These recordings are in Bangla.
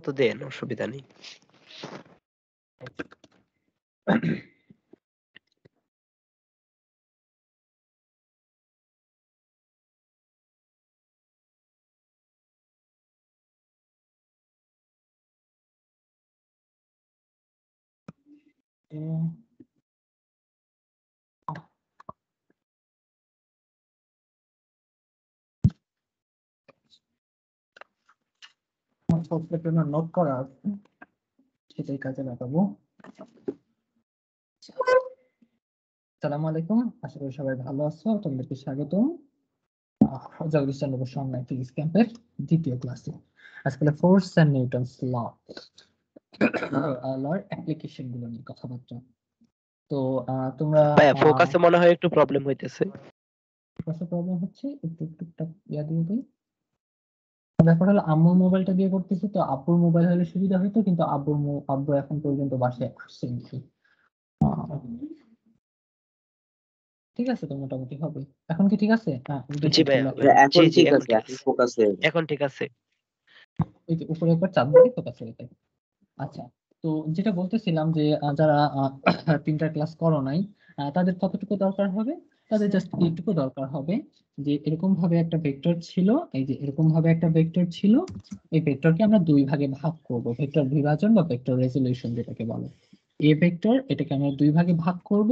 তো দেন অসুবিধা নেই। আমার সফটওয়্যার জন্য নোট করা আছে। সেটাই কাজে লাগাবো। সালামু আলাইকুম। আশা করি সবাই ভালো আছো। তোমাদেরকে স্বাগতম। জগদীশ চন্দ্র বসু অনলাইন ফিজিক্স ক্যাম্পের দ্বিতীয় ক্লাসে আজকে ফোর্স অ্যান্ড নিউটনস ল লর অ্যাপ্লিকেশনগুলো নিয়ে কথাবার্তা। তো তোমরা ফোকাসে মনে হয় একটু প্রবলেম হইতেছে। প্রবলেম হচ্ছে। একটু টুকটাক ইয়া দিয়ে দিই। ব্যাপার হলো আম্মুর মোবাইলটা দিয়ে করতেছি তো আব্বুর মোবাইল হলে সুবিধা হতো কিন্তু আব্বুর মো- আব্বু এখন পর্যন্ত বাসায় আসছেন কি ঠিক আছে তো মোটামুটি হবে। এখন কি ঠিক আছে? হ্যাঁ জি ভাইয়া এখন জি, জি, ঠিক এখন আছে ঠিক এখন ফোকাসে এখন ঠিক আছে। এই যে উপরে একবার চাপ দিলে ফোকাস হয়ে যায়। আচ্ছা তো যেটা বলতেছিলাম যে আহ, যারা আহ, তিনটা ক্লাস করো নাই আহ, তাদের কতটুকু দরকার হবে? তাদের জাস্ট এইটুকু দরকার হবে যে এরকম ভাবে একটা ভেক্টর ছিল, এই যে এরকম ভাবে একটা ভেক্টর ছিল, এই ভেক্টরকে আমরা দুই ভাগে ভাগ করব ভেক্টর বিভাজন বা ভেক্টর রেজলিউশন যেটাকে বলে। এ ভেক্টর এটাকে আমরা দুই ভাগে ভাগ করব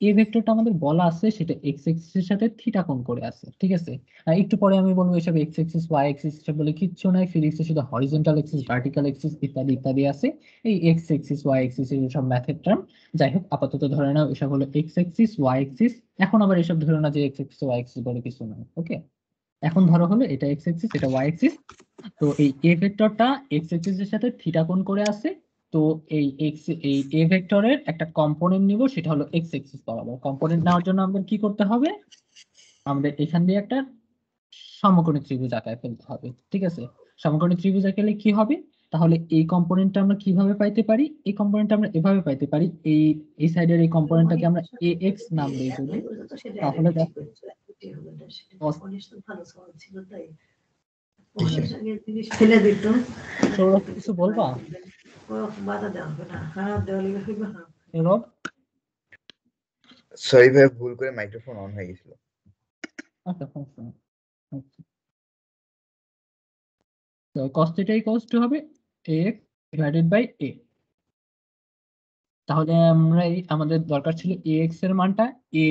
এ ভেক্টরটা আমাদের বলা আছে, সেটা এক্স এক্সিস এর সাথে থিটা কোণ করে আছে, ঠিক আছে? একটু পরে আমি বলব এসব এক্স এক্সিস ওয়াই এক্সিস এসব বলে কিচ্ছু নাই ফিজিক্সে শুধু হরিজন্টাল এক্সিস ভার্টিক্যাল এক্সিস ইত্যাদি ইত্যাদি আছে। এই এক্স এক্সিস ওয়াই এক্সিস এর সব ম্যাথের টার্ম যাই হোক, আপাতত ধরে নাও, এসব হলো এক্স এক্সিস ওয়াই এক্সিস এখন আবার এসব ধরে না যে এক্স এক্সিস ওয়াই এক্সিস বলে কিছু নাই ওকে এখন ধরো হলো এটা এক্স এক্সিস এটা ওয়াই এক্সিস তো এই এ ভেক্টরটা এক্স এক্সিস এর সাথে থিটা কোণ করে আছে তো এই এক্স এই এ ভেক্টরের একটা কম্পোনেন্ট নিব সেটা হলো এক্স এক্সিস বরাবর কম্পোনেন্ট নেওয়ার জন্য আমাদের কি করতে হবে? আমাদের এখান দিয়ে একটা সমকোণী ত্রিভুজ আঁকায় ফেলতে হবে ঠিক আছে? সমকোণী ত্রিভুজ আঁকালে কি হবে? তাহলে এই কম্পোনেন্টটা আমরা কীভাবে পাইতে পারি? এই কম্পোনেন্টটা আমরা এভাবে পাইতে পারি। এই এই সাইডের এই কম্পোনেন্টটাকে আমরা এ এক্স নাম দিই যদি তাহলে কিছু বলবা? সরি ভাই ভুল করে মাইক্রোফোন অন হয়ে গেছিল। আচ্ছা হবে divided by a তাহলে আমরা এই আমাদের দরকার ছিল এক্সের মানটা a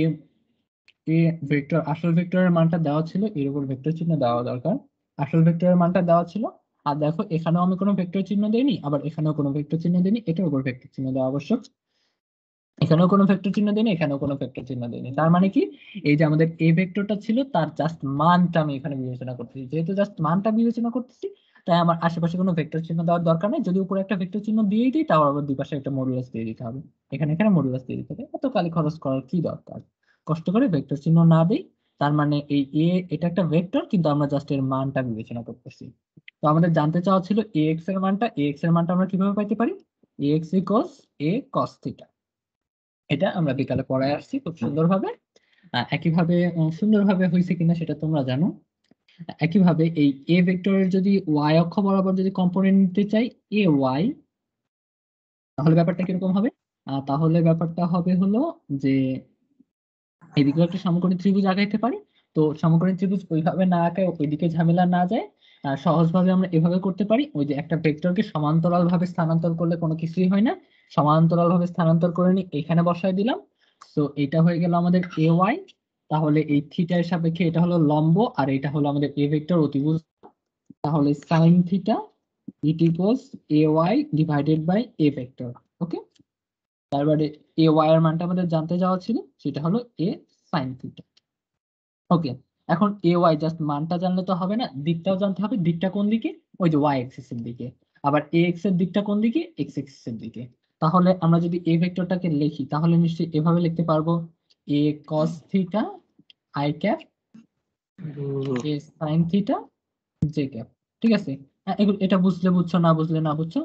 a ভেক্টর আসল ভেক্টরের মানটা দেওয়া ছিল এর উপর ভেক্টর চিহ্ন দেওয়া দরকার। আসল ভেক্টরের মানটা দেওয়া ছিল আর দেখো, এখানেও আমি কোনো ভেক্টর চিহ্ন দেইনি, আবার এখানেও কোনো ভেক্টর চিহ্ন দেইনি, এটার উপর ভেক্টর চিহ্ন দেওয়া আবশ্যক। এখানেও কোনো ভেক্টর চিহ্ন দেইনি, এখানেও কোনো ভেক্টর চিহ্ন দেইনি। তার মানে কি? এই যে আমাদের এ ভেক্টরটা ছিল, তার জাস্ট মানটা আমি এখানে বিবেচনা করতেছি। যেহেতু জাস্ট মানটা বিবেচনা করতেছি, তাই আমার আশেপাশে কোনো ভেক্টর চিহ্ন দেওয়ার দরকার নেই। যদি উপরে একটা ভেক্টর চিহ্ন দিয়েই দিই, তাও আবার দুই পাশে একটা মডুলাস দিয়ে দিতে হবে। এখানে এখানে মডুলাস দিয়ে দিতে হবে। এত কালি খরচ করার কি দরকার? কষ্ট করে ভেক্টর চিহ্ন না দিই তার মানে এই এ এটা একটা ভেক্টর কিন্তু আমরা জাস্ট এর মানটা বিবেচনা করতেছি। তো আমাদের জানতে চাওয়া ছিল এ এক্সের মানটা এ এক্সের মানটা আমরা কীভাবে পাইতে পারি? A X equals A theta এটা আমরা বিকালে পড়ায় আসছি খুব সুন্দরভাবে। একইভাবে সুন্দরভাবে হয়েছে কিনা সেটা তোমরা জানো। একইভাবে এই এ ভেক্টরের যদি ওয়াই অক্ষ বরাবর যদি কম্পোনেন্ট নিতে চাই এ ওয়াই তাহলে ব্যাপারটা কীরকম হবে? তাহলে ব্যাপারটা হবে হলো যে এদিকে একটা সমকোণী ত্রিভুজ আঁকাইতে পারি। তো সমকোণী ত্রিভুজ ওইভাবে না আঁকায় ওইদিকে ঝামেলা না যায়। সহজভাবে আমরা এভাবে করতে পারি, ওই যে একটা ভেক্টরকে সমান্তরাল ভাবে স্থানান্তর করলে কোনো কিছুই হয় না। সমান্তরাল ভাবে স্থানান্তর করে নিই এখানে বসায় দিলাম। তো এটা হয়ে গেল আমাদের এ ওয়াই তাহলে এই থিটার সাপেক্ষে এটা হলো লম্ব আর এটা হলো আমাদের এ ভেক্টর অতিভুজ। তাহলে sine theta it equals A Y divided by A vector, okay? তারপরে এ ওয়াই এর মানটা আমাদের জানতে যাওয়া ছিল, সেটা হলো এ সাইন থিটা ওকে এখন এ ওয়াই জাস্ট মানটা জানলে তো হবে না, দিকটাও জানতে হবে, দিকটা কোন দিকে? ওই যে ওয়াই এক্সিস এর দিকে। আবার এ এক্সের দিকটা কোন দিকে? এক্স এক্সিস এর দিকে। তাহলে আমরা যদি এ ভেক্টরটাকে লিখি, তাহলে নিশ্চয়ই এভাবে লিখতে পারব A cos theta I cap A sine theta J cap ঠিক আছে? এটা বুঝলে বুঝছ, না বুঝলে না বুঝছ,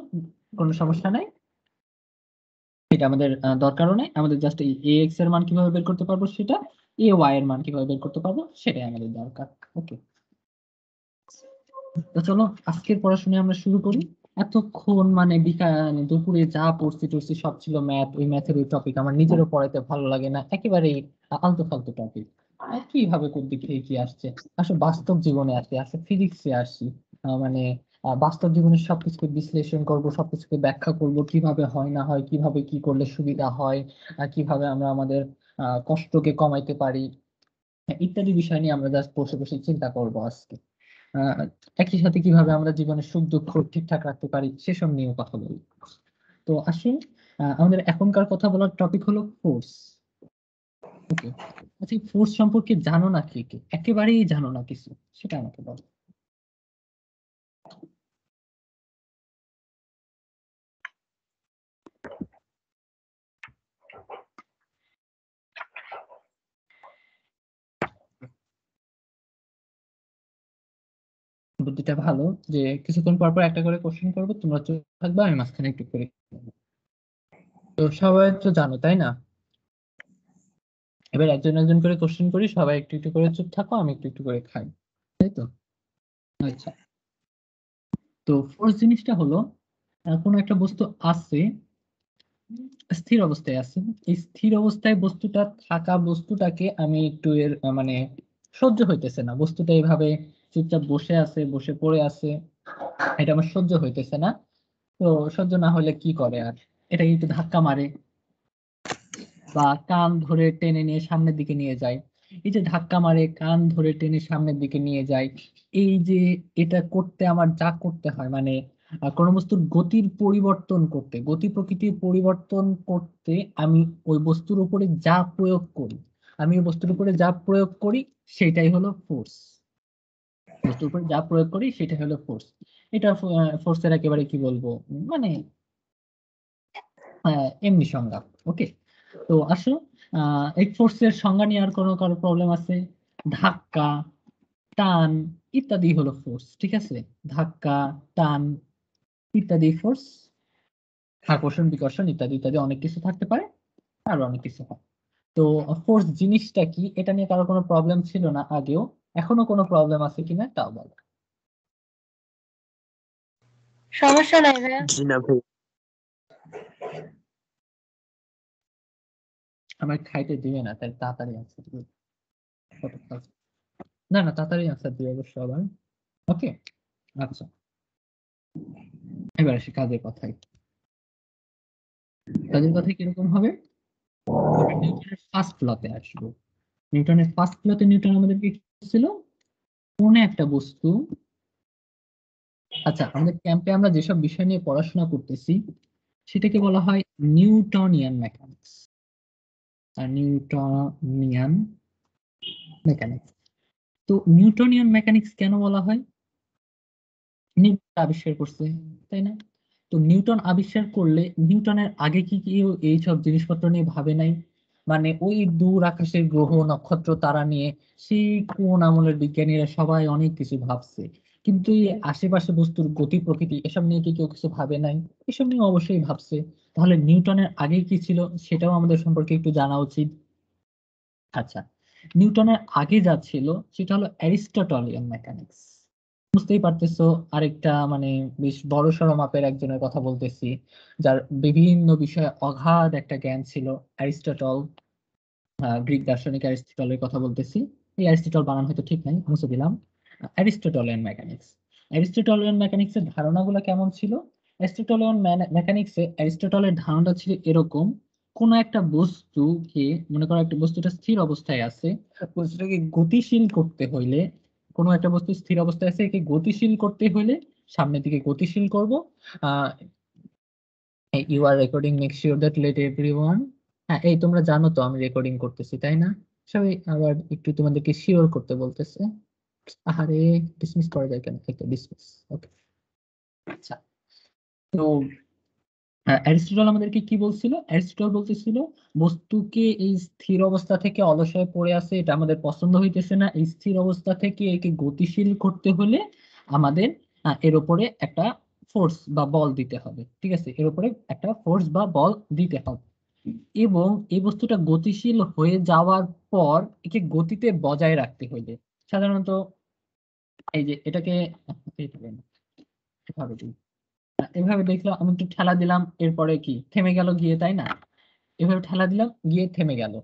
কোনো সমস্যা নাই। এটা আমাদের দরকারও নেই। আমাদের জাস্ট এই এ এক্সের মান কীভাবে বের করতে পারব সেটা এ ওয়াই এর মান কীভাবে বের করতে পারব সেটাই আমাদের দরকার ওকে তো চলো, আজকের পড়াশোনা আমরা শুরু করি। এতক্ষণ মানে বিকাল, দুপুরে যা পড়ছি টড়ছি সব ছিল ম্যাথ ওই ম্যাথের ওই টপিক আমার নিজেরও পড়াইতে ভালো লাগে না, একেবারেই আলতু ফালতু টপিক কীভাবে কোন দিক কি আসছে? আসলে বাস্তব জীবনে আসি আসলে ফিজিক্সে আসি মানে বাস্তব জীবনের সবকিছুকে বিশ্লেষণ করব, সবকিছুকে ব্যাখ্যা করব, কীভাবে হয়, না হয়, কীভাবে কি করলে সুবিধা হয় কীভাবে আমরা আমাদের কষ্টকে কমাইতে পারি, ইত্যাদি বিষয় নিয়ে আমরা জাস্ট বসে বসে চিন্তা করব আজকে। একই সাথে কীভাবে আমরা জীবনের সুখ দুঃখ ঠিকঠাক রাখতে পারি, সেসব নিয়েও কথা বলি। তো আসুন আমাদের এখনকার কথা বলার টপিক হলো ফোর্স ওকে আচ্ছা ফোর্স সম্পর্কে জানো না কে কে? একেবারেই জানো না কিছু, সেটা আমাকে বলো। বুদ্ধিটা ভালো যে কিছুক্ষণ পর পর একটা করে কোশ্চেন করব, তোমরা চুপ থাকবে, আমি মাঝখানে একটু করে তো সবাই তো জানো, তাই না? এবার একজন একজন করে কোশ্চেন করি, সবাই একটু একটু করে চুপ থাকো, আমি একটু একটু করে খাই। তাই তো? আচ্ছা। তো ফোর্স জিনিসটা হলো কোনো একটা বস্তু আছে, স্থির অবস্থায় আছে, এই স্থির অবস্থায় বস্তুটা থাকা বস্তুটাকে আমি একটু এর মানে সহ্য হইতেছে না। বস্তুটা এইভাবে চুপচাপ বসে আছে, বসে পড়ে আছে। এটা আমার সহ্য হইতেছে না। তো সহ্য না হলে কি করে আর? এটা একটু ধাক্কা মারে। বা কান ধরে টেনে নিয়ে সামনের দিকে নিয়ে যায়। এই যে ধাক্কা মারে, কান ধরে টেনে সামনের দিকে নিয়ে যায়। এই যে এটা করতে আমার যা করতে হয় মানে কোনো বস্তুর গতির পরিবর্তন করতে, গতি প্রকৃতির পরিবর্তন করতে আমি ওই বস্তুর উপরে যা প্রয়োগ করি, আমি ওই বস্তুর উপরে যা প্রয়োগ করি, সেটাই হলো ফোর্স বস্তুর উপরে যা প্রয়োগ করি সেটা হলো ফোর্স এটা ফোর্সের একেবারে কি বলব? মানে আহ, এমনি সংজ্ঞা ওকে তো আসো এই ফোর্সের সংজ্ঞা নিয়ে আর কোনো কারও প্রবলেম আছে? ধাক্কা টান ইত্যাদি হলো ফোর্স ঠিক আছে? ধাক্কা টান ইত্যাদি ফোর্স আকর্ষণ বিকর্ষণ ইত্যাদি ইত্যাদি অনেক কিছু থাকতে পারে আরও অনেক কিছু হয়। তো ফোর্স জিনিসটা কি? এটা নিয়ে কারও কোনো প্রবলেম ছিল না আগেও? এখনও কোনো প্রবলেম আছে কিনা তাও বলো। সমস্যা নাই ভাইয়া। জি না ভাই। আমার খাইতে দিবে না তাই তাড়াতাড়ি আনসার দিবে না না তাড়াতাড়ি আনসার দিবে অবশ্য আবার। ওকে আচ্ছা। এবার আসি কাজের কথায়। কাজের কথায় কীরকম হবে? নিউটনের ফার্স্ট লতে আসব। নিউটনের ফার্স্ট লতে নিউটন আমাদেরকে কি ছিল কোন একটা বস্তু। আচ্ছা আমাদের ক্যাম্পে আমরা যেসব বিষয় নিয়ে পড়াশোনা করতেছি, সেটাকে বলা হয় নিউটনিয়ান মেকানিক্স আর নিউটনিয়ান মেকানিক্স তো নিউটনিয়ান মেকানিক্স কেন বলা হয়? নিউটন আবিষ্কার করছে, তাই না? তো নিউটন আবিষ্কার করলে নিউটনের আগে কি কেউ এই সব জিনিসপত্র নিয়ে ভাবে নাই? মানে ওই দূর আকাশের গ্রহ নক্ষত্র তারা নিয়ে সেই কোন আমলের বিজ্ঞানীরা সবাই অনেক কিছু ভাবছে। কিন্তু এই আশেপাশে বস্তুর গতি প্রকৃতি এসব নিয়ে কি কেউ কিছু ভাবে নাই? এসব নিয়ে অবশ্যই ভাবছে। তাহলে নিউটনের আগে কি ছিল সেটাও আমাদের সম্পর্কে একটু জানা উচিত। আচ্ছা নিউটনের আগে যা ছিল সেটা হলো অ্যারিস্টটলিয়ান মেকানিক্স। বুঝতেই পারতেছো, আরেকটা মানে বেশ বড় সড়ো মাপের একজনের কথা বলতেছি, যার বিভিন্ন বিষয়ে অগাধ একটা জ্ঞান ছিল, অ্যারিস্টটল গ্রিক দার্শনিক অ্যারিস্টটলের কথা বলতেছি। এই অ্যারিস্টটল বানান হয়তো ঠিক নাই, মুছে দিলাম। অ্যারিস্টটলিয়ান মেকানিক্স অ্যারিস্টটলিয়ান মেকানিক্স এর ধারণাগুলো কেমন ছিল? অ্যারিস্টটলিয়ান মেকানিক্স অ্যারিস্টটলের ধারণাটা ছিল এরকম, কোন একটা বস্তুকে মনে করো একটা বস্তুটা স্থির অবস্থায় আছে, বস্তুটাকে গতিশীল করতে হইলে কোনো একটা বস্তু স্থির অবস্থায় আছে, একে গতিশীল করতে হলে সামনের দিকে গতিশীল করব। You are recording make sure that let everyone হ্যাঁ এই তোমরা জানো তো আমি রেকর্ডিং করতেছি, তাই না? সবাই আবার একটু তোমাদেরকে শিওর করতে বলতেছে। আরে ডিসমিস করা যায় কেন? ডিসমিস ওকে আচ্ছা তো অ্যারিস্টটল আমাদেরকে কি বলছিল? অ্যারিস্টটল বলতেছিল, বস্তুকে এই স্থির অবস্থা থেকে অলসায় পড়ে আছে এটা আমাদের পছন্দ হইতেছে না। এই স্থির অবস্থা থেকে একে গতিশীল করতে হলে আমাদের এর উপরে একটা ফোর্স বা বল দিতে হবে। ঠিক আছে? এর উপরে একটা ফোর্স বা বল দিতে হবে। এবং এই বস্তুটা গতিশীল হয়ে যাওয়ার পর একে গতিতে বজায় রাখতে হইলে সাধারণত এই যে এটাকে এভাবে। দেখলাম আমি একটু ঠেলা দিলাম, এরপরে কি? থেমে গেল গিয়ে, তাই না? এভাবে ঠেলা দিলাম, গিয়ে থেমে গেল।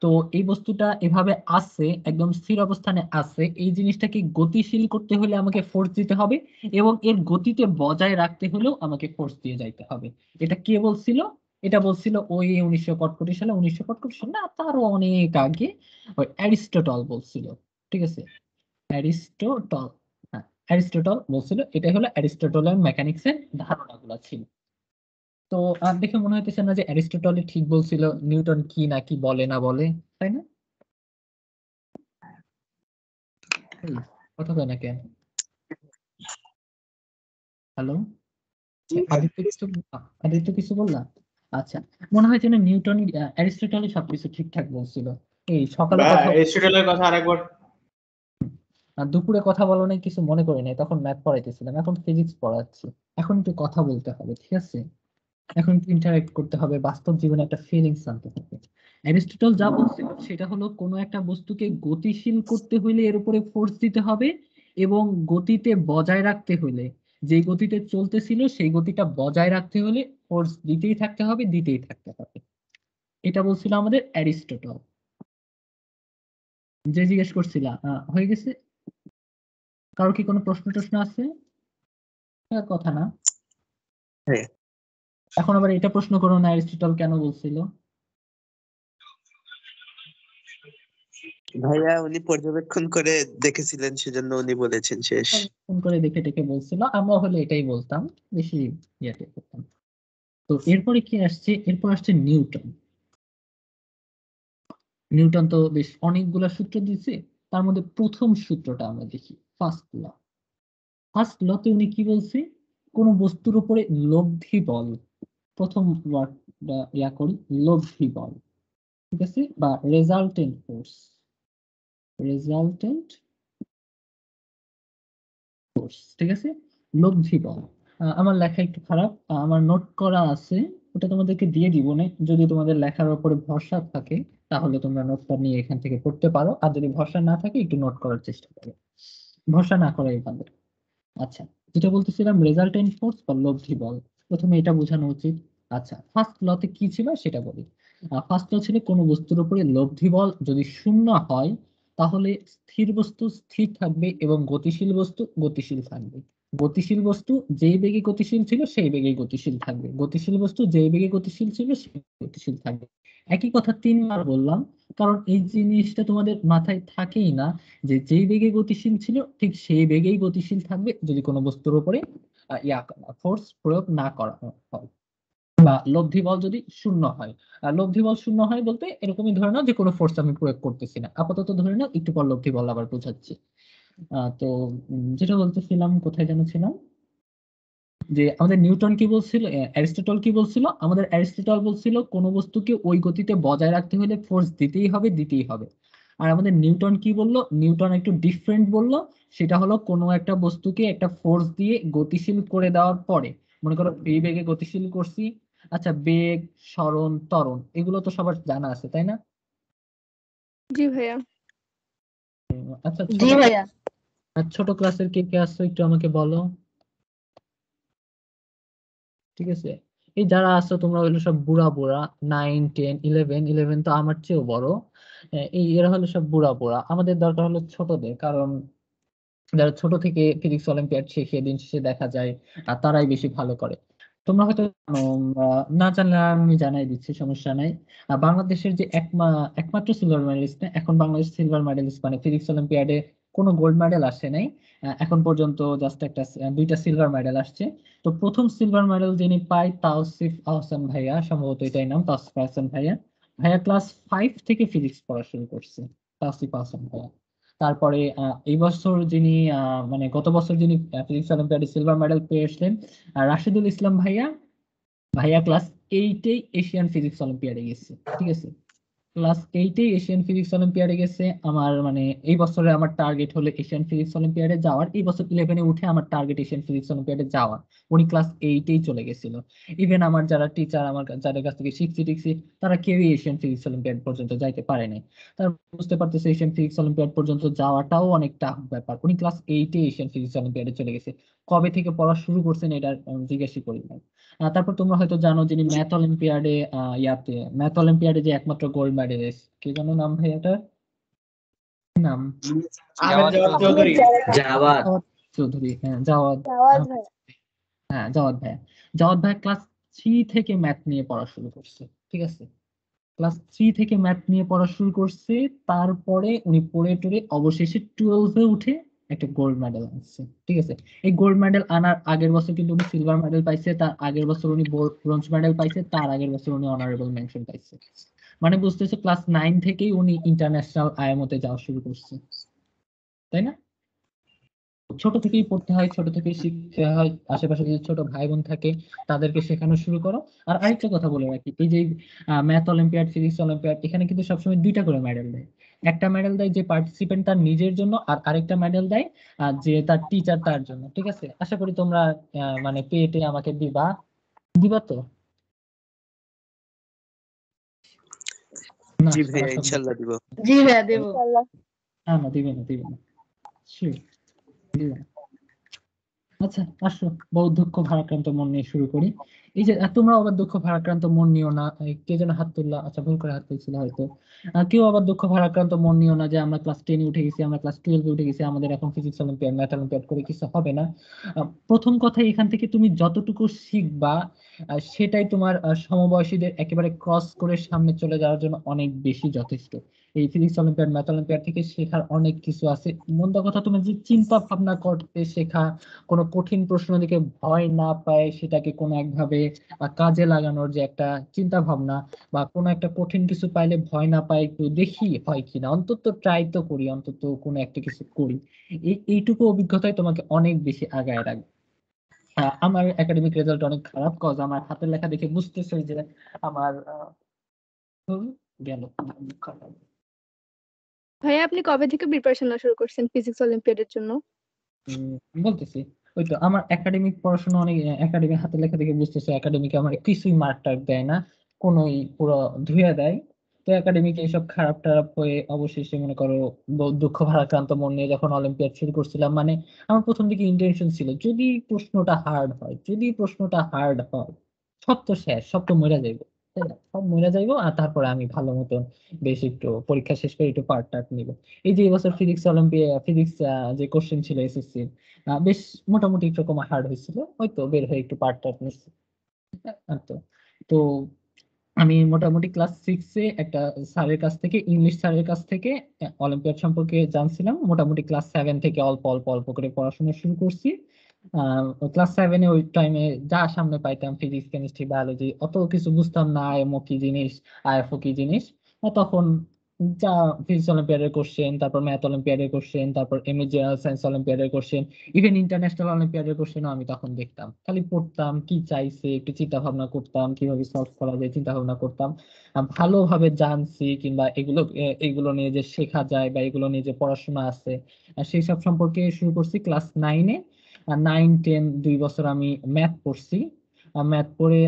তো এই বস্তুটা এভাবে আছে, একদম স্থির অবস্থানে আছে। এই জিনিসটাকে গতিশীল করতে হলে আমাকে ফোর্স দিতে হবে এবং এর গতিতে বজায় রাখতে হলেও আমাকে ফোর্স দিয়ে যাইতে হবে। এটা কে বলছিল? এটা বলছিল ওই উনিশশো কটকটি সালে, উনিশশো কটকটি সালে না, তারও অনেক আগে ওই অ্যারিস্টটল বলছিল, ঠিক আছে? অ্যারিস্টটল। অ্যারিস্টটল বলছিল এটাই হলো অ্যারিস্টটলের মেকানিক্সের ধারণাগুলো ছিল। তো আর দেখে মনে হইতেছে না যে অ্যারিস্টটলই ঠিক বলছিল নিউটন কি না কি বলে না বলে তাই না? কথা কয় না কেন? হ্যালো আদিত্য কিছু আদিত্য কিছু বললা? আচ্ছা মনে হয় যেন নিউটন অ্যারিস্টটলই সবকিছু ঠিকঠাক বলছিল। এই সকালে কথা আরেকবার আর দুপুরে কথা বলো নাই কিছু মনে করি নাই, তখন ম্যাথ পড়াইতেছিলাম, এখন ফিজিক্স পড়াচ্ছি। এখন একটু কথা বলতে হবে, ঠিক আছে? এখন একটু ইন্টারেক্ট করতে হবে, বাস্তব জীবনে একটা ফিলিংস আনতে হবে। অ্যারিস্টটল যা বলছিল সেটা হলো কোনো একটা বস্তুকে গতিশীল করতে হলে এর উপরে ফোর্স দিতে হবে এবং গতিতে বজায় রাখতে হলে যে গতিতে চলতেছিল সেই গতিটা বজায় রাখতে হলে ফোর্স দিতেই থাকতে হবে, দিতেই থাকতে হবে। এটা বলছিল আমাদের অ্যারিস্টটল যে জিজ্ঞেস করছিলা হয়ে গেছে? কারও কি কোনো প্রশ্ন টশ্ন আছে? কথা না। এখন আবার এটা প্রশ্ন করো না অ্যারিস্টটল কেন বলছিল? ভাইয়া উনি পর্যবেক্ষণ করে দেখেছিলেন সেজন্য উনি বলেছেন শেষ। ফোন করে দেখে দেখে বলছিল। আমরা হলে এটাই বলতাম বেশি ইয়েতে করতাম। তো এরপরে কি আসছে? এরপর আসছে নিউটন। নিউটন তো বেশ অনেকগুলা সূত্র দিয়েছে তার মধ্যে প্রথম সূত্রটা আমরা দেখি। ফার্স্ট ল ফার্স্ট লতে উনি কি বলছে? কোন বস্তুর উপরে লব্ধি বল। প্রথম ওয়ার্ডটা ইয়া করি, লব্ধি বল। ঠিক আছে? বা রেজাল্টেন্ট ফোর্স রেজাল্টেন্ট ফোর্স ঠিক আছে? লব্ধি বল। আমার লেখা একটু খারাপ। আমার নোট করা আছে। ওটা তোমাদেরকে দিয়ে দিব না। যদি তোমাদের লেখার উপরে ভরসা থাকে, তাহলে তোমরা নোটটা নিয়ে এখান থেকে পড়তে পারো। আর যদি ভরসা না থাকে, একটু নোট করার চেষ্টা করো। ভরসা না করাই ভালো। আচ্ছা যেটা বলতেছিলাম রেজাল্টেন্ট ফোর্স বা লব্ধি বল। প্রথমে এটা বোঝানো উচিত। আচ্ছা ফার্স্ট লতে কি ছিল সেটা বলি। ফার্স্ট ল ছিল কোনো বস্তুর উপরে লব্ধি বল, যদি শূন্য হয়, তাহলে স্থির বস্তু স্থির থাকবে এবং গতিশীল বস্তু গতিশীল থাকবে। গতিশীল বস্তু যেই বেগে গতিশীল ছিল, সেই বেগে গতিশীল থাকবে। গতিশীল বস্তু যেই বেগে গতিশীল ছিল, সেই গতিশীল থাকবে। একই কথা তিনবার বললাম, কারণ এই জিনিসটা তোমাদের মাথায় থাকেই না যে যেই বেগে গতিশীল ছিল, ঠিক সেই বেগেই গতিশীল থাকবে যদি কোনো বস্তুর উপরে ফোর্স প্রয়োগ না করা হয়। বা লব্ধি বল যদি শূন্য হয়। লব্ধি বল শূন্য হয় বলতে এরকমই ধরে নাও যে কোনো ফোর্স আমি প্রয়োগ করতেছি না। আপাতত ধরে নাও একটু পর লব্ধি বল আবার বোঝাচ্ছি। আহ, তো যেটা বলতেছিলাম কোথায় যেন ছিলাম? যে আমাদের নিউটন কি বলছিল? অ্যারিস্টটল কি বলছিল? আমাদের অ্যারিস্টটল বলছিল কোন বস্তুকে ওই গতিতে বজায় রাখতে হলে ফোর্স দিতেই হবে দিতেই হবে। আর আমাদের নিউটন কি বলল? নিউটন একটু ডিফারেন্ট বলল। সেটা হলো কোনো একটা বস্তুকে একটা ফোর্স দিয়ে গতিশীল করে দেওয়ার পরে মনে করো এই বেগে গতিশীল করছি আচ্ছা বেগ সরণ ত্বরণ এগুলো তো সবার জানা আছে তাই না? জি ভাইয়া। আচ্ছা জি ভাইয়া। ছোট ক্লাসের কে কে আসছো একটু আমাকে বলো। ঠিক আছে? এই যারা আসছো তোমরা হলো সব বুড়া বুড়া নাইন টেন ইলেভেন ইলেভেন তো আমার চেয়েও বড়। এই এরা হলো সব বুড়া বুড়া। আমাদের দরকার হলো ছোটদের কারণ যারা ছোট থেকে ফিজিক্স অলিম্পিয়াড শিখে দিন শেষে দেখা যায় আর তারাই বেশি ভালো করে। তোমরা হয়তো না জানলে আমি জানাই দিচ্ছি, সমস্যা নাই। বাংলাদেশের যে একমাত্র সিলভার মেডেলিস্ট না, এখন বাংলাদেশ সিলভার মেডেলিস্ট মানে ফিজিক্স অলিম্পিয়াডে কোনো গোল্ড মেডেল আসে নাই। এখন পর্যন্ত জাস্ট একটা দুইটা সিলভার মেডেল আসছে। তো প্রথম সিলভার মেডেল যিনি পাই তাওসিফ আহসান ভাইয়া, সম্ভবত এটাই নাম, তাওসিফ আহসান ভাইয়া। ভাইয়া ক্লাস ফাইভ থেকে ফিজিক্স পড়া শুরু করছে, তাওসিফ আহসান ভাইয়া। তারপরে এই বছর যিনি মানে গত বছর যিনি ফিজিক্স অলিম্পিয়াডে সিলভার মেডেল পেয়ে আসলেন রাশিদুল ইসলাম ভাইয়া ভাইয়া ক্লাস এইটেই এশিয়ান ফিজিক্স অলিম্পিয়াডে গেছে ঠিক আছে? ক্লাস এইটেই এশিয়ান ফিজিক্স অলিম্পিয়াডে গেছে। আমার মানে এই বছরে আমার টার্গেট হলো এশিয়ান ফিজিক্স অলিম্পিয়াডে যাওয়ার। এই বছর ইলেভেনে উঠে আমার টার্গেট এশিয়ান ফিজিক্স অলিম্পিয়াডে যাওয়ার। উনি ক্লাস এইটেই চলে গেছিল। ইভেন আমার যারা টিচার আমার যাদের কাছ থেকে শিখছি টিখছি তারা কেউই এশিয়ান ফিজিক্স অলিম্পিয়াড পর্যন্ত যাইতে পারেনি তারা বুঝতে পারতেছে এশিয়ান ফিজিক্স অলিম্পিয়াড পর্যন্ত যাওয়াটাও অনেক টাফ ব্যাপার। উনি ক্লাস এইটে এশিয়ান ফিজিক্স অলিম্পিয়াডে চলে গেছে। কবে থেকে পড়া শুরু করছেন এটা জিজ্ঞাসা করি তারপর তোমরা হয়তো জানো যিনি ম্যাথ অলিম্পিয়াডে ইয়াতে ম্যাথ অলিম্পিয়াডে যে একমাত্র গোল্ড কি নাম ভাই এটা? নাম। চৌধুরী। হ্যাঁ জাওয়াদ জাওয়াদ ভাই। হ্যাঁ জাওয়াদ জাওয়াদ ভাই ক্লাস থ্রি থেকে ম্যাথ নিয়ে পড়া শুরু করছে ঠিক আছে? ক্লাস থ্রি থেকে ম্যাথ নিয়ে পড়া শুরু করছে তারপরে উনি পড়ে টড়ে অবশেষে টুয়েলভে উঠে একটা গোল্ড মেডেল আনছে ঠিক আছে? এই গোল্ড মেডেল আনার আগের বছর কিন্তু উনি সিলভার মেডেল পাইছে তার আগের বছর উনি ব্রোঞ্জ মেডেল পাইছে তার আগের বছর উনি অনারেবল মেনশন পাইছে। মানে বুঝতেছো ক্লাস নাইন থেকেই উনি ইন্টারন্যাশনাল আয়ামতে যাওয়া শুরু করছে। তাই না? ছোট থেকেই পড়তে হয়, ছোট থেকেই শিখতে হয়, আশেপাশে যদি ছোট ভাই বোন থাকে, তাদেরকে শেখানো শুরু করো। আর আরেকটা কথা বলে রাখি, এই যে ম্যাথ অলিম্পিয়াড ফিজিক্স অলিম্পিয়াড এখানে কিন্তু সবসময় দুইটা করে মেডেল দেয়। একটা মেডেল দেয় যে পার্টিসিপেন্ট তার নিজের জন্য, আর আরেকটা মেডেল দেয় যে তার টিচার তার জন্য। ঠিক আছে? আশা করি তোমরা মানে পেটে আমাকে দিবা। দিবা তো? জি ভাইয়া সমস্যা নেই। ইনশাল্লাহ দিব জি ভাইয়া দেব না না দিবে না দিবেন না Sure, দিবে না। আচ্ছা আসো বহু দুঃখ ভারাক্রান্ত মন নিয়ে শুরু করি। এই যে তোমরা আবার দুঃখ ভারাক্রান্ত মন নিও না কে যেন হাত তুললা আচ্ছা ভুল করে হাত তুলছিল হয়তো। কেউ আবার দুঃখ ভারাক্রান্ত মন নিও না যে, আমরা ক্লাস টেনে উঠে গেছি, আমরা ক্লাস টুয়েলভে উঠে গেছি, আমাদের এখন ফিজিক্স অলিম্পিয়াড ম্যাথ অলিম্পিয়াড করে কিছু হবে না। প্রথম কথা এখান থেকে তুমি যতটুকু শিখবা সেটাই তোমার সমবয়সীদের একেবারে ক্রস করে সামনে চলে যাওয়ার জন্য অনেক বেশি যথেষ্ট। এই ফিজিক্স অলিম্পিয়াড ম্যাথ অলিম্পিয়াড থেকে শেখার অনেক কিছু আছে। মন্দ কথা তুমি যে চিন্তা ভাবনা করতে শেখা কোনো কঠিন প্রশ্ন দিকে ভয় না পায় সেটাকে কোনো একভাবে কাজে লাগানোর যে একটা চিন্তা ভাবনা বা কোনো একটা কঠিন কিছু পাইলে ভয় না পায় একটু দেখি হয় কিনা। অন্তত ট্রাই তো করি অন্তত কোনো একটা কিছু করি। এই এইটুকু অভিজ্ঞতাই তোমাকে অনেক বেশি আগায় রাখবে। আহ, আমার একাডেমিক রেজাল্ট অনেক খারাপ কজ আমার হাতের লেখা দেখে বুঝতেছে যে আমার গেল। ভাইয়া, আপনি কবে থেকে প্রিপারেশন নেওয়া শুরু করছেন ফিজিক্স অলিম্পিয়াডের জন্য? বলতেছি, ওই তো আমার একাডেমিক পড়াশোনা অনেক একাডেমিক হাতে লেখা দেখে বুঝতেছে একাডেমিকে আমার কিছুই মার্ক টার্ক দেয় না, কোনোই পুরো ধুয়ে দেয়। তো একাডেমিক এইসব খারাপ টারাপ হয়ে অবশেষে মনে করো দুঃখ ভারাক্রান্ত মন নিয়ে যখন অলিম্পিয়াড শুরু করছিলাম মানে আমার প্রথম দিকে ইন্টেনশন ছিল, যদি প্রশ্নটা হার্ড হয়, যদি প্রশ্নটা হার্ড হয়, সব তো শেষ, সব তো মরে যাইবো। সব মরে যাইবো, আর তারপরে আমি ভালো মতন বেশ একটু পরীক্ষা শেষ করে একটু পার্ট টার্ট নিব। এই যে এবছর ফিজিক্স অলিম্পিয়া ফিজিক্স যে কোশ্চেন ছিল এসএসসি বেশ মোটামুটি একরকম হার্ড হয়েছিল, হয়তো বের হয়ে একটু পার্ট টার্ট নিচ্ছি। তো তো আমি মোটামুটি ক্লাস সিক্সে একটা স্যারের কাছ থেকে ইংলিশ স্যারের কাছ থেকে অলিম্পিয়াড সম্পর্কে জানছিলাম। মোটামুটি ক্লাস সেভেন থেকে অল্প অল্প অল্প করে পড়াশোনা শুরু করছি। ক্লাস সেভেনে ওই টাইমে যা সামনে পাইতাম ফিজিক্স কেমিস্ট্রি বায়োলজি অত কিছু বুঝতাম না, আইএমও কি জিনিস, আইএফও কি জিনিস। তখন যা ফিজিক্স অলিম্পিয়াডের কোশ্চেন তারপর ম্যাথ অলিম্পিয়াডের কোশ্চেন তারপর এমএ জেনারেল সায়েন্স অলিম্পিয়াডের কোশ্চেন ইভেন ইন্টারন্যাশনাল অলিম্পিয়াডের কোশ্চেনও আমি তখন দেখতাম। খালি পড়তাম কি চাইছে, একটু চিন্তা ভাবনা করতাম, কীভাবে সলভ করা যায় চিন্তা ভাবনা করতাম ভালোভাবে জানছি কিংবা এগুলো এগুলো নিয়ে যে শেখা যায় বা এগুলো নিয়ে যে পড়াশোনা আছে সেই সব সম্পর্কে শুরু করছি ক্লাস নাইনে নাইন টেন দুই বছর আমি ম্যাথ পড়ছি। ম্যাথ পড়ে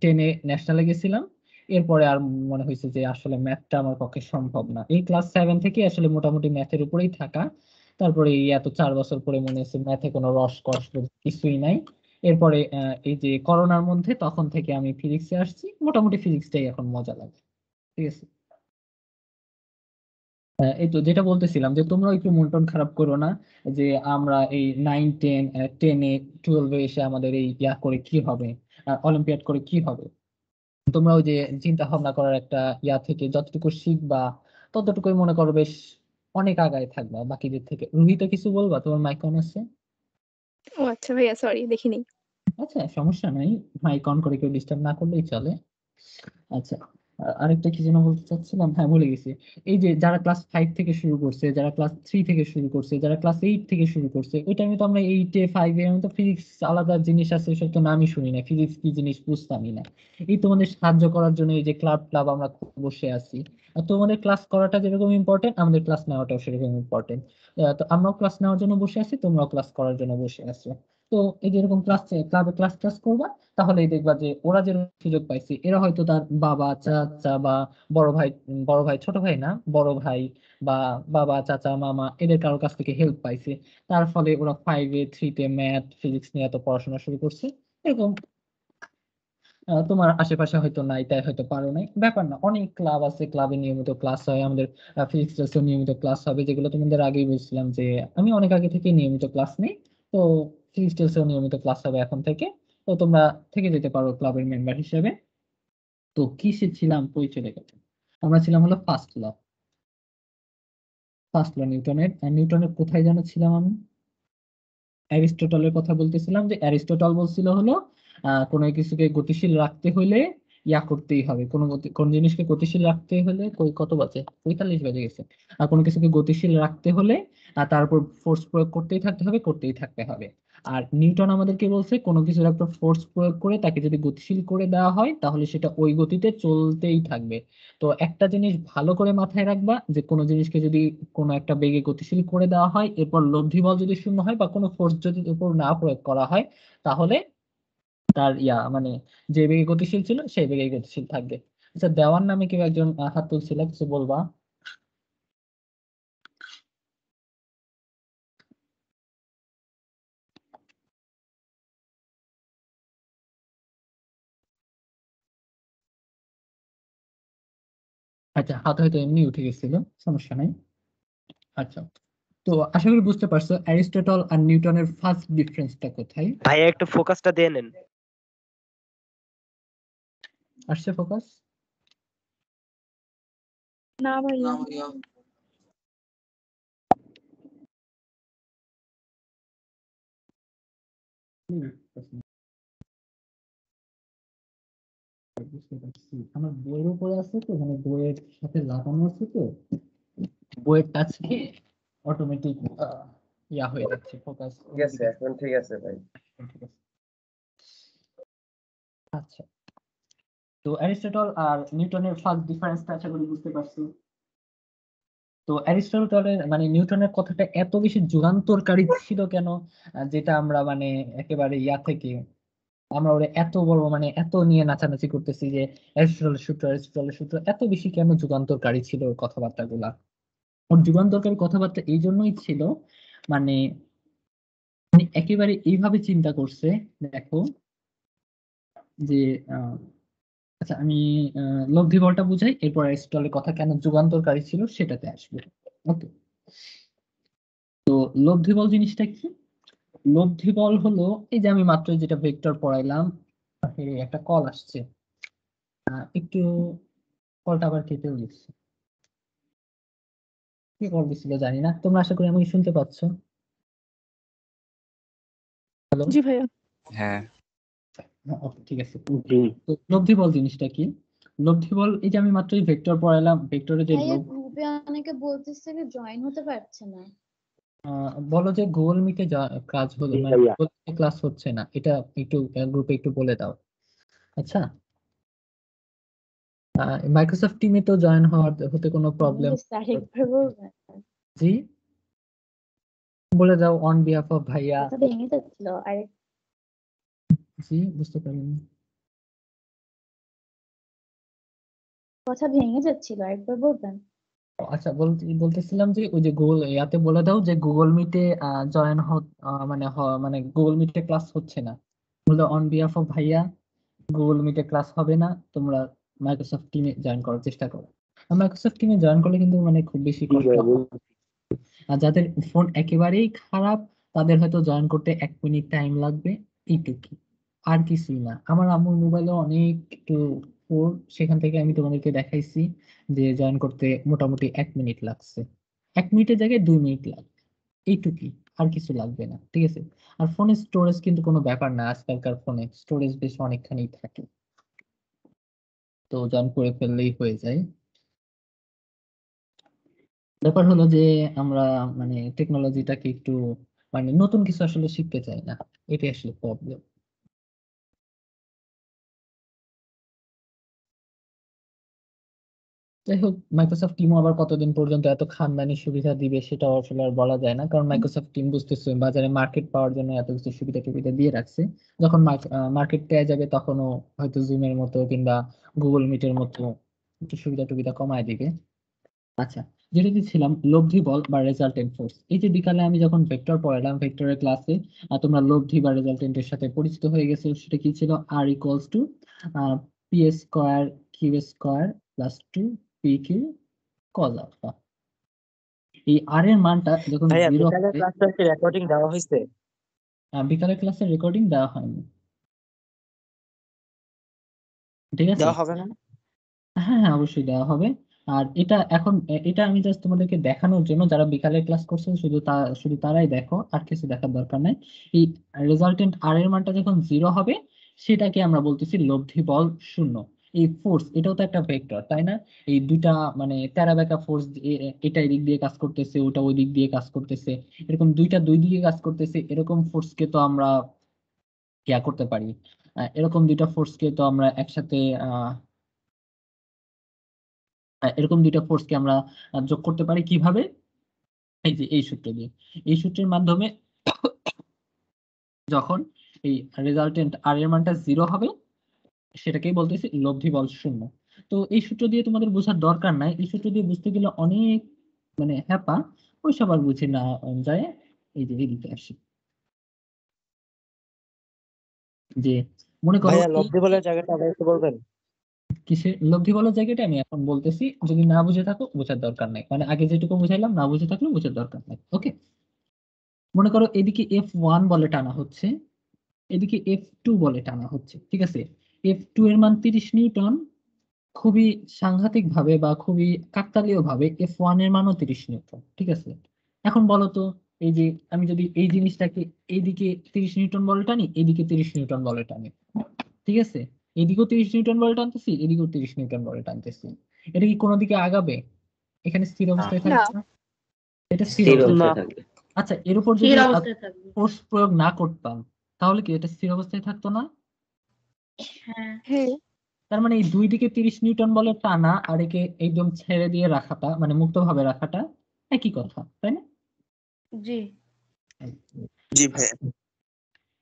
টেনে ন্যাশনালে গেছিলাম। এরপরে আর মনে হয়েছে যে আসলে ম্যাথটা আমার পক্ষে সম্ভব না। এই ক্লাস সেভেন থেকে আসলে মোটামুটি ম্যাথের উপরেই থাকা। তারপরে এত চার বছর পরে মনে হচ্ছে ম্যাথে কোনো রস কস কিছুই নাই। এরপরে এই যে করোনার মধ্যে তখন থেকে আমি ফিজিক্সে আসছি। মোটামুটি ফিজিক্সটাই এখন মজা লাগে। ঠিক আছে? আহ, এই তো যেটা বলতেছিলাম যে তোমরা একটু মন টন খারাপ করো না যে আমরা এই নাইন টেন টেনে টুয়েলভে এসে আমাদের এই ইয়া করে কি হবে অলিম্পিয়াড করে কি হবে? তোমরা ওই যে চিন্তা ভাবনা করার একটা ইয়া থেকে যতটুকু শিখবা ততটুকুই মনে করো বেশ অনেক আগায় থাকবা বাকিদের থেকে। রুহিতা কিছু বলবা? তোমার মাইক অন আছে? ও আচ্ছা ভাইয়া সরি দেখিনি আচ্ছা সমস্যা নাই। মাইক অন করে কেউ ডিস্টার্ব না করলেই চলে। আচ্ছা আরেকটা কি যেন বলতে চাচ্ছিলাম? হ্যাঁ ভুলে গেছি। এই যে যারা ক্লাস ফাইভ থেকে শুরু করছে, যারা ক্লাস থ্রি থেকে শুরু করছে, যারা ক্লাস এইট থেকে শুরু করছে ওই টাইমে তো আমরা এইটে ফাইভে আমি তো ফিজিক্স আলাদা জিনিস আছে এসব তো নামই শুনি না। ফিজিক্স কি জিনিস বুঝতামই না। এই তোমাদের সাহায্য করার জন্য এই যে ক্লাব ক্লাব আমরা বসে আছি। আর তোমাদের ক্লাস করাটা যেরকম ইম্পর্টেন্ট আমাদের ক্লাস নেওয়াটাও সেরকম ইম্পর্টেন্ট তো আমরাও ক্লাস নেওয়ার জন্য বসে আছি, তোমরাও ক্লাস করার জন্য বসে আছো। তো এই যে এরকম ক্লাস ক্লাবে ক্লাস ক্লাস করবা, তাহলেই দেখবা যে ওরা যে সুযোগ পাইছে, এরা হয়তো তার বাবা, চাচা বা বড় ভাই বড় ভাই, ছোট ভাই না, বড় ভাই বা বাবা, চাচা, মামা এদের কারোর কাছ থেকে হেল্প পাইছে। তার ফলে ওরা ফাইভে থ্রিতে ম্যাথ ফিজিক্স নিয়ে এত পড়াশোনা শুরু করছে। এরকম। তোমার আশেপাশে হয়তো নাই, তাই হয়তো পারো নাই। ব্যাপার না, অনেক ক্লাব আছে ক্লাবে নিয়মিত ক্লাস হয়, আমাদের ফিজিক্স নিয়মিত ক্লাস হবে, যেগুলো তোমাদের আগেই বলছিলাম যে, আমি অনেক আগে থেকে নিয়মিত ক্লাস নিই। তো টেস্টেও নিয়মিত ক্লাস হবে এখন থেকে। তো তোমরা থেকে যেতে পারো ক্লাবের মেম্বার হিসেবে। তো কিসে ছিলাম? পরিচয় গেছে আমরা ছিলাম হলো ফার্স্ট ল ফার্স্ট ল নিউটনের নিউটনের কোথায় যেন ছিলাম আমি? অ্যারিস্টটলের কথা বলতেছিলাম যে অ্যারিস্টটল বলছিল হলো, আহ, কোনো কিছুকে গতিশীল রাখতে হলে ইয়া করতেই হবে। কোনো কোন জিনিসকে গতিশীল রাখতে হলে কত বাজে? পঁয়তাল্লিশ বাজে গেছে। আর কোনো কিছুকে গতিশীল রাখতে হলে তার উপর ফোর্স প্রয়োগ করতেই থাকতে হবে, করতেই থাকতে হবে। আর নিউটন আমাদেরকে বলছে, কোনো কিছুর একটা ফোর্স প্রয়োগ করে তাকে যদি গতিশীল করে দেওয়া হয়, তাহলে সেটা ওই গতিতে চলতেই থাকবে। তো একটা জিনিস ভালো করে মাথায় রাখবা, যে কোনো জিনিসকে যদি কোনো একটা বেগে গতিশীল করে দেওয়া হয়, এরপর লব্ধি বল যদি শূন্য হয় বা কোনো ফোর্স যদি উপর না প্রয়োগ করা হয়, তাহলে তার ইয়া মানে যে বেগে গতিশীল ছিল সেই বেগে গতিশীল থাকবে। আচ্ছা দেওয়ার নামে কেউ একজন হাত তুলছিল, কিছু বলবা? আচ্ছা হাত হয়তো এমনি উঠে গেছিল, সমস্যা নাই। আচ্ছা তো আশা করি বুঝতে পারছ, অ্যারিস্টটল আর নিউটনের ফার্স্ট ডিফারেন্সটা কোথায়? ভাইয়া, একটু ফোকাসটা দিয়ে নেন। আসছে ফোকাস? না ভাইয়া। আমার বইয়ের উপরে আছে তো মানে বইয়ের সাথে লাগানো আছে তো। বইয়ের টাচ খেয়ে অটোমেটিক ইয়া হয়ে যাচ্ছে ফোকাস ঠিক আছে এখন ঠিক আছে ভাই। আচ্ছা। তো অ্যারিস্টটল আর নিউটনের ফার্স্ট ডিফারেন্সটা আশা করি বুঝতে পারছ। তো অ্যারিস্টটলের মানে নিউটনের কথাটা এত বেশি যুগান্তরকারী ছিল কেন? যেটা আমরা মানে একেবারে ইয়া থেকে আমরা ওরা এত বড় মানে এত নিয়ে নাচানাচি করতেছি যে অ্যারিস্টটলের সূত্র অ্যারিস্টটলের সূত্র এত বেশি কেন যুগান্তরকারী ছিল ওর কথাবার্তাগুলা? ওর যুগান্তরকারী কথাবার্তা এই জন্যই ছিল মানে একেবারে এইভাবে চিন্তা করছে দেখো যে আহ, আচ্ছা আমি আহ, লব্ধি বলটা বুঝাই এরপর অ্যারিস্টটলের কথা কেন যুগান্তরকারী ছিল সেটাতে আসবে। ওকে। তো লব্ধি বল জিনিসটা কি? লব্ধি বল হলো এই যে আমি মাত্র যেটা ভেক্টর পড়াইলাম একটা কল আসছে। আহ, একটু কলটা আবার কেটেও দিচ্ছে। কি কল দিছিল জানি না তোমরা আশা করি আমাকে শুনতে পাচ্ছ। হ্যালো? জি ভাইয়া। হ্যাঁ। ঠিক আছে তো লব্ধি বল জিনিসটা কি? লব্ধি বল এই যে আমি মাত্র এই ভেক্টর পড়াইলাম ভেক্টরে যে গ্রুপে অনেকে বলতেছে যে জয়েন হতে পারছে না। বলো যে গুগল মিটে কাজ হলো জি মানে ক্লাস হচ্ছে না। এটা একটু গ্রুপে একটু বলে দাও। আচ্ছা। মাইক্রোসফট টিমে তো জয়েন হওয়ার হতে কোনো প্রবলেম জি। বলে দাও অন বিহাফ অফ ভাইয়া কথা ভেঙে যাচ্ছিল আরেক জি বুঝতে পারিনি কথা ভেঙে যাচ্ছিল আরেকবার বলবেন? আচ্ছা বলতেছিলাম যে ওই যে গুগল ইয়াতে বলে দাও যে গুগল মিটে জয়েন মানে মানে গুগল মিটে ক্লাস হচ্ছে না। বলে অন বিহাফ অফ ভাইয়া গুগল মিটে ক্লাস হবে না তোমরা মাইক্রোসফট টিমে জয়েন করার চেষ্টা করো। মাইক্রোসফট টিমে জয়েন করলে কিন্তু মানে খুব বেশি কষ্ট আর যাদের ফোন একেবারেই খারাপ তাদের হয়তো জয়েন করতে এক মিনিট টাইম লাগবে এইটুকু আর কিছুই না। আমার আম্মুর মোবাইলে অনেক একটু ফোন সেখান থেকে আমি তোমাদেরকে দেখাইছি যে জয়েন করতে মোটামুটি এক মিনিট লাগছে। এক মিনিটের জায়গায় দুই মিনিট লাগবে এইটুকুই, আর কিছু লাগবে না, ঠিক আছে? আর ফোনের স্টোরেজ কিন্তু কোনো ব্যাপার না, আজকালকার ফোনে স্টোরেজ বেশ অনেকখানি থাকে। তো জয়েন করে ফেললেই হয়ে যায়। ব্যাপার হলো যে আমরা মানে টেকনোলজিটাকে একটু মানে নতুন কিছু আসলে শিখতে চাই না, এটাই আসলে প্রবলেম যাই হোক মাইক্রোসফট টিমও আবার কতদিন পর্যন্ত এত খানদানি সুবিধা দিবে সেটাও আসলে আর বলা যায় না। কারণ মাইক্রোসফট টিম বুঝতেছে বাজারে মার্কেট পাওয়ার জন্য এত কিছু সুবিধা টুবিধা দিয়ে রাখছে। যখন মার্কেট পেয়ে যাবে তখনও হয়তো জুমের মতো কিংবা গুগল মিটের মতো একটু সুবিধা টুবিধা কমায় দিবে। আচ্ছা যেটা ছিলাম লব্ধি বল বা রেজাল্টেন্ট ফোর্স এই যে বিকালে আমি যখন ভেক্টর পড়ালাম ভেক্টরের ক্লাসে তোমরা লব্ধি বা রেজাল্টেন্টের সাথে পরিচিত হয়ে গেছো সেটা কি ছিল? R equals to P square Q square plus two P Q cos alpha. এই আর এর মানটা যখন জিরো হবে ক্লাসটা কি রেকর্ডিং দেওয়া হয়েছে? বিকালের ক্লাসের রেকর্ডিং দেওয়া হয়নি। ঠিক আছে? দেওয়া হবে না? হ্যাঁ হ্যাঁ অবশ্যই দেওয়া হবে। আর এটা এখন এটা আমি জাস্ট তোমাদেরকে দেখানোর জন্য যারা বিকালের ক্লাস করছ শুধু তা শুধু তারাই দেখো আর কিছু দেখার দরকার নাই। এই রেজাল্টেন্ট আর এর মানটা যখন জিরো হবে সেটাকে আমরা বলতেছি লব্ধি বল শূন্য। এই ফোর্স এটাও তো একটা ভেক্টর তাই না? এই দুইটা মানে তেরা বেঁকা ফোর্স এটা এদিক দিয়ে কাজ করতেছে, ওটা ওই দিক দিয়ে কাজ করতেছে, এরকম দুইটা দুই দিকে কাজ করতেছে, এরকম ফোর্সকে তো আমরা ইয়া করতে পারি। এরকম দুইটা ফোর্সকে তো আমরা একসাথে এরকম দুইটা ফোর্সকে আমরা যোগ করতে পারি কীভাবে? এই যে এই সূত্র দিয়ে। এই সূত্রের মাধ্যমে যখন এই রেজাল্টেন্ট আর এর মানটা জিরো হবে সেটাকেই বলতেছি লব্ধি বল শূন্য। তো এই সূত্র দিয়ে তোমাদের বোঝার দরকার নাই। এই সূত্র দিয়ে বুঝতে গেলে অনেক মানে হ্যাপা ওই সবার বুঝে না যায় এই যে এদিকে আসি। যে মনে করো লব্ধি বলার জায়গাটা আবার একটু বলবেন? কিসের? লব্ধি বলার জায়গাটা আমি এখন বলতেছি যদি না বুঝে থাকো বোঝার দরকার নাই। মানে আগে যেটুকু বুঝাইলাম না বুঝে থাকলে বোঝার দরকার নাই। ওকে? মনে করো এদিকে এফ ওয়ান বলে টানা হচ্ছে এদিকে এফ টু বলে টানা হচ্ছে ঠিক আছে? এফ টু এর মান তিরিশ নিউটন খুবই সাংঘাতিক ভাবে বা খুবই কাকতালীয় ভাবে এফ ওয়ানের মানও তিরিশ নিউটন ঠিক আছে? এখন বলো তো এই যে আমি যদি এই জিনিসটাকে এইদিকে তিরিশ নিউটন বলে টানি এইদিকে তিরিশ নিউটন বলে টানি ঠিক আছে? এদিকেও তিরিশ নিউটন বলে টানতেছি এদিকেও তিরিশ নিউটন বলে টানতেছি। এটা কি কোনো দিকে আগাবে? এখানে স্থির অবস্থায় থাকবে না? এটা স্থির অবস্থায় থাকবে। আচ্ছা এর উপর যদি ফোর্স প্রয়োগ না করতাম তাহলে কি এটা স্থির অবস্থায় থাকতো না? হ্যাঁ। হ্যাঁ। তার মানে এই দুই দিকে তিরিশ নিউটন বলে টানা আর একে একদম ছেড়ে দিয়ে রাখাটা মানে মুক্তভাবে রাখাটা একই কথা তাই না? জি। জি ভাইয়া।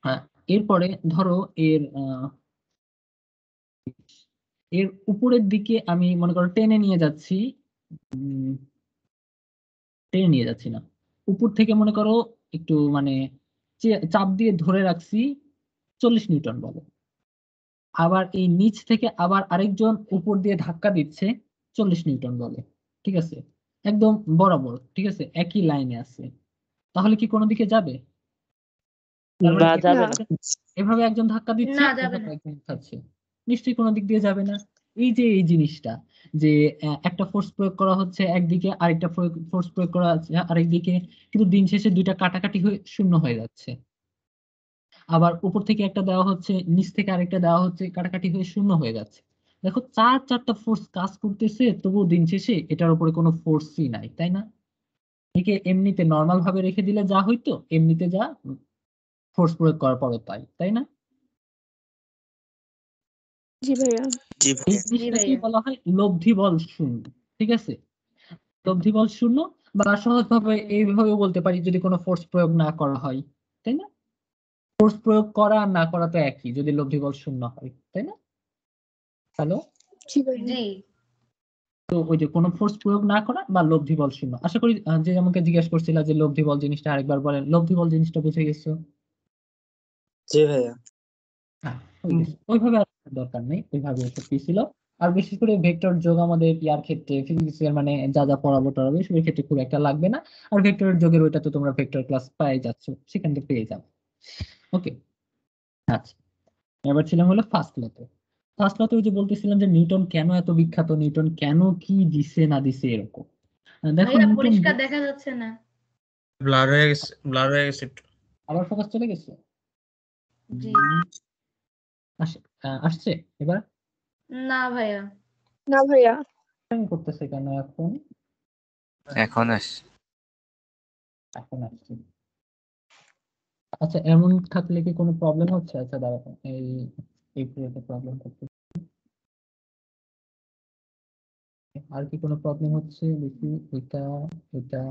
হ্যাঁ এরপরে ধরো এর আহ, এর উপরের দিকে আমি মনে করো টেনে নিয়ে যাচ্ছি উম, টেনে নিয়ে যাচ্ছি না। উপর থেকে মনে করো একটু মানে চাপ দিয়ে ধরে রাখছি চল্লিশ নিউটন বলে। আবার এই নিচ থেকে আবার আরেকজন উপর দিয়ে ধাক্কা দিচ্ছে চল্লিশ নিউটন বলে ঠিক আছে? একদম বরাবর ঠিক আছে? একই লাইনে আছে। তাহলে কি কোনো দিকে যাবে? এভাবে একজন ধাক্কা দিচ্ছে। একজন খাচ্ছে নিশ্চয়ই কোনো দিক দিয়ে যাবে না। এই যে এই জিনিসটা যে একটা ফোর্স প্রয়োগ করা হচ্ছে একদিকে আরেকটা ফোর্স প্রয়োগ করা হচ্ছে আরেকদিকে কিন্তু দিন শেষে দুইটা কাটাকাটি হয়ে শূন্য হয়ে যাচ্ছে। আবার উপর থেকে একটা দেওয়া হচ্ছে নিচ থেকে আরেকটা দেওয়া হচ্ছে কাটাকাটি হয়ে শূন্য হয়ে যাচ্ছে। দেখো চার চারটা ফোর্স কাজ করতেছে তবুও দিন শেষে এটার উপরে কোনো ফোর্সই নাই তাই না? একে এমনিতে নর্মাল ভাবে রেখে দিলে যা হইতো এমনিতে যা ফোর্স প্রয়োগ করার পরও তাই তাই না? জি ভাইয়া। জি। বলা হয় লব্ধি বল শূন্য ঠিক আছে? লব্ধি বল শূন্য বা সহজভাবে এইভাবে বলতে পারি যদি কোনো ফোর্স প্রয়োগ না করা হয় তাই না? ফোর্স প্রয়োগ করা আর না করা তো একই যদি লব্ধি বল শূন্য হয় তাই না? হ্যালো তো ওই যে কোনো ফোর্স প্রয়োগ না করা বা লব্ধি বল শূন্য। আশা করি যে আমাকে জিজ্ঞেস করছিল যে লব্ধি বল জিনিসটা আরেকবার বলেন। লব্ধি বল জিনিসটা বুঝে গেছো? জি ভাইয়া। ওইভাবে আর দরকার নেই ওইভাবে সত্যি ছিল। আর বিশেষ করে ভেক্টর যোগ আমাদের ইয়ার ক্ষেত্রে ফিজিক্স এর মানে যা যা পড়াবো টড়াবো সেগুলোর ক্ষেত্রে খুব একটা লাগবে না। আর ভেক্টরের যোগের ওইটা তো তোমরা ভেক্টর ক্লাস পাই যাচ্ছ সেখান থেকে পেয়ে যাবে। ওকে আচ্ছা। এবার ছিলাম হলো ফার্স্ট লতে ফার্স্ট লতে ওই যে বলতেছিলাম যে নিউটন কেন এত বিখ্যাত? নিউটন কেন কি দিছে না দিছে এরকম। দেখো পরিষ্কার দেখা যাচ্ছে না। ব্লার হয়ে গেছে ব্লার হয়ে গেছে আবার ফোকাস চলে গেছে? জি। আসছে? এবার? না ভাইয়া। না ভাইয়া। করতেছে কেন এখন? এখন আস এখন আসছে। আচ্ছা এমন থাকলে কি কোনো প্রবলেম হচ্ছে? আচ্ছা দাঁড়াও এই এই প্রবলেম হচ্ছে আর কি কোনো প্রবলেম হচ্ছে? দেখি এটা এটা।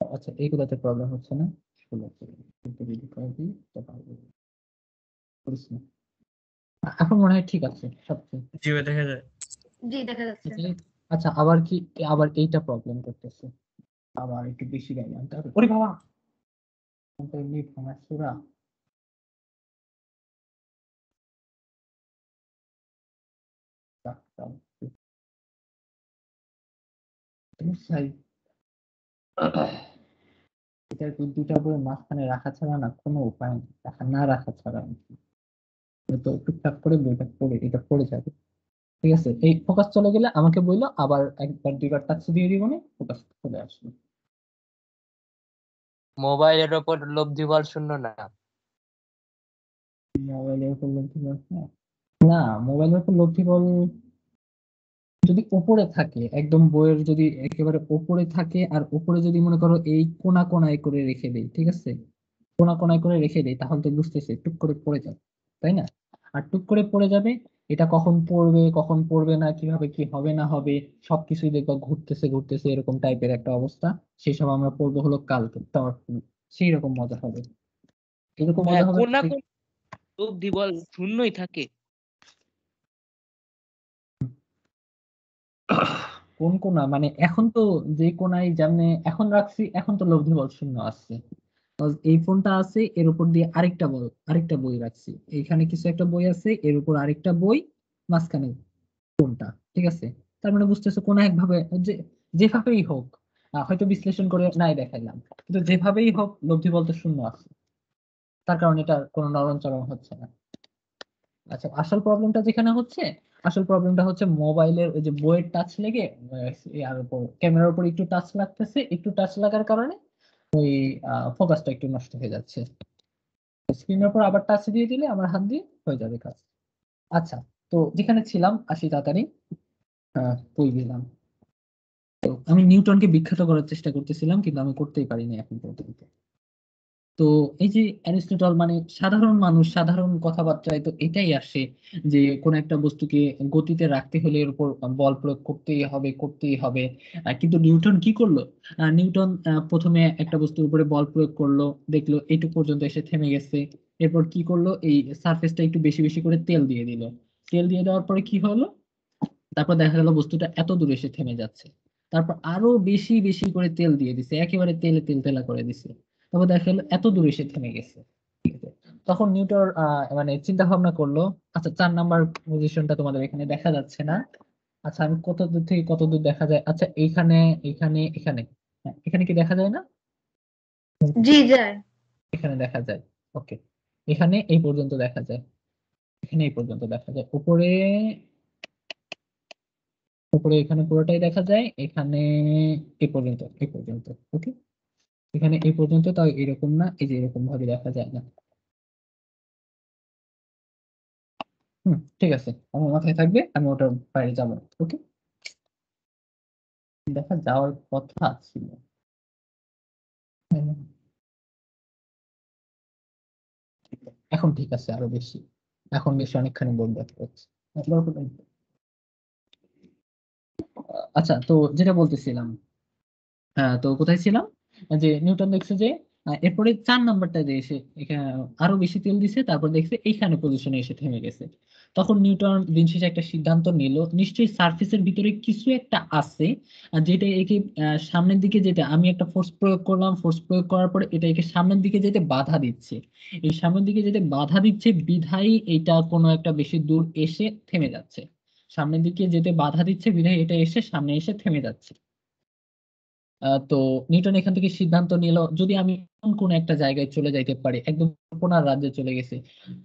আচ্ছা এইগুলোতে প্রবলেম হচ্ছে না? এখন মনে হয় ঠিক আছে সবচেয়ে জি ভাই দেখা যায়। জি দেখা যাচ্ছে। আচ্ছা আবার কি আবার এইটা প্রবলেম করতেছে। আবার একটু বেশি গাড়ি আনতে হবে। ওরে বাবা! এমনি একটু দুটা বই মাঝখানে রাখা ছাড়া না কোনো উপায় নেই। রাখা, না রাখা ছাড়া তো টুকটাক করে বইটা পড়ে, এটা পড়ে যাবে। ঠিক আছে? এই ফোকাস চলে গেলে আমাকে বলল আবার একবার দুইবার টাচ দিয়ে দিব ফোকাস চলে আসবে মোবাইলের ওপর লব্ধি বল শূন্য না। মোবাইলের উপর। না। মোবাইলের উপর যদি উপরে থাকে, একদম বইয়ের যদি একেবারে উপরে থাকে, আর উপরে যদি মনে করো এই কোনা কোনায় করে রেখে দেই, ঠিক আছে? কোনা কোনায় করে রেখে দেই, তাহলে তো বুঝতেছে, টুক করে পড়ে যাবে, তাই না? আর টুক করে পড়ে যাবে এটা কখন পড়বে কখন পড়বে না কীভাবে কি হবে না হবে সবকিছুই দেখবা ঘুরতেছে ঘুরতেছে এরকম টাইপের একটা অবস্থা। সেসব আমরা পড়ব হলো কালকে সেই রকম মজা হবে। এরকম মজা হবে কোনা ঠিক- কোন শূন্যই থাকে। কোন কোনা? মানে এখন তো যে কোনায় যেমনে এখন রাখছি এখন তো লব্ধি বল শূন্য আসছে। এই ফোনটা আছে, এর উপর দিয়ে আরেকটা বল, আরেকটা বই রাখছি। এখানে কিছু একটা বই আছে, এর উপর আরেকটা বই, মাঝখানে কোনটা ঠিক আছে? তার মানে বুঝতেছো কোন একভাবে যেভাবেই হোক হয়তো বিশ্লেষণ করে নাই দেখাইলাম, কিন্তু যেভাবেই হোক, লব্ধি বলতে শূন্য আছে। তার কারণে এটা কোনো নরম চরম হচ্ছে না। আচ্ছা আসল প্রবলেমটা যেখানে হচ্ছে, আসল প্রবলেমটা হচ্ছে মোবাইলের ওই যে বইয়ের টাচ লেগে আর ক্যামেরার উপর একটু টাচ লাগতেছে, একটু টাচ লাগার কারণে ওই ফোকাসটা একটু নষ্ট হয়ে যাচ্ছে। স্ক্রিনের উপর আবার টাচ দিয়ে দিলে আমার হাত দিয়ে হয়ে যাবে কাজ। আচ্ছা তো যেখানে ছিলাম, আসি তাড়াতাড়ি। কই গেলাম? তো আমি নিউটনকে বিখ্যাত করার চেষ্টা করতেছিলাম, কিন্তু আমি করতেই পারিনি এখন পর্যন্ত। তো এই যে অ্যারিস্টটল মানে সাধারণ মানুষ, সাধারণ কথাবার্তায় তো এটাই আসে যে কোন একটা বস্তুকে গতিতে রাখতে হলে এর উপর বল প্রয়োগ করতেই হবে করতেই হবে। কিন্তু নিউটন কি করল? নিউটন প্রথমে একটা বস্তুর উপরে বল প্রয়োগ করল, দেখল এইটুকু পর্যন্ত এসে থেমে গেছে। এরপর কি করল? এই সারফেসটা একটু বেশি বেশি করে তেল দিয়ে দিল। তেল দিয়ে দেওয়ার পরে কি হলো? তারপর দেখা গেল বস্তুটা এত দূরে এসে থেমে যাচ্ছে। তারপর আরও বেশি বেশি করে তেল দিয়ে দিছে। একেবারে তেলে তেল তেলা করে দিছে। তারপর দেখা গেল এত দূরে এসে থেমে গেছে। ঠিক আছে? তখন নিউটন মানে চিন্তা ভাবনা করল আচ্ছা চার নাম্বার পজিশনটা তোমাদের এখানে দেখা যাচ্ছে না। আচ্ছা আমি কত দূর থেকে কত দূর দেখা যায়? আচ্ছা এইখানে এখানে এখানে। হ্যাঁ, এখানে কি দেখা যায় না? জি যায়। এখানে দেখা যায়। ওকে। এখানে এই পর্যন্ত দেখা যায়। এখানে এই পর্যন্ত দেখা যায়। উপরে উপরে এখানে পুরোটাই দেখা যায় এখানে এই পর্যন্ত এই পর্যন্ত। ওকে? এখানে এই পর্যন্ত, তাও এরকম না, এই যে এরকম ভাবে দেখা যায় না। হুম, ঠিক আছে। আমার মাথায় থাকবে, আমি ওটার বাইরে যাব। ওকে? দেখা যাওয়ার কথা ছিল। এখন ঠিক আছে, আরও বেশি। এখন বেশি অনেকখানি বোর্ড দেখা যাচ্ছে আচ্ছা তো যেটা বলতেছিলাম হ্যাঁ তো কোথায় ছিলাম? যে নিউটন দেখছে যে এরপরে চার নাম্বারটা যে এসে আরও বেশি তেল দিছে, তারপর দেখছে এইখানে পজিশনে এসে থেমে গেছে। তখন নিউটন দিন শেষে একটা সিদ্ধান্ত নিল, নিশ্চয়ই সার্ফেসের ভিতরে কিছু একটা আছে যেটা একে সামনের দিকে যেতে আমি একটা ফোর্স প্রয়োগ করলাম ফোর্স প্রয়োগ করার পরে এটা একে সামনের দিকে যেতে বাধা দিচ্ছে। এই সামনের দিকে যেতে বাধা দিচ্ছে, বিধায় এটা কোনো একটা বেশি দূর এসে থেমে যাচ্ছে। সামনের দিকে যেতে বাধা দিচ্ছে, বিধায় এটা এসে সামনে এসে থেমে যাচ্ছে। তো নিউটন এখান থেকে সিদ্ধান্ত নিল যদি আমি এমন কোন একটা জায়গায় চলে যাইতে পারি, একদম কল্পনার রাজ্যে চলে গেছে।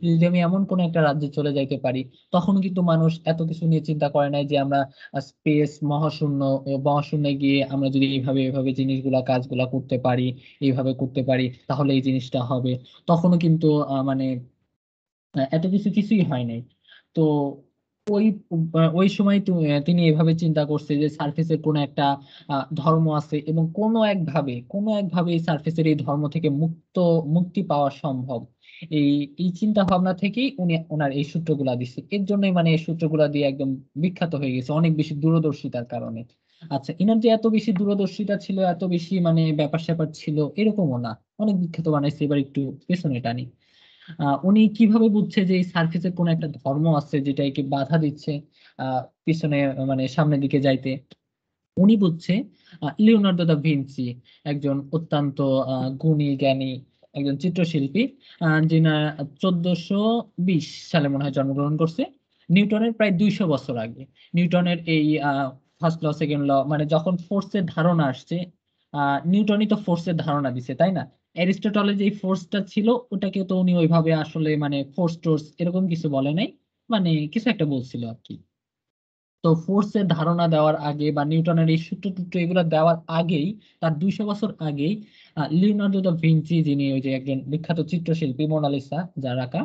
যদি আমি এমন কোন একটা রাজ্যে চলে যাইতে পারি, তখন কিন্তু মানুষ এত কিছু নিয়ে চিন্তা করে নাই যে আমরা স্পেস মহাশূন্য মহাশূন্যে গিয়ে আমরা যদি এইভাবে এইভাবে জিনিসগুলা, কাজগুলা করতে পারি, এইভাবে করতে পারি, তাহলে এই জিনিসটা হবে। তখনও কিন্তু মানে এত কিছু কিছুই হয় নাই। তো ওই ওই সময় তু- আহ, তিনি এভাবে চিন্তা করছে যে সার্ফেসের কোনো একটা ধর্ম আছে এবং কোনো একভাবে কোনো একভাবে এই সার্ফেসের এই ধর্ম থেকে মুক্ত মুক্তি পাওয়া সম্ভব। এই এই চিন্তা ভাবনা থেকেই উনি ওনার এই সূত্রগুলা দিচ্ছে এর জন্যই মানে এই সূত্রগুলা দিয়ে একদম বিখ্যাত হয়ে গেছে অনেক বেশি দূরদর্শিতার কারণে। আচ্ছা ইনার যে এত বেশি দূরদর্শিতা ছিল এত বেশি মানে ব্যাপার স্যাপার ছিল এরকমও না। অনেক বিখ্যাত বানাইছে এবার একটু পেছনে টানি। উনি কীভাবে বুঝছে যে এই সার্ফেসের কোন একটা ধর্ম আছে যেটা একে বাধা দিচ্ছে পিছনে মানে সামনের দিকে যাইতে? উনি বুঝছে লিওনার্দো দা ভিঞ্চি একজন অত্যন্ত গুণী, জ্ঞানী একজন চিত্রশিল্পী যিনি চোদ্দশো বিশ সালে মনে হয় জন্মগ্রহণ করছে। নিউটনের প্রায় দুইশো বছর আগে। নিউটনের এই ফার্স্ট ল সেকেন্ড ল মানে যখন ফোর্সের ধারণা আসছে নিউটনই তো ফোর্সের ধারণা দিছে, তাই না? অ্যারিস্টটলের যে ফোর্সটা ছিল ওটাকে তো উনি ওইভাবে আসলে মানে ফোর্স টোর্স এরকম কিছু বলে নাই মানে কিছু একটা বলছিল আর কি। তো ফোর্সের ধারণা দেওয়ার আগে বা নিউটনের এই সূত্র টুত্র এগুলো দেওয়ার আগেই, তার দুইশো বছর আগেই লিওনার্দো দা ভিঞ্চি যিনি ওই যে একজন বিখ্যাত চিত্রশিল্পী মোনালিসা যার আঁকা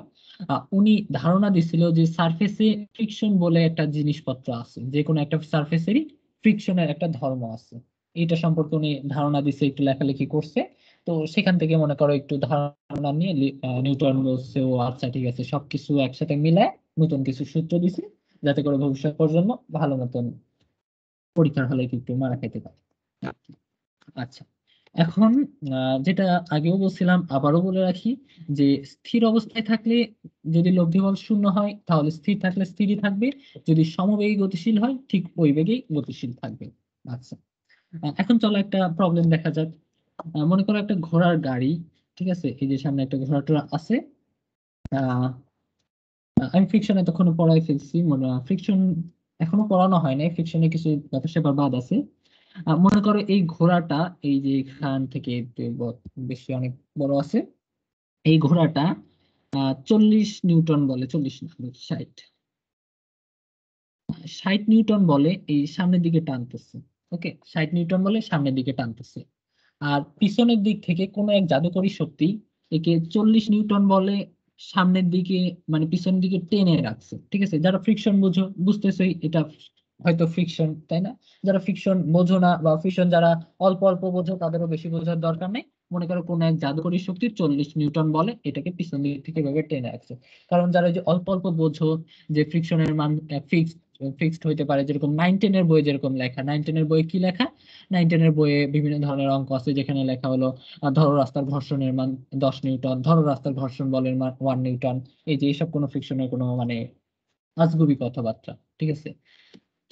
উনি ধারণা দিছিল যে সারফেসে ফ্রিকশন বলে একটা জিনিসপত্র আছে, যে কোনো একটা সারফেসেরই ফ্রিকশনের একটা ধর্ম আছে। এটা সম্পর্কে উনি ধারণা দিছে, একটু লেখালেখি করছে। তো সেখান থেকে মনে করো একটু ধারণা নিয়ে নিউটন বলছে ও আচ্ছা ঠিক আছে, সবকিছু একসাথে মিলায় নতুন কিছু সূত্র দিছে, যাতে করে ভবিষ্যৎ প্রজন্ম ভালো মতন পরীক্ষার হলে একটু মারা খেতে পারে। আচ্ছা এখন যেটা আগেও বলছিলাম, আবারও বলে রাখি যে স্থির অবস্থায় থাকলে যদি লব্ধি বল শূন্য হয়, তাহলে স্থির থাকলে স্থিরই থাকবে, যদি সমবেগী গতিশীল হয়, ঠিক ওই বেগেই গতিশীল থাকবে। আচ্ছা এখন চলো একটা প্রবলেম দেখা যাক। মনে করো একটা ঘোড়ার গাড়ি, ঠিক আছে? এই যে সামনে একটা ঘোড়া টোড়া আছে। আমি ফ্রিকশন এতক্ষণ পড়াই ফেলছি। মনে ফ্রিকশন এখনও পড়ানো হয় নাই। ফ্রিকশনে কিছু স্যাপার বাদ আছে। মনে করো এই ঘোড়াটা, এই যে এখান থেকে বেশি অনেক বড় আছে। এই ঘোড়াটা চল্লিশ নিউটন বলে, চল্লিশ ষাট। ষাট নিউটন বলে এই সামনের দিকে টানতেছে ওকে ষাট নিউটন বলে সামনের দিকে টানতেছে। আর পিছনের দিক থেকে কোনো এক জাদুকরী শক্তি একে চল্লিশ নিউটন বলে সামনের দিকে মানে পিছনের দিকে টেনে রাখছে। ঠিক আছে? যারা ফ্রিকশন বুঝো, বুঝতেছই এটা হয়তো ফ্রিকশন তাই না? যারা ফ্রিকশন বোঝো না বা ফ্রিকশন যারা অল্প অল্প বোঝো, তাদেরও বেশি বোঝার দরকার নেই। মনে করো কোন এক জাদুকরী শক্তি চল্লিশ নিউটন বলে এটাকে পিছন দিক থেকে এভাবে টেনে রাখছে। কারণ যারা যে অল্প অল্প বোঝো, যে ফ্রিকশনের মান ফিক্সড ফিক্সড হইতে পারে যেরকম যেরকম লেখা। কি লেখা? বইয়ে বিভিন্ন ধরনের অঙ্ক আছে যেখানে লেখা হলো ধরো রাস্তার ঘর্ষণের মান দশ নিউটন, ধরো রাস্তার ঘর্ষণ বলের মান ওয়ান নিউটন। এই যে এইসব কোনো ফ্রিকশনের কোনো মানে আজগুবি কথাবার্তা, ঠিক আছে?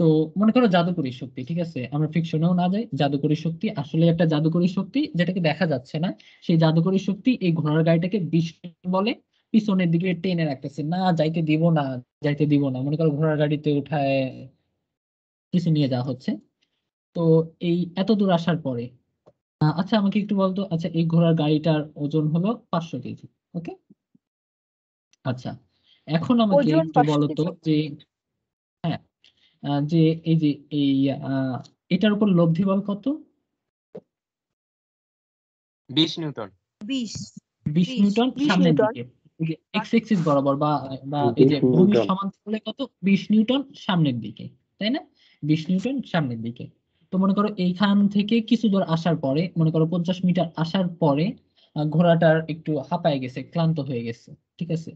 তো মনে করো জাদুকরী শক্তি, ঠিক আছে? আমরা ফিকশনেও না যাই, জাদুকরী শক্তি আসলে একটা জাদুকরী শক্তি যেটাকে দেখা যাচ্ছে না। সেই জাদুকরী শক্তি এই ঘোড়ার গাড়িটাকে বিষ বলে পিছনের দিকে টেনে রাখতেছে না যাইতে দিব না যাইতে দিব না। মনে করো ঘোড়ার গাড়িতে উঠায় কিছু নিয়ে যাওয়া হচ্ছে। তো এই এত দূর আসার পরে আচ্ছা আমাকে একটু বলতো আচ্ছা এই ঘোড়ার গাড়িটার ওজন হলো পাঁচশো কেজি ওকে? আচ্ছা এখন আমাকে একটু 500 বলো তো যে হ্যাঁ যে এই যে এই আহ, এটার উপর লব্ধি বল কত? বিশ নিউটন। বিশ। বিশ নিউটন সামনের দিকে। এক্স এক্সিস বরাবর বা বা এই যে ভূমির সমান্তরালে কত? বিশ নিউটন সামনের দিকে তাই না? বিশ নিউটন সামনের দিকে। তো মনে করো এইখান থেকে কিছু দূর আসার পরে মনে করো পঞ্চাশ মিটার আসার পরে ঘোড়াটার একটু হাঁপায় গেছে ক্লান্ত হয়ে গেছে ঠিক আছে?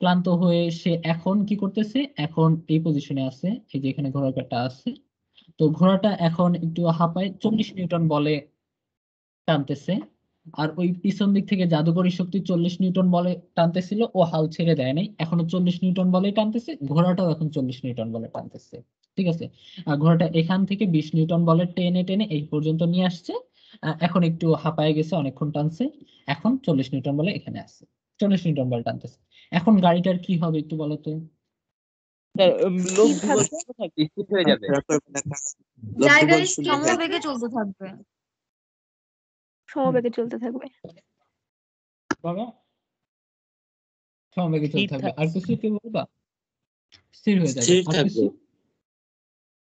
ক্লান্ত হয়ে সে এখন কি করতেছে? এখন এই পজিশনে আছে এই যে এখানে ঘোড়াটা আছে। তো ঘোড়াটা এখন একটু হাঁপায় চল্লিশ নিউটন বলে টানতেছে। আর ওই পিছন দিক থেকে জাদুকরী শক্তি চল্লিশ নিউটন বলে টানতেছিল ও হাল ছেড়ে দেয় নাই। এখনও চল্লিশ নিউটন বলে টানতেছে ঘোড়াটাও এখন চল্লিশ নিউটন বলে টানতেছে ঠিক আছে? আর ঘোড়াটা এখান থেকে বিশ নিউটন বলে টেনে টেনে এই পর্যন্ত নিয়ে আসছে। আহ, এখন একটু হাঁপায় গেছে অনেকক্ষণ টানছে এখন চল্লিশ নিউটন বলে এখানে আসছে চল্লিশ নিউটন বলে টানতেছে। এখন গাড়িটার কি হবে একটু বলো তো? হয়ে লব্ধি জায়গায়। সমবেগে চলতে থাকবে। সমবেগে চলতে থাকবে। বাবা সমবেগে চলতে থাকবে। আর কিছু কেউ বলবা? স্থির হয়ে যাবে। স্থির থাকবে।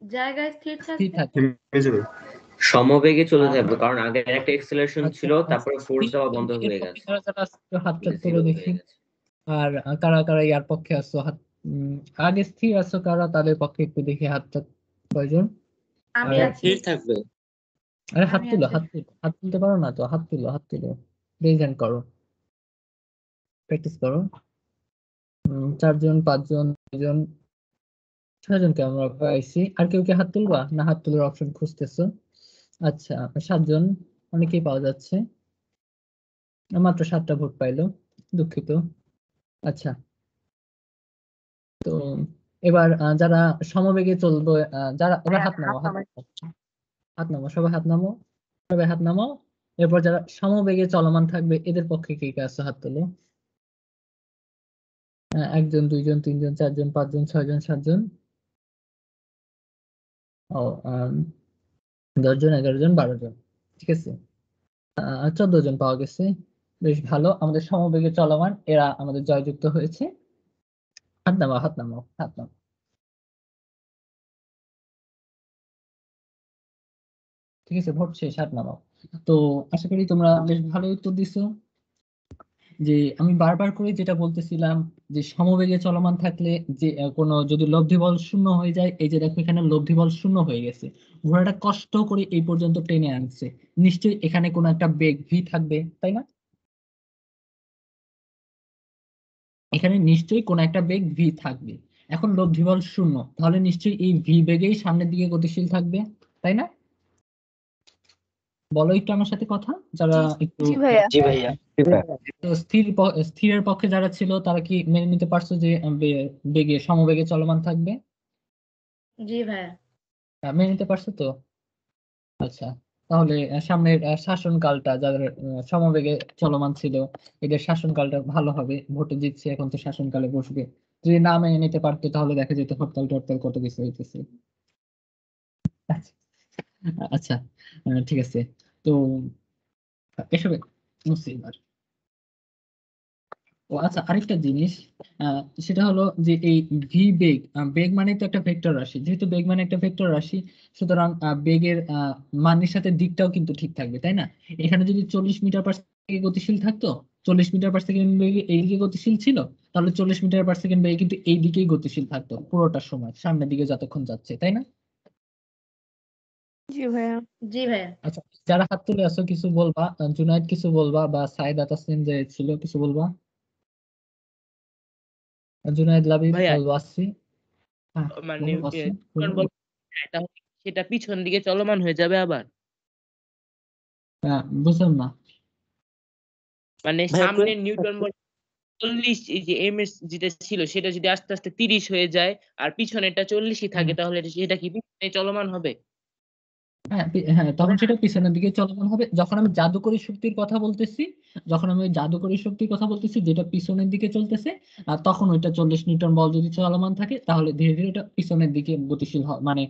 জায়গায় স্থির স্থির থাকবে? সমবেগে চলে যাবে কারণ আগে একটা এক্সেলারেশন আচ্ছা, ছিল তারপরে ফোর্স দেওয়া বন্ধ হয়ে গেছে। পক্ষে যারা যারা হাত চাপ করে দেখি। আর কারা কারা ইয়ার পক্ষে আছো? হাত উম, আগে স্থির আছো কারা? তাদের পক্ষে একটু দেখি হাতটা কয়জন? আমি স্থির থাকবে। আরে হাত তুলো। হাত তুলো হাত তুলতে পারো না তো হাত তুলো হাত তুলো। রেজ হ্যান্ড করো। প্র্যাকটিস করো। চারজন পাঁচজন ছয়জন ছয়জনকে আমরা পাইছি। আর কেউ কি হাত তুলবা? না হাত তোলার অপশন খুঁজতেছো? আচ্ছা সাতজন অনেকেই পাওয়া যাচ্ছে। মাত্র সাতটা ভোট পাইলো দুঃখিত। আচ্ছা। তো এবার যারা সমবেগে চলবে যারা হাত নামো হাত। হাত নামো সবাই হাত নামো সবাই হাত নামাও। এরপর যারা সমবেগে চলমান থাকবে, এদের পক্ষে কে কে আছে হাত তোলো? একজন, দুইজন, তিনজন, চারজন, পাঁচজন, ছয়জন, সাতজন। ও দশজন এগারো জন বারো জন ঠিক আছে? চোদ্দ জন পাওয়া গেছে। বেশ ভালো, আমাদের সমবেগে চলমান, এরা আমাদের জয়যুক্ত হয়েছে। হাত নামাও হাত নামাও হাত নামাও। ঠিক আছে, ভোট শেষ, হাত নামাও। তো আশা করি তোমরা বেশ ভালো উত্তর দিছো। যে আমি বারবার করে যেটা বলতেছিলাম, যে সমবেগে চলমান থাকলে যে কোনো যদি লব্ধি বল শূন্য হয়ে যায়, এই যে দেখো এখানে লব্ধি বল শূন্য হয়ে গেছে। ঘোড়াটা কষ্ট করে এই পর্যন্ত টেনে আনছে। নিশ্চয়ই এখানে কোনো একটা বেগ ভি থাকবে, তাই না? এখানে নিশ্চয়ই কোনো একটা বেগ ভি থাকবে। এখন লব্ধি বল শূন্য, তাহলে নিশ্চয়ই এই ভি বেগেই সামনের দিকে গতিশীল থাকবে, তাই না? বলো একটু আমার সাথে কথা যারা একটু জি ভাইয়া। জি ভাইয়া তো স্থির স্থিরের পক্ষে যারা ছিল তারা কি মেনে নিতে পারছ যে বেগে সমবেগে চলমান থাকবে? জি ভাইয়া। মেনে নিতে পারছ তো? আচ্ছা তাহলে সামনের শাসনকালটা যাদের সমবেগে চলমান ছিল এদের শাসনকালটা ভালো হবে ভোটে জিতছে এখন তো শাসনকালে বসবে। যদি না মেনে নিতে পারতো তাহলে দেখা যেত হরতাল টরতাল কত কিছু হইতেছে। আচ্ছা। আচ্ছা ঠিক আছে। তো, এসবে ও আচ্ছা আরেকটা জিনিস সেটা হলো যে এই ভি বেগ বেগ মানে তো একটা ভেক্টর রাশি। যেহেতু বেগ মানে একটা ভেক্টর রাশি, সুতরাং বেগের মানের সাথে দিকটাও কিন্তু ঠিক থাকবে, তাই না? এখানে যদি চল্লিশ মিটার পার সেকেন্ড গতিশীল থাকতো, চল্লিশ মিটার পার সেকেন্ড বেগে এইদিকে গতিশীল ছিল, তাহলে চল্লিশ মিটার পার সেকেন্ড বেগে কিন্তু এই দিকেই গতিশীল থাকতো, পুরোটা সময়, সামনের দিকে যতক্ষণ যাচ্ছে, তাই না? জি ভাইয়া। জি ভাইয়া। আচ্ছা যারা হাত তুলে আছো কিছু বলবা? আহ, জুনায়েদ কিছু বলবা? বা সাইদা তাসনিম যে ছিল কিছু বলবা? লাবিব ভাইয়া। বলব আসছি। হ্যাঁ মানে। বল- এটা সেটা পিছন দিকে চলমান হয়ে যাবে আবার। হ্যাঁ বুঝলাম না। মানে সামনে নিউটন বল চল্লিশ যে এম এস যেটা ছিল সেটা যদি আস্তে আস্তে তিরিশ হয়ে যায় আর পিছনেরটা চল্লিশই থাকে তাহলে এটা- সেটা কি পিছনে চলমান হবে? হ্যাঁ হ্যাঁ তখন সেটা পিছনের দিকে চলমান হবে। যখন আমি শক্তির কথা বলতেছি, যখন আমি শক্তির কথা বলতেছি, যেটা পিছনের দিকে চলতেছে তখন ওইটা চল্লিশ নিউটন বল যদি চলমান থাকে, তাহলে ধীরে ধীরে ওটা পিছনের দিকে গতিশীল হয় মানে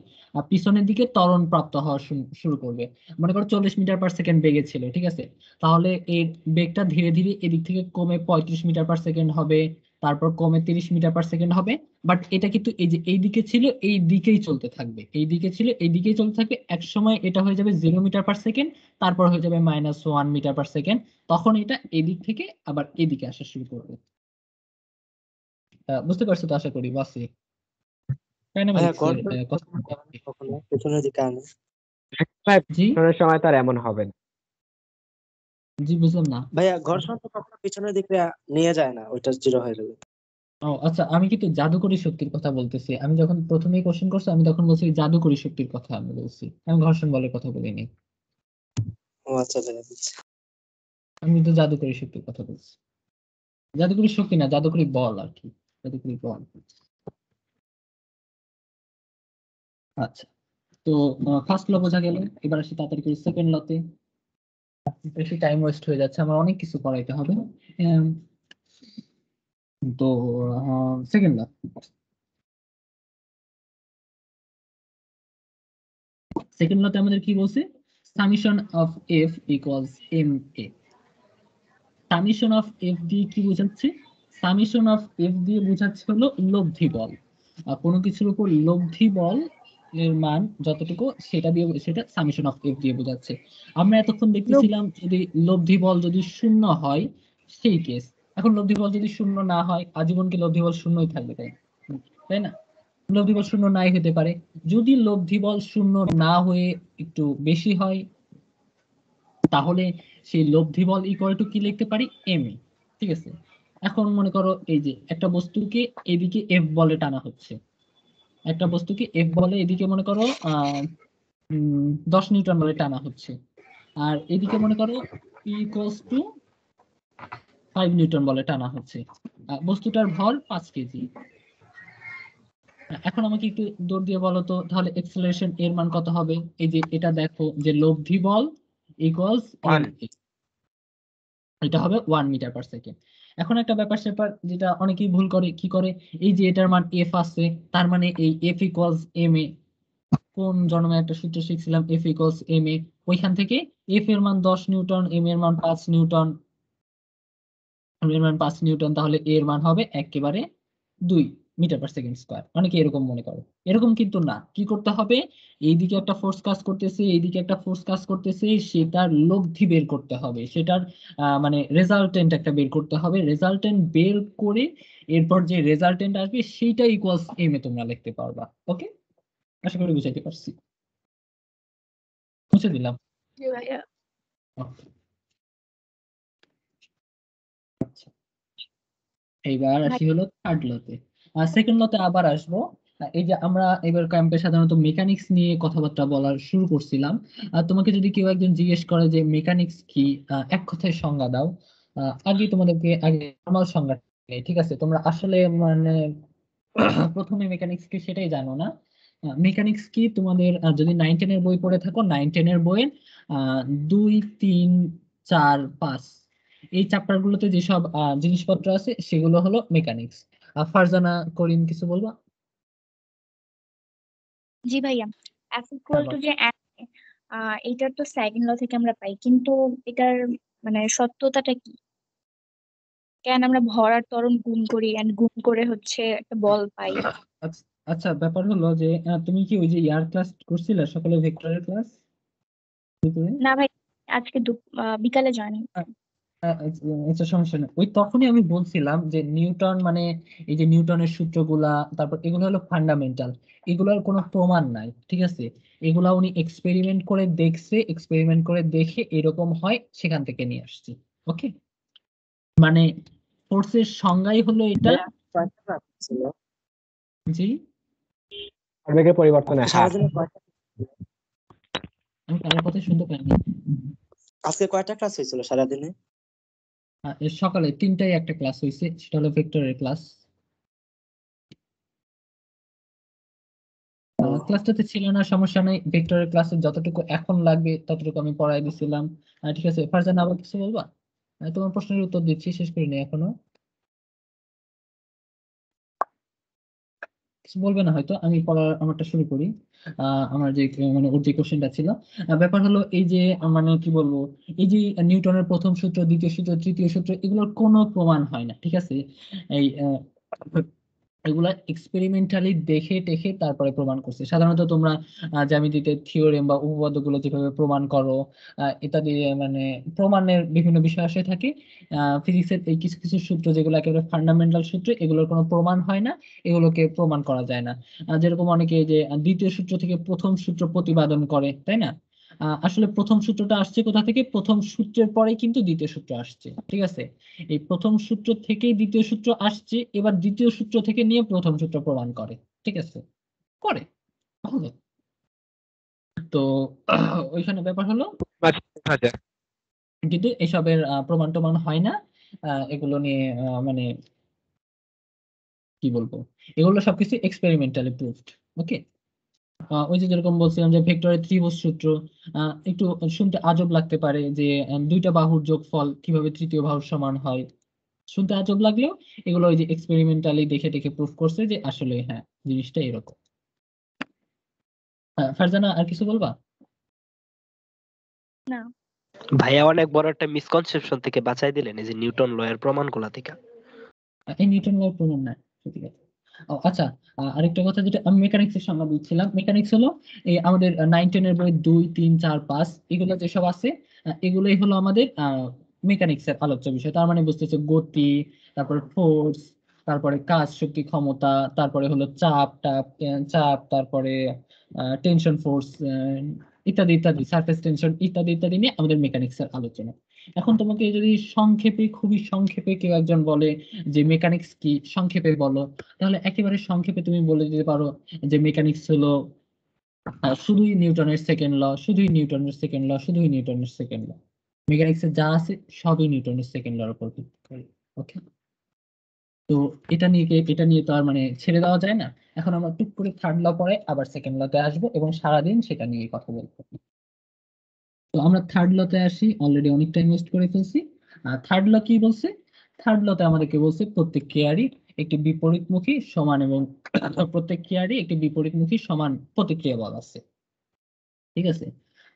পিছনের দিকে ত্বরণ প্রাপ্ত হওয়া শুরু- শুরু করবে। মনে করো চল্লিশ মিটার পার সেকেন্ড বেগে ছিল, ঠিক আছে? তাহলে এর বেগটা ধীরে ধীরে এদিক থেকে কমে পঁয়ত্রিশ মিটার পার সেকেন্ড হবে। তারপর কমে তিরিশ মিটার পার সেকেন্ড হবে বাট এটা কিন্তু এই যে এই দিকে ছিল এই দিকেই চলতে থাকবে এই দিকে ছিল এই দিকেই চলতে থাকবে এক সময় এটা হয়ে যাবে জিরো মিটার পার সেকেন্ড তারপর হয়ে যাবে minus one metre per second তখন এটা এদিক থেকে আবার এদিকে আসা শুরু করবে বুঝতে পারছ তো আশা করি বাসি সময় তার এমন হবে না জি বুঝলাম না। ভাইয়া ঘর্ষণ তো কখনো পিছনের দিকে নিয়ে যায় না ওইটা জিরো হয়ে গেলে ও আচ্ছা আমি কিন্তু জাদুকরী শক্তির কথা বলতেছি। আমি যখন প্রথমেই কোশ্চেন করছি আমি তখন বলছি জাদুকরী শক্তির কথা আমি বলছি। আমি ঘর্ষণ বলের কথা বলিনি। ও আচ্ছা। আমি তো জাদুকরী শক্তির কথা বলছি। জাদুকরী শক্তি না জাদুকরী বল আর কি। জাদুকরী বল। আচ্ছা তো ফার্স্ট ল বোঝা গেল। এবার আসি তাড়াতাড়ি করে সেকেন্ড লতে বেশি টাইম ওয়েস্ট হয়ে যাচ্ছে আমার অনেক কিছু করাইতে হবে। তো সেকেন্ড ল সেকেন্ড লতে আমাদের কি বলছে? Summation of F equals M A summation of F দিয়ে কি বোঝাচ্ছে? সামিশন অফ এফ দিয়ে বোঝাচ্ছে হলো লব্ধি বল। কোনো কিছুর উপর লব্ধি বল এর মান যতটুকু সেটা দিয়ে সেটা সামিশন অফ এফ দিয়ে বোঝাচ্ছে। আমরা এতক্ষণ দেখতেছিলাম যদি লব্ধি বল যদি শূন্য হয় সেই কেস এখন লব্ধি বল যদি শূন্য না হয় লব্ধি বল শূন্যই থাকবে তাই তাই না? লব্ধি বল শূন্য নাই হতে পারে। যদি লব্ধি বল শূন্য না হয়ে একটু বেশি হয় তাহলে সেই লব্ধি বল ইকুয়াল টু কি লিখতে পারি? M A. ঠিক আছে? এখন মনে করো এই যে একটা বস্তুকে এদিকে এফ বলে টানা হচ্ছে। একটা বস্তুকে এফ বলে এদিকে মনে করো দশ নিউটন বলে টানা হচ্ছে। আর এদিকে মনে করো ইকুয়ালস টু ফাইভ নিউটন বলে টানা হচ্ছে। বস্তুটার ভর পাঁচ কেজি। এখন আমাকে একটু দৌড় দিয়ে বলো তো তাহলে এক্সেলারেশন এর মান কত হবে? এই যে এটা দেখো যে লব্ধি বল ইকুয়ালস এটা হবে ওয়ান মিটার পার সেকেন্ড এখন একটা ব্যাপার স্যাপার যেটা অনেকেই ভুল করে, কি করে? এই যে এটার মান এফ আছে, তার মানে এই এফ ইকুয়ালস এম এ কোন জন্মে একটা সূত্র শিখছিলাম এফ ইকুয়ালস এম এ ওইখান থেকে এফ এর মান দশ নিউটন এম এর মান পাঁচ নিউটন এম এর মান পাঁচ নিউটন, তাহলে এর মান হবে একেবারে দুই। মিটার পার সেকেন্ড স্কোয়ার অনেকে এরকম মনে করে। এরকম কিন্তু না। কি করতে হবে? এইদিকে একটা ফোর্স কাজ করতেছে এইদিকে একটা ফোর্স কাজ করতেছে সেটার লব্ধি বের করতে হবে। সেটার মানে রেজাল্টেন্ট একটা বের করতে হবে। রেজাল্টেন্ট বের করে এরপর যে রেজাল্টেন্ট আসবে সেইটা ইকুয়ালস এম এ তোমরা লিখতে পারবা। ওকে আশা করি বুঝাইতে পারছি। বুঝে দিলাম। আচ্ছা। এইবার আসি হলো থার্ড লতে সেকেন্ড লতে আবার আসব। এই যে আমরা এবার ক্যাম্পে সাধারণত মেকানিক্স নিয়ে কথাবার্তা বলার শুরু করছিলাম। তোমাকে যদি কেউ একজন জিজ্ঞেস করে যে মেকানিক্স কি এক কথায় সংজ্ঞা দাও। আগে তোমাদেরকে আগে নর্মাল সংজ্ঞা ঠিক আছে? তোমরা আসলে মানে প্রথমে মেকানিক্স কি সেটাই জানো না। মেকানিক্স কি তোমাদের যদি নাইন টেনের বই পড়ে থাকো নাইন টেনের বইয়ের দুই, তিন, চার, পাঁচ। এই চ্যাপ্টার গুলোতে যেসব জিনিসপত্র আছে, সেগুলো হলো মেকানিক্স ফারজানা করিম কিছু বলবা? জি ভাইয়া এফ ইকুয়াল টু যে এইটার তো সেকেন্ড ল থেকে আমরা পাই কিন্তু এটার মানে সত্যতাটা কি? কেন আমরা ভর আর ত্বরণ গুণ করি and গুণ করে হচ্ছে একটা বল পাই? আচ্ছা আচ্ছা ব্যাপার হলো যে তুমি কি ওই যে ইয়ার ক্লাস করছিলে সকালে ভেক্টরের ক্লাস না ভাই আজকে বিকালে জয়েন আচ্ছা সমস্যা নেই। ওই তখনই আমি বলছিলাম যে নিউটন মানে এই যে নিউটনের সূত্রগুলা তারপর এগুলো হলো ফান্ডামেন্টাল এগুলোর কোনো প্রমাণ নাই ঠিক আছে? এগুলা উনি এক্সপেরিমেন্ট করে দেখছে এক্সপেরিমেন্ট করে দেখে এরকম হয় সেখান থেকে নিয়ে আসছি ওকে মানে ফোর্সের সংজ্ঞাই হলো এটা। জি? আবেগের পরিবর্তনে আমি কারোর কথা শুনতে পাইনি। আজকে কয়টা ক্লাস হয়েছিল সারাদিনে? সকালে তিনটায় একটা ক্লাস হয়েছে সেটা হলো ভেক্টরের ক্লাস ক্লাসটাতে ছিল না সমস্যা নেই ভেক্টরের ক্লাসে যতটুকু এখন লাগবে ততটুকু আমি পড়াই দিছিলাম। ঠিক আছে ফারজানা আবার কিছু বলবা? তোমার প্রশ্নের উত্তর দিচ্ছি শেষ করিনি এখনও। কিছু বলবে না হয়তো আমি পড়ার আমারটা শুরু করি। আমার যে মানে ওর যে কোশ্চেনটা ছিল। ব্যাপার হলো এই যে মানে কি বলব, এই যে নিউটনের প্রথম সূত্র, দ্বিতীয় সূত্র, তৃতীয় সূত্র, এগুলোর কোনো প্রমাণ হয় না, ঠিক আছে? এই এগুলা এক্সপেরিমেন্টালি দেখে টেখে তারপরে প্রমাণ করছে। সাধারণত তোমরা জ্যামিতিতে থিওরেম বা উপপাদ্যগুলো যেভাবে প্রমাণ করো ইত্যাদি মানে প্রমাণের বিভিন্ন বিষয় আসে থাকে। ফিজিক্সের এই কিছু কিছু সূত্র যেগুলো একেবারে ফান্ডামেন্টাল সূত্র, এগুলোর কোনো প্রমাণ হয় না, এগুলোকে প্রমাণ করা যায় না। যেরকম অনেকে যে দ্বিতীয় সূত্র থেকে প্রথম সূত্র প্রতিপাদন করে, তাই না? আসলে প্রথম সূত্রটা আসছে কোথা থেকে? প্রথম সূত্রের পরে কিন্তু দ্বিতীয় সূত্র আসছে, ঠিক আছে? এই প্রথম সূত্র থেকেই দ্বিতীয় সূত্র আসছে, এবার দ্বিতীয় সূত্র থেকে নিয়ে প্রথম সূত্র প্রমাণ করে, ঠিক আছে? করে তো ওইখানে ব্যাপার হলো কিন্তু এসবের প্রমাণ টমাণ হয় না। এগুলো নিয়ে মানে কি বলব? এগুলো সবকিছু এক্সপেরিমেন্টালি প্রুভড ওকে ওই যে যেরকম বলছিলাম যে ভেক্টরের ত্রিভুজ সূত্র একটু শুনতে আজব লাগতে পারে যে দুইটা বাহুর যোগফল কীভাবে তৃতীয় বাহুর সমান হয়। শুনতে আজব লাগলেও এগুলো ওই যে এক্সপেরিমেন্টালি দেখে দেখে প্রুফ করছে যে আসলে হ্যাঁ জিনিসটা এরকম। ফারজানা আর কিছু বলবা? না। ভাইয়া অনেক বড় একটা মিসকনসেপশন থেকে বাঁচাই দিলেন এই যে নিউটন লয়ের প্রমাণগুলা থেকে। এই নিউটন লয়ের প্রমাণ না কথা। ও আচ্ছা আরেকটা কথা যেটা আমি মেকানিক্স এর সংজ্ঞা দিচ্ছিলাম মেকানিক্স হলো এই আমাদের নাইন টেনের বই দুই, তিন, চার, পাঁচ, এগুলো যেসব আছে এগুলোই হলো আমাদের মেকানিক্স এর আলোচ্য বিষয়। তার মানে বুঝতেছে, গতি, তারপরে ফোর্স তারপরে কাজ, শক্তি, ক্ষমতা, তারপরে হলো চাপ, টাপ চাপ, তারপরে টেনশন ফোর্স ইত্যাদি ইত্যাদি সারফেস টেনশন ইত্যাদি ইত্যাদি নিয়ে আমাদের মেকানিক্স এর আলোচনা। এখন তোমাকে যদি সংক্ষেপে, খুবই সংক্ষেপে কেউ একজন বলে যে মেকানিক্স কি, সংক্ষেপে বলো, তাহলে একেবারে সংক্ষেপে তুমি বলে দিতে পারো যে মেকানিক্স হলো শুধুই নিউটনের সেকেন্ড ল শুধুই নিউটনের সেকেন্ড ল শুধুই নিউটনের সেকেন্ড ল মেকানিক্স যা আছে সবই নিউটনের সেকেন্ড লর উপর ভিত্তি করে ওকে তো এটা নিয়ে এটা নিয়ে তো আর মানে ছেড়ে দেওয়া যায় না। এখন আমরা টুক করে থার্ড ল পরে আবার সেকেন্ড লতে আসব এবং সারাদিন সেটা নিয়ে কথা বলব। তো আমরা থার্ড লতে আসি অলরেডি অনেক টাইম ওয়েস্ট করে ফেলছি। থার্ড ল কি বলছে? থার্ড লতে আমাদেরকে বলছে প্রত্যেক ক্রিয়ারই একটি বিপরীতমুখী সমান এবং প্রত্যেক ক্রিয়ারই একটি বিপরীতমুখী সমান প্রতিক্রিয়া বল আছে। ঠিক আছে?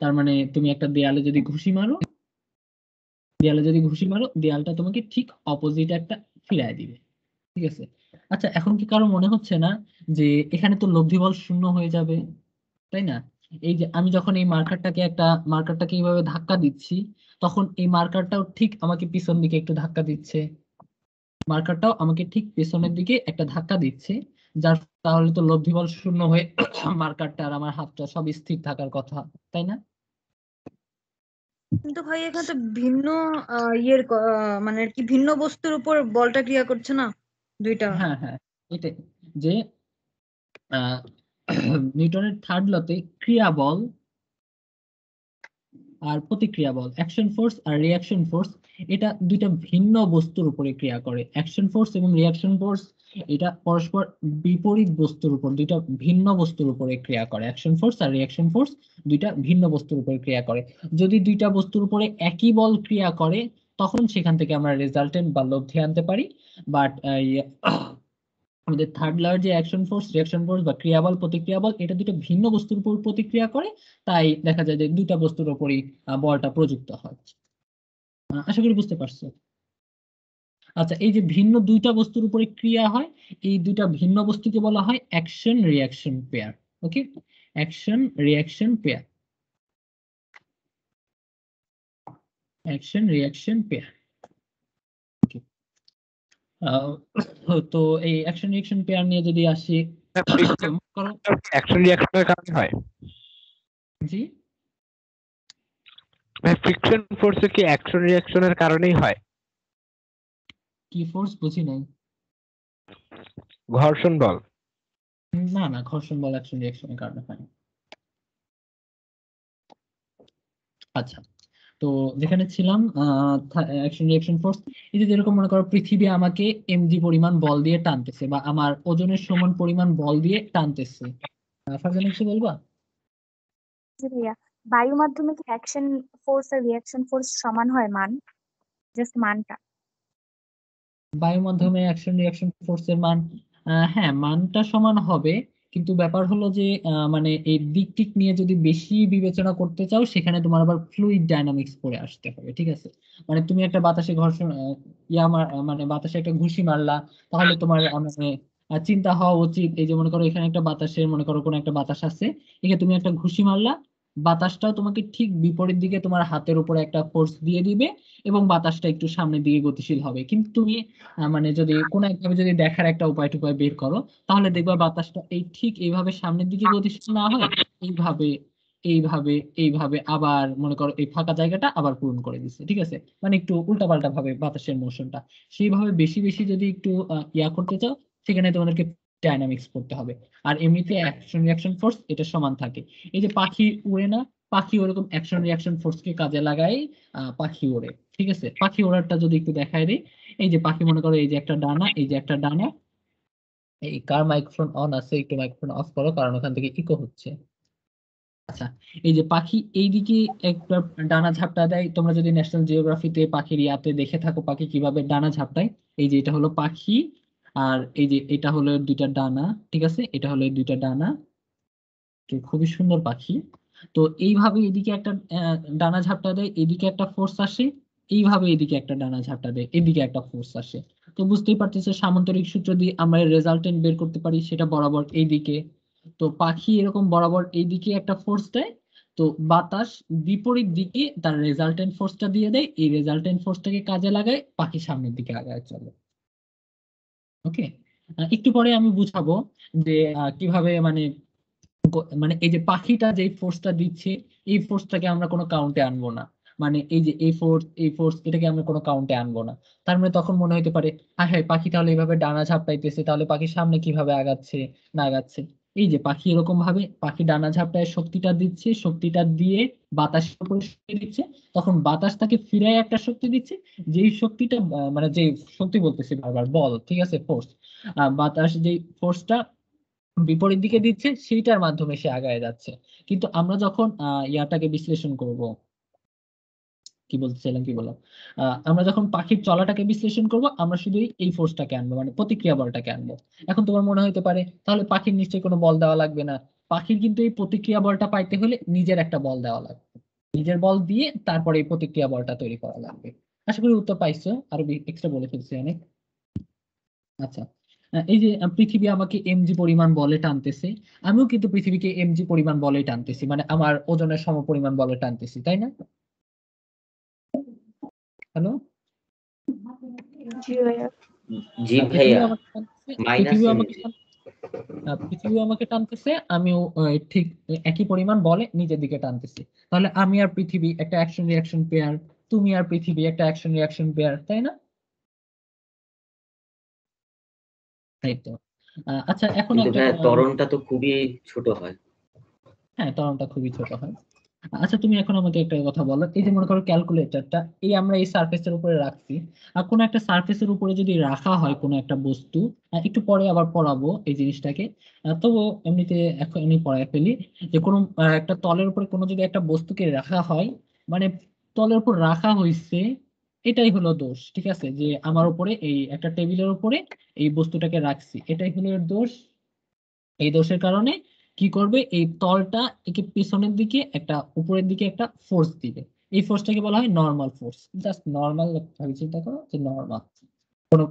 তার মানে তুমি একটা দেয়ালে যদি ঘুষি মারো, দেয়ালে যদি ঘুষি মারো, দেয়ালটা তোমাকে ঠিক অপোজিট একটা ফিরায় দিবে। ঠিক আছে? আচ্ছা এখন কি কারও মনে হচ্ছে না যে এখানে তো লব্ধি বল শূন্য হয়ে যাবে? তাই না? এই যে আমি যখন এই মার্কারটাকে একটা মার্কারটাকে এইভাবে ধাক্কা দিচ্ছি তখন এই মার্কারটাও ঠিক আমাকে পিছন দিকে একটু ধাক্কা দিচ্ছে। মার্কারটাও আমাকে ঠিক পেছনের দিকে একটা ধাক্কা দিচ্ছে যার তাহলে তো লব্ধি বল শূন্য হয়ে মার্কারটা আর আমার হাতটা সব স্থির থাকার কথা তাই না? কিন্তু ভাই এখানে তো ভিন্ন ইয়ের মানে কি ভিন্ন বস্তুর উপর বলটা ক্রিয়া করছে না দুইটা। হ্যাঁ হ্যাঁ এটাই যে নিউটনের থার্ড লতে ক্রিয়া বল আর প্রতিক্রিয়া বল অ্যাকশন ফোর্স আর রিয়াকশন ফোর্স এটা দুইটা ভিন্ন বস্তুর উপরে ক্রিয়া করে। অ্যাকশন ফোর্স এবং রিয়াকশন ফোর্স এটা পরস্পর বিপরীত বস্তুর উপর, দুইটা ভিন্ন বস্তুর উপরে ক্রিয়া করে। অ্যাকশন ফোর্স আর রিয়াকশন ফোর্স দুইটা ভিন্ন বস্তুর উপরে ক্রিয়া করে। যদি দুইটা বস্তুর উপরে একই বল ক্রিয়া করে, তখন সেখান থেকে আমরা রেজাল্টেন্ট বা লব্ধি আনতে পারি। বাট আমাদের থার্ড লার যে অ্যাকশন ফোর্স রিয়াকশন ফোর্স বা ক্রিয়াবল প্রতিক্রিয়া বল, এটা দুটো ভিন্ন বস্তুর উপর প্রতিক্রিয়া করে, তাই দেখা যায় যে দুইটা বস্তুর উপরই বলটা প্রযুক্ত হয়। আশা করি বুঝতে পারছ। আচ্ছা এই যে ভিন্ন দুইটা বস্তুর উপরে ক্রিয়া হয়, এই দুইটা ভিন্ন বস্তুকে বলা হয় action reaction pair okay action reaction pair action reaction pair তো এই অ্যাকশন রিয়াকশন পেয়ার নিয়ে যদি আসি। অ্যাকশন রিঅ্যাকশনের কারণে হয়। জি। ফ্রিকশন ফোর্স কি অ্যাকশন রিঅ্যাকশনের কারণেই হয়? কি ফোর্স বুঝি নাই। ঘর্ষণ বল। না না ঘর্ষণ বল অ্যাকশন রিঅ্যাকশনের কারণে হয়। আচ্ছা। তো যেখানে ছিলাম অ্যাকশন রিঅ্যাকশন ফোর্স এই যে যেরকম মনে করো পৃথিবী আমাকে এমজি পরিমাণ বল দিয়ে টানতেছে বা আমার ওজনের সমান পরিমাণ বল দিয়ে টানতেছে। ফারজানা কিছু বলবা? জি ভাইয়া বায়ু মাধ্যমে কি অ্যাকশন ফোর্স আর রিয়াকশন ফোর্স সমান হয় মান জাস্ট মানটা। বায়ু মাধ্যমে অ্যাকশন রিঅ্যাকশন ফোর্সের মান হ্যাঁ মানটা সমান হবে কিন্তু ব্যাপার হলো যে মানে এই দিক টিক নিয়ে যদি বেশি বিবেচনা করতে চাও, সেখানে তোমার আবার ফ্লুইড ডাইনামিক্স পড়ে আসতে হবে, ঠিক আছে? মানে তুমি একটা বাতাসে ঘর্ষণ ইয়া মানে বাতাসে একটা ঘুষি মারলা, তাহলে তোমার মানে চিন্তা হওয়া উচিত। এই যে মনে করো এখানে একটা বাতাসের, মনে করো কোনো একটা বাতাস আছে এখানে তুমি একটা ঘুষি মারলা বাতাসটাও তোমাকে ঠিক বিপরীত দিকে তোমার হাতের উপরে একটা ফোর্স দিয়ে দিবে এবং বাতাসটা একটু সামনের দিকে গতিশীল হবে। কিন্তু তুমি মানে যদি কোনো একভাবে যদি দেখার একটা উপায় টুপায় বের করো, তাহলে দেখবা বাতাসটা এই ঠিক এইভাবে সামনের দিকে গতিশীল না হয় এইভাবে এইভাবে এইভাবে আবার মনে করো এই ফাঁকা জায়গাটা আবার পূরণ করে দিচ্ছে ঠিক আছে? মানে একটু উল্টাপাল্টা ভাবে বাতাসের মোশনটা সেইভাবে বেশি বেশি যদি একটু ইয়া করতে চাও, সেখানে তোমাদেরকে ডাইনামিক্স করতে হবে। আর এমনিতে অ্যাকশন রিয়াকশন ফোর্স এটা সমান থাকে। এই যে পাখি উড়ে না, পাখি ওরকম অ্যাকশন রিয়াকশন ফোর্স কে কাজে লাগাই পাখি ওড়ে, ঠিক আছে? পাখি ওড়ারটা যদি একটু দেখায় দিই, এই যে পাখি মনে করো এই যে একটা ডানা, এই যে একটা ডানা, এই কার মাইক্রোফোন অন আছে, একটু মাইক্রোফোন অফ করো, কারণ ওখান থেকে ইকো হচ্ছে। আচ্ছা এই যে পাখি এইদিকে একটা ডানা ঝাপটা দেয়, তোমরা যদি ন্যাশনাল জিওগ্রাফিতে পাখির ইয়াতে দেখে থাকো পাখি কীভাবে ডানা ঝাপটায়, এই যে এটা হলো পাখি আর এই যে এটা হলো দুইটা ডানা, ঠিক আছে? এটা হলো দুইটা ডানা। খুবই সুন্দর পাখি। তো এইভাবে এদিকে একটা ডানা ঝাপটা দেয়, এদিকে একটা ফোর্স আসে, এইভাবে এদিকে একটা ডানা ঝাপটা দেয়, এদিকে একটা ফোর্স আসে। তো বুঝতেই পারতেছো, সামান্তরিক সূত্র দিয়ে আমরা রেজাল্টেন্ট বের করতে পারি, সেটা বরাবর এইদিকে। তো পাখি এরকম বরাবর এইদিকে একটা ফোর্স দেয়, তো বাতাস বিপরীত দিকে তার রেজাল্টেন্ট ফোর্সটা দিয়ে দেয়, এই রেজাল্টেন্ট ফোর্সটাকে কাজে লাগায়, পাখি সামনের দিকে আগায় চলে। ওকে একটু পরে আমি বুঝাবো যে কীভাবে মানে মানে এই যে পাখিটা যে ফোর্সটা দিচ্ছে, এই ফোর্সটাকে আমরা কোনো কাউন্টে আনব না। মানে এই যে এই ফোর্স এই ফোর্স এটাকে আমরা কোনো কাউন্টে আনব না। তার মানে তখন মনে হতে পারে হ্যাঁ হ্যাঁ পাখি তাহলে এইভাবে ডানা ঝাপটাইতেছে, তাহলে পাখির সামনে কীভাবে আগাচ্ছে, না আগাচ্ছে? এই যে পাখি এরকম ভাবে পাখি ডানা ঝাপটায় শক্তিটা দিচ্ছে শক্তিটা দিয়ে শক্তি দিচ্ছে তখন বাতাস তাকে ফিরায় একটা শক্তি দিচ্ছে যেই শক্তিটা মানে যে শক্তি বলতেছি বারবার বল ঠিক আছে ফোর্স বাতাস যেই ফোর্সটা বিপরীত দিকে দিচ্ছে সেইটার মাধ্যমে সে আগায় যাচ্ছে। কিন্তু আমরা যখন আহ, ইয়াটাকে বিশ্লেষণ করব কি বলতেছিলাম কি বললাম? আমরা যখন পাখির চলাটাকে বিশ্লেষণ করব, আমরা শুধু এই ফোর্সটাকে আনব মানে প্রতিক্রিয়া বলটাকে আনব। এখন তোমার মনে হতে পারে, তাহলে পাখির নিশ্চয়ই কোনো বল দেওয়া লাগবে না। পাখির কিন্তু এই প্রতিক্রিয়া বলটা পাইতে হলে নিজের একটা বল দেওয়া লাগবে। নিজের বল দিয়ে তারপরে এই প্রতিক্রিয়া বলটা তৈরি করা লাগবে। আশা করি উত্তর পাইছো, আরও এক্সট্রা বলে ফেলছি অনেক। আচ্ছা এই যে পৃথিবী আমাকে এমজি পরিমাণ বলে টানতেছে, আমিও কিন্তু পৃথিবীকে এমজি পরিমাণ বলে টানতেছি মানে আমার ওজনের সম পরিমাণ বলে টানতেছি, তাই না? হ্যালো জি ভাইয়া। জি ভাইয়া পৃথিবী আমাকে পৃথিবী আমাকে টানতেছে। আমিও ঠিক একই পরিমাণ বলে নিজের দিকে টানতেছি। তাহলে আমি আর পৃথিবী একটা অ্যাকশন রিয়াকশন পেয়ার তুমি আর পৃথিবী একটা অ্যাকশন রিয়াকশন পেয়ার তাই না? তাই তো। আচ্ছা এখন একটা ত্বরণটা তো খুবই ছোট হয়। হ্যাঁ ত্বরণটা খুবই ছোট হয়। আচ্ছা তুমি এখন আমাকে একটা কথা বলো। এই যে মনে করো ক্যালকুলেটরটা এই আমরা এই সারফেসের উপরে রাখছি। আর কোনো একটা সারফেসের উপরে যদি রাখা হয় কোনো একটা বস্তু একটু পরে আবার পড়াবো এই জিনিসটাকে। আহ, এমনিতে এখন আমি পড়ায় ফেলি যে কোনো একটা তলের উপরে কোনো যদি একটা বস্তুকে রাখা হয় মানে তলের উপর রাখা হয়েছে এটাই হলো দোষ ঠিক আছে? যে আমার উপরে এই একটা টেবিলের উপরে এই বস্তুটাকে রাখছি এটাই হলো দোষ। এই দোষের কারণে কি করবে? এই তলটা একে পিছনের দিকে, একটা উপরের দিকে একটা ফোর্স দিবে। এই ফোর্সটাকে বলা হয় নর্মাল ফোর্স জাস্ট নর্মাল ভাবে চিন্তা করো যে নর্মাল কোনো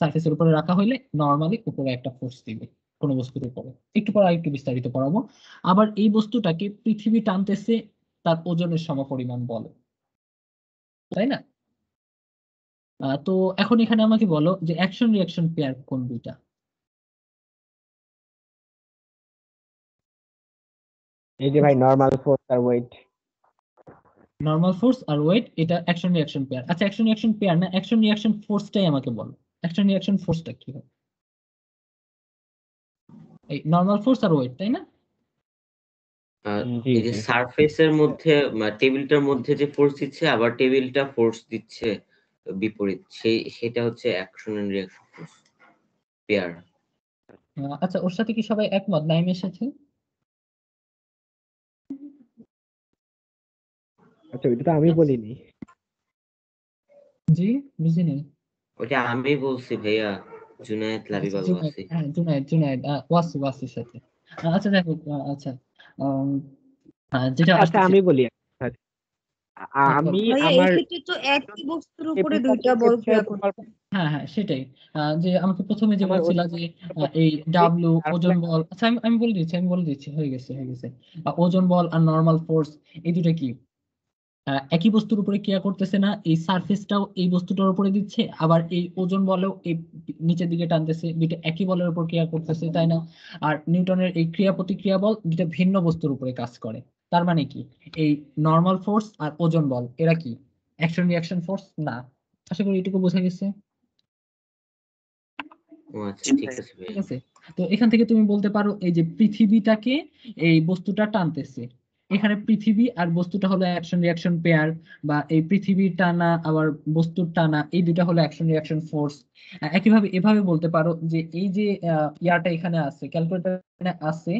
সারফেসের উপরে রাখা হইলে নর্মালি উপরে একটা ফোর্স দিবে কোনো বস্তুর উপরে। একটু পর একটু বিস্তারিত পড়াবো। আবার এই বস্তুটাকে পৃথিবী টানতেছে, তার ওজনের সমপরিমাণ বলে। তাই না? তো এখন এখানে আমাকে বলো যে অ্যাকশন রিয়াকশন পেয়ার কোন দুইটা? এই যে ভাই নর্মাল ফোর্স আর ওয়েট নর্মাল ফোর্স আর ওয়েট এটা অ্যাকশন রিয়াকশন পেয়ার আচ্ছা অ্যাকশন রিয়াকশন পেয়ার না অ্যাকশন রিয়াকশন ফোর্সটাই আমাকে বলো। অ্যাকশন রিয়াকশন ফোর্সটা কি হবে? এই নর্মাল ফোর্স আর ওয়েট তাই না? এই যে সারফেসের মধ্যে টেবিলটার মধ্যে যে ফোর্স দিচ্ছে আবার টেবিলটা ফোর্স দিচ্ছে বিপরীত সেই সেটা হচ্ছে action and reaction force pair আচ্ছা ওর সাথে কি সবাই একমত নাইমের সাথে? আচ্ছা ওইটা তো আমি বলিনি। জি বুঝিনি ওটা আমি বলছি ভাইয়া জুনায়েদ ওয়াসি হ্যাঁ জুনায়েদ জুনায়েদ ওয়াসি ওয়াসির সাথে। আচ্ছা দেখো আচ্ছা যেটা আচ্ছা আমি বলি হ্যাঁ, আমি আমার তো একই বস্তুর উপরে দুইটা বল ক্রিয়া ক্ষেত্রে হ্যাঁ হ্যাঁ সেটাই। আহ, যে আমাকে প্রথমে যে বলছিলা যে এই ডাব্লিউ ওজন বল আচ্ছা আমি আমি বলে দিচ্ছি আমি বলে দিচ্ছি হয়ে গেছে হয়ে গেছে। ওজন বল আর নর্মাল ফোর্স এই দুটো কি? একই বস্তুর উপরে ক্রিয়া করতেছে না এই সারফেসটাও এই বস্তুটার উপরে দিচ্ছে আবার এই ওজন বলেও এই নিচের দিকে টানতেছে দুইটা একই বলের উপর ক্রিয়া করতেছে তাই না? আর নিউটনের এই ক্রিয়া প্রতিক্রিয়া বল দুটা ভিন্ন বস্তুর উপরে কাজ করে তার মানে কি? এই নর্মাল ফোর্স আর ওজন বল এরা কি? অ্যাকশন রিয়াকশন ফোর্স না। আশা করি এটুকু বোঝা গেছে। আচ্ছা ঠিক আছে ঠিক আছে? তো এখান থেকে তুমি বলতে পারো এই যে পৃথিবীটাকে এই বস্তুটা টানতেছে। এখানে পৃথিবী আর বস্তুটা হলো অ্যাকশন রিয়াকশন পেয়ার বা এই পৃথিবীর টানা আবার বস্তুর টানা এই দুটা হলো অ্যাকশন রিয়াকশন ফোর্স একইভাবে এভাবে বলতে পারো যে এই যে ইয়াটা এখানে আছে ক্যালকুলেটর আছে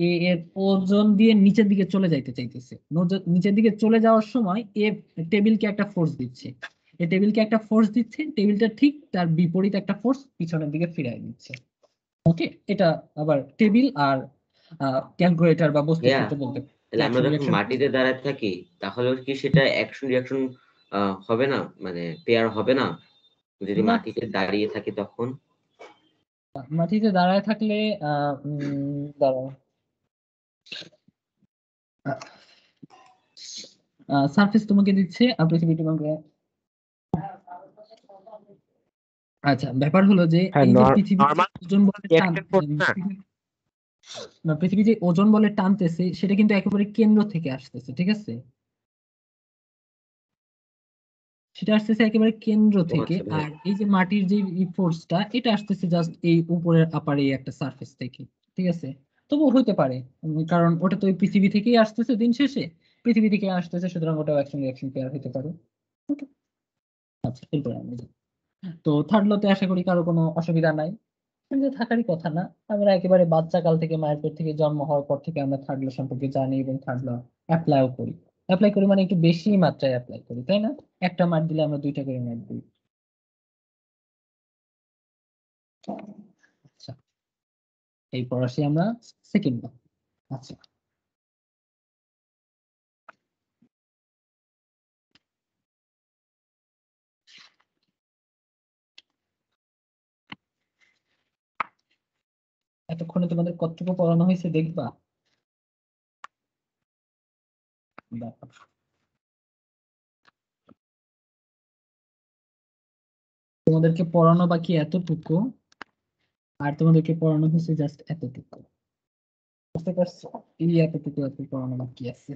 এ এর ওজন দিয়ে নিচের দিকে চলে যাইতে চাইতেছে। নিচের দিকে চলে যাওয়ার সময় এ টেবিলকে একটা ফোর্স দিচ্ছে। এ টেবিলকে একটা ফোর্স দিচ্ছে টেবিলটা ঠিক তার বিপরীত একটা ফোর্স পিছনের দিকে ফিরাই দিচ্ছে। ওকে এটা আবার টেবিল আর ক্যালকুলেটর বা বস্তু বলতে তাহলে আমরা যখন মাটিতে দাঁড়ায় থাকি তাহলে কি সেটা অ্যাকশন রিঅ্যাকশন হবে না? মানে পেয়ার হবে না? যদি মাটিতে দাঁড়িয়ে থাকি তখন? মাটিতে দাঁড়ায় থাকলে আহ উম, দাঁড়াও। সারফেস তোমাকে দিচ্ছে আর পৃথিবী তোমাকে আচ্ছা ব্যাপার হলো যে হ্যাঁ, এই পৃথিবী পৃথিবী- যে ওজন বলে টানতেছে সেটা কিন্তু একেবারে কেন্দ্র থেকে আসতেছে ঠিক আছে? সেটা আসতেছে একেবারে কেন্দ্র থেকে আর এই যে মাটির যে ফোর্সটা এটা আসতেছে জাস্ট এই উপরের আপার একটা সারফেস থেকে ঠিক আছে? তবু হইতে পারে কারণ ওটা তো ওই পৃথিবী থেকেই আসতেছে দিন শেষে। পৃথিবী থেকে আসতেছে সুতরাং ওটাও অ্যাকশন রিয়াকশন পেয়ার হতে পারে। আচ্ছা এরপরে যাই। তো থার্ড লোতে আশা করি কারও কোনো অসুবিধা নাই। কিন্তু থাকারই কথা না। আমরা একেবারে বাচ্চা কাল থেকে মায়ের পেট থেকে জন্ম হওয়ার পর থেকে আমরা থার্ড ল সম্পর্কে জানি এবং থার্ড ল অ্যাপ্লাইও করি। অ্যাপ্লাই করি মানে একটু বেশি মাত্রায় অ্যাপ্লাই করি, তাই না? একটা মার্ক দিলে আমরা দুইটা করে মার্ক দিই। আচ্ছা এই পড়াশি আমরা সেকেন্ড আচ্ছা। এতক্ষণে তোমাদের কতটুকু পড়ানো হয়েছে দেখবা। তোমাদেরকে পড়ানো বাকি এতটুকু আর তোমাদেরকে পড়ানো হয়েছে জাস্ট এতটুকু। বুঝতে পারছ? এই এতটুকু এত পড়ানো বাকি আছে।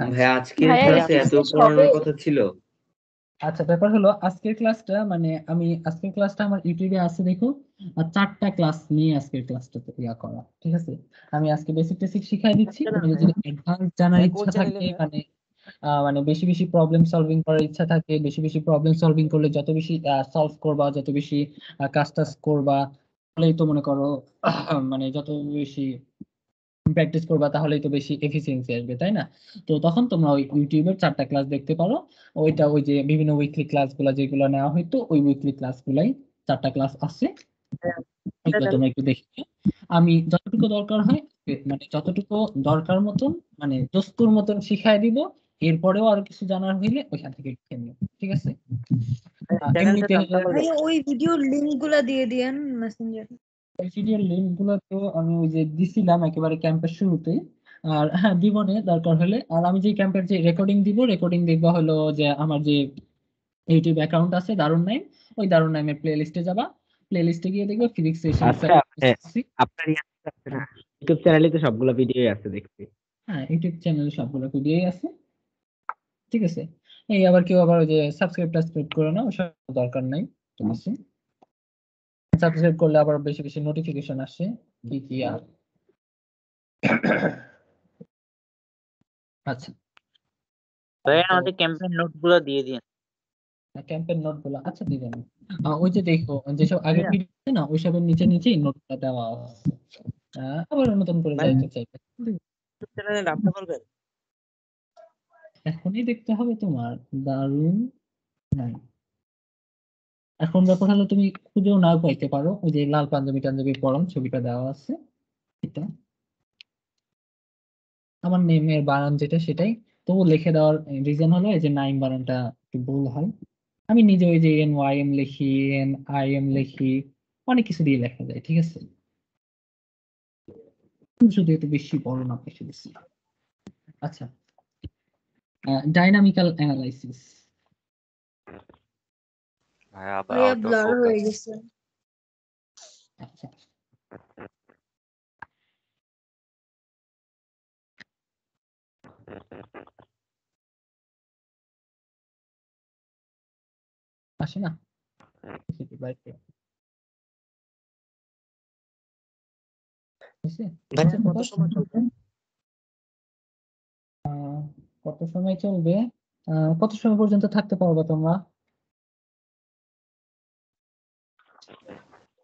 ভাই আজকের ক্লাসে এত পড়ানোর কথা ছিল। আচ্ছা ব্যাপার হলো আজকের ক্লাসটা মানে আমি আজকের ক্লাসটা আমার ইউটিউবে আছে দেখো আর চারটা ক্লাস নিয়ে আজকের ক্লাসটা ইয়া করা ঠিক আছে? আমি আজকে বেসিক টেসিক শিখাই দিচ্ছি তোমাদের যদি অ্যাডভান্স জানার ইচ্ছা থাকে মানে মানে বেশি বেশি প্রবলেম সলভিং করার ইচ্ছা থাকে বেশি বেশি প্রবলেম সলভিং করলে যত বেশি সলভ করবা যত বেশি কাজ টাজ করবা তাহলেই তো মনে করো মানে যত বেশি প্র্যাকটিস করবা তাহলেই তো বেশি এফিসিয়েন্সি আসবে তাই না? তো তখন তোমরা ওই ইউটিউবের চারটা ক্লাস দেখতে পারো। ওইটা ওই যে বিভিন্ন উইকলি ক্লাসগুলো যেগুলো নেওয়া হয়তো ওই উইকলি ক্লাসগুলাই চারটা ক্লাস আছে। ওইগুলো তোমরা একটু দেখে আমি যতটুকু দরকার হয় মানে যতটুকু দরকার মতন মানে দস্তুর মতন শিখাই দিব এরপরেও আরও কিছু জানার হইলে ওইখান থেকে লিখে নিও ঠিক আছে? ভাইয়া ওই ভিডিওর লিংকগুলা দিয়ে দিয়েন মেসেঞ্জারে ভিডিওর লিঙ্কগুলো তো আমি ওই যে দিছিলাম একেবারে ক্যাম্পের শুরুতে আর হ্যাঁ দিব দরকার হলে। আর আমি যে ক্যাম্পের যে রেকর্ডিং দিব রেকর্ডিং দেখবা হলো যে আমার যে ইউটিউব অ্যাকাউন্ট আছে দারুণ নাইম। ওই দারুণ নাইমের প্লে লিস্টে যাবা। প্লে লিস্টে গিয়ে দেখবে ফিজিক্স আচ্ছা হ্যাঁ, আপনার ইয়াতে আছে না। ইউটিউব চ্যানেলে তো সবগুলো ভিডিও আছে দেখছি। হ্যাঁ ইউটিউব চ্যানেলে সবগুলো ভিডিওই আছে। ঠিক আছে? এই আবার কেউ আবার ওই যে সাবস্ক্রাইব টাসক্রাইব করে না ওসব দরকার নাই। ঠিক আছে? সাবস্ক্রাইব করলে আবার বেশি বেশি নোটিফিকেশন আসে। কি কি আর? আচ্ছা। ভাইয়া আমাদের ক্যাম্পেইন নোটগুলো দিয়ে দিন। ক্যাম্পের নোটগুলো। আচ্ছা দিবেন ওই যে দেখো যেসব আগের ভিডিও না ওইসবের নিচে নিচেই নোটটা দেওয়া আছে। আবার নতুন করে যাইতে চাইবে চ্যানেলে নামটা বলবেন এখনই দেখতে হবে তোমার। দারুণ নাই এখন ব্যাপার হলো তুমি খুঁজেও নাও পাইতে পারো। ওই যে লাল পাঞ্জাবি টাঞ্জাবি পরম ছবিটা দেওয়া আছে। এটা। আমার নেমের বানান যেটা সেটাই। তবু লিখে দেওয়ার রিজন হলো এই যে নাইম বানানটা একটু ভুল হয়। আমি নিজে ওই যে এন ওয়াই এম লিখি এন আই এম লিখি, অনেক কিছু দিয়ে লেখা যায়, ঠিক আছে? শুধু একটু বেশি বড় না বেশি। আচ্ছা। ডাইনামিক্যাল অ্যানালাইসিস ব্লার হয়ে গেছে। আচ্ছা আসে না? কত সময় চলবে? আহ, কত সময় চলবে? আহ, কত সময় পর্যন্ত থাকতে পারবে তোমরা?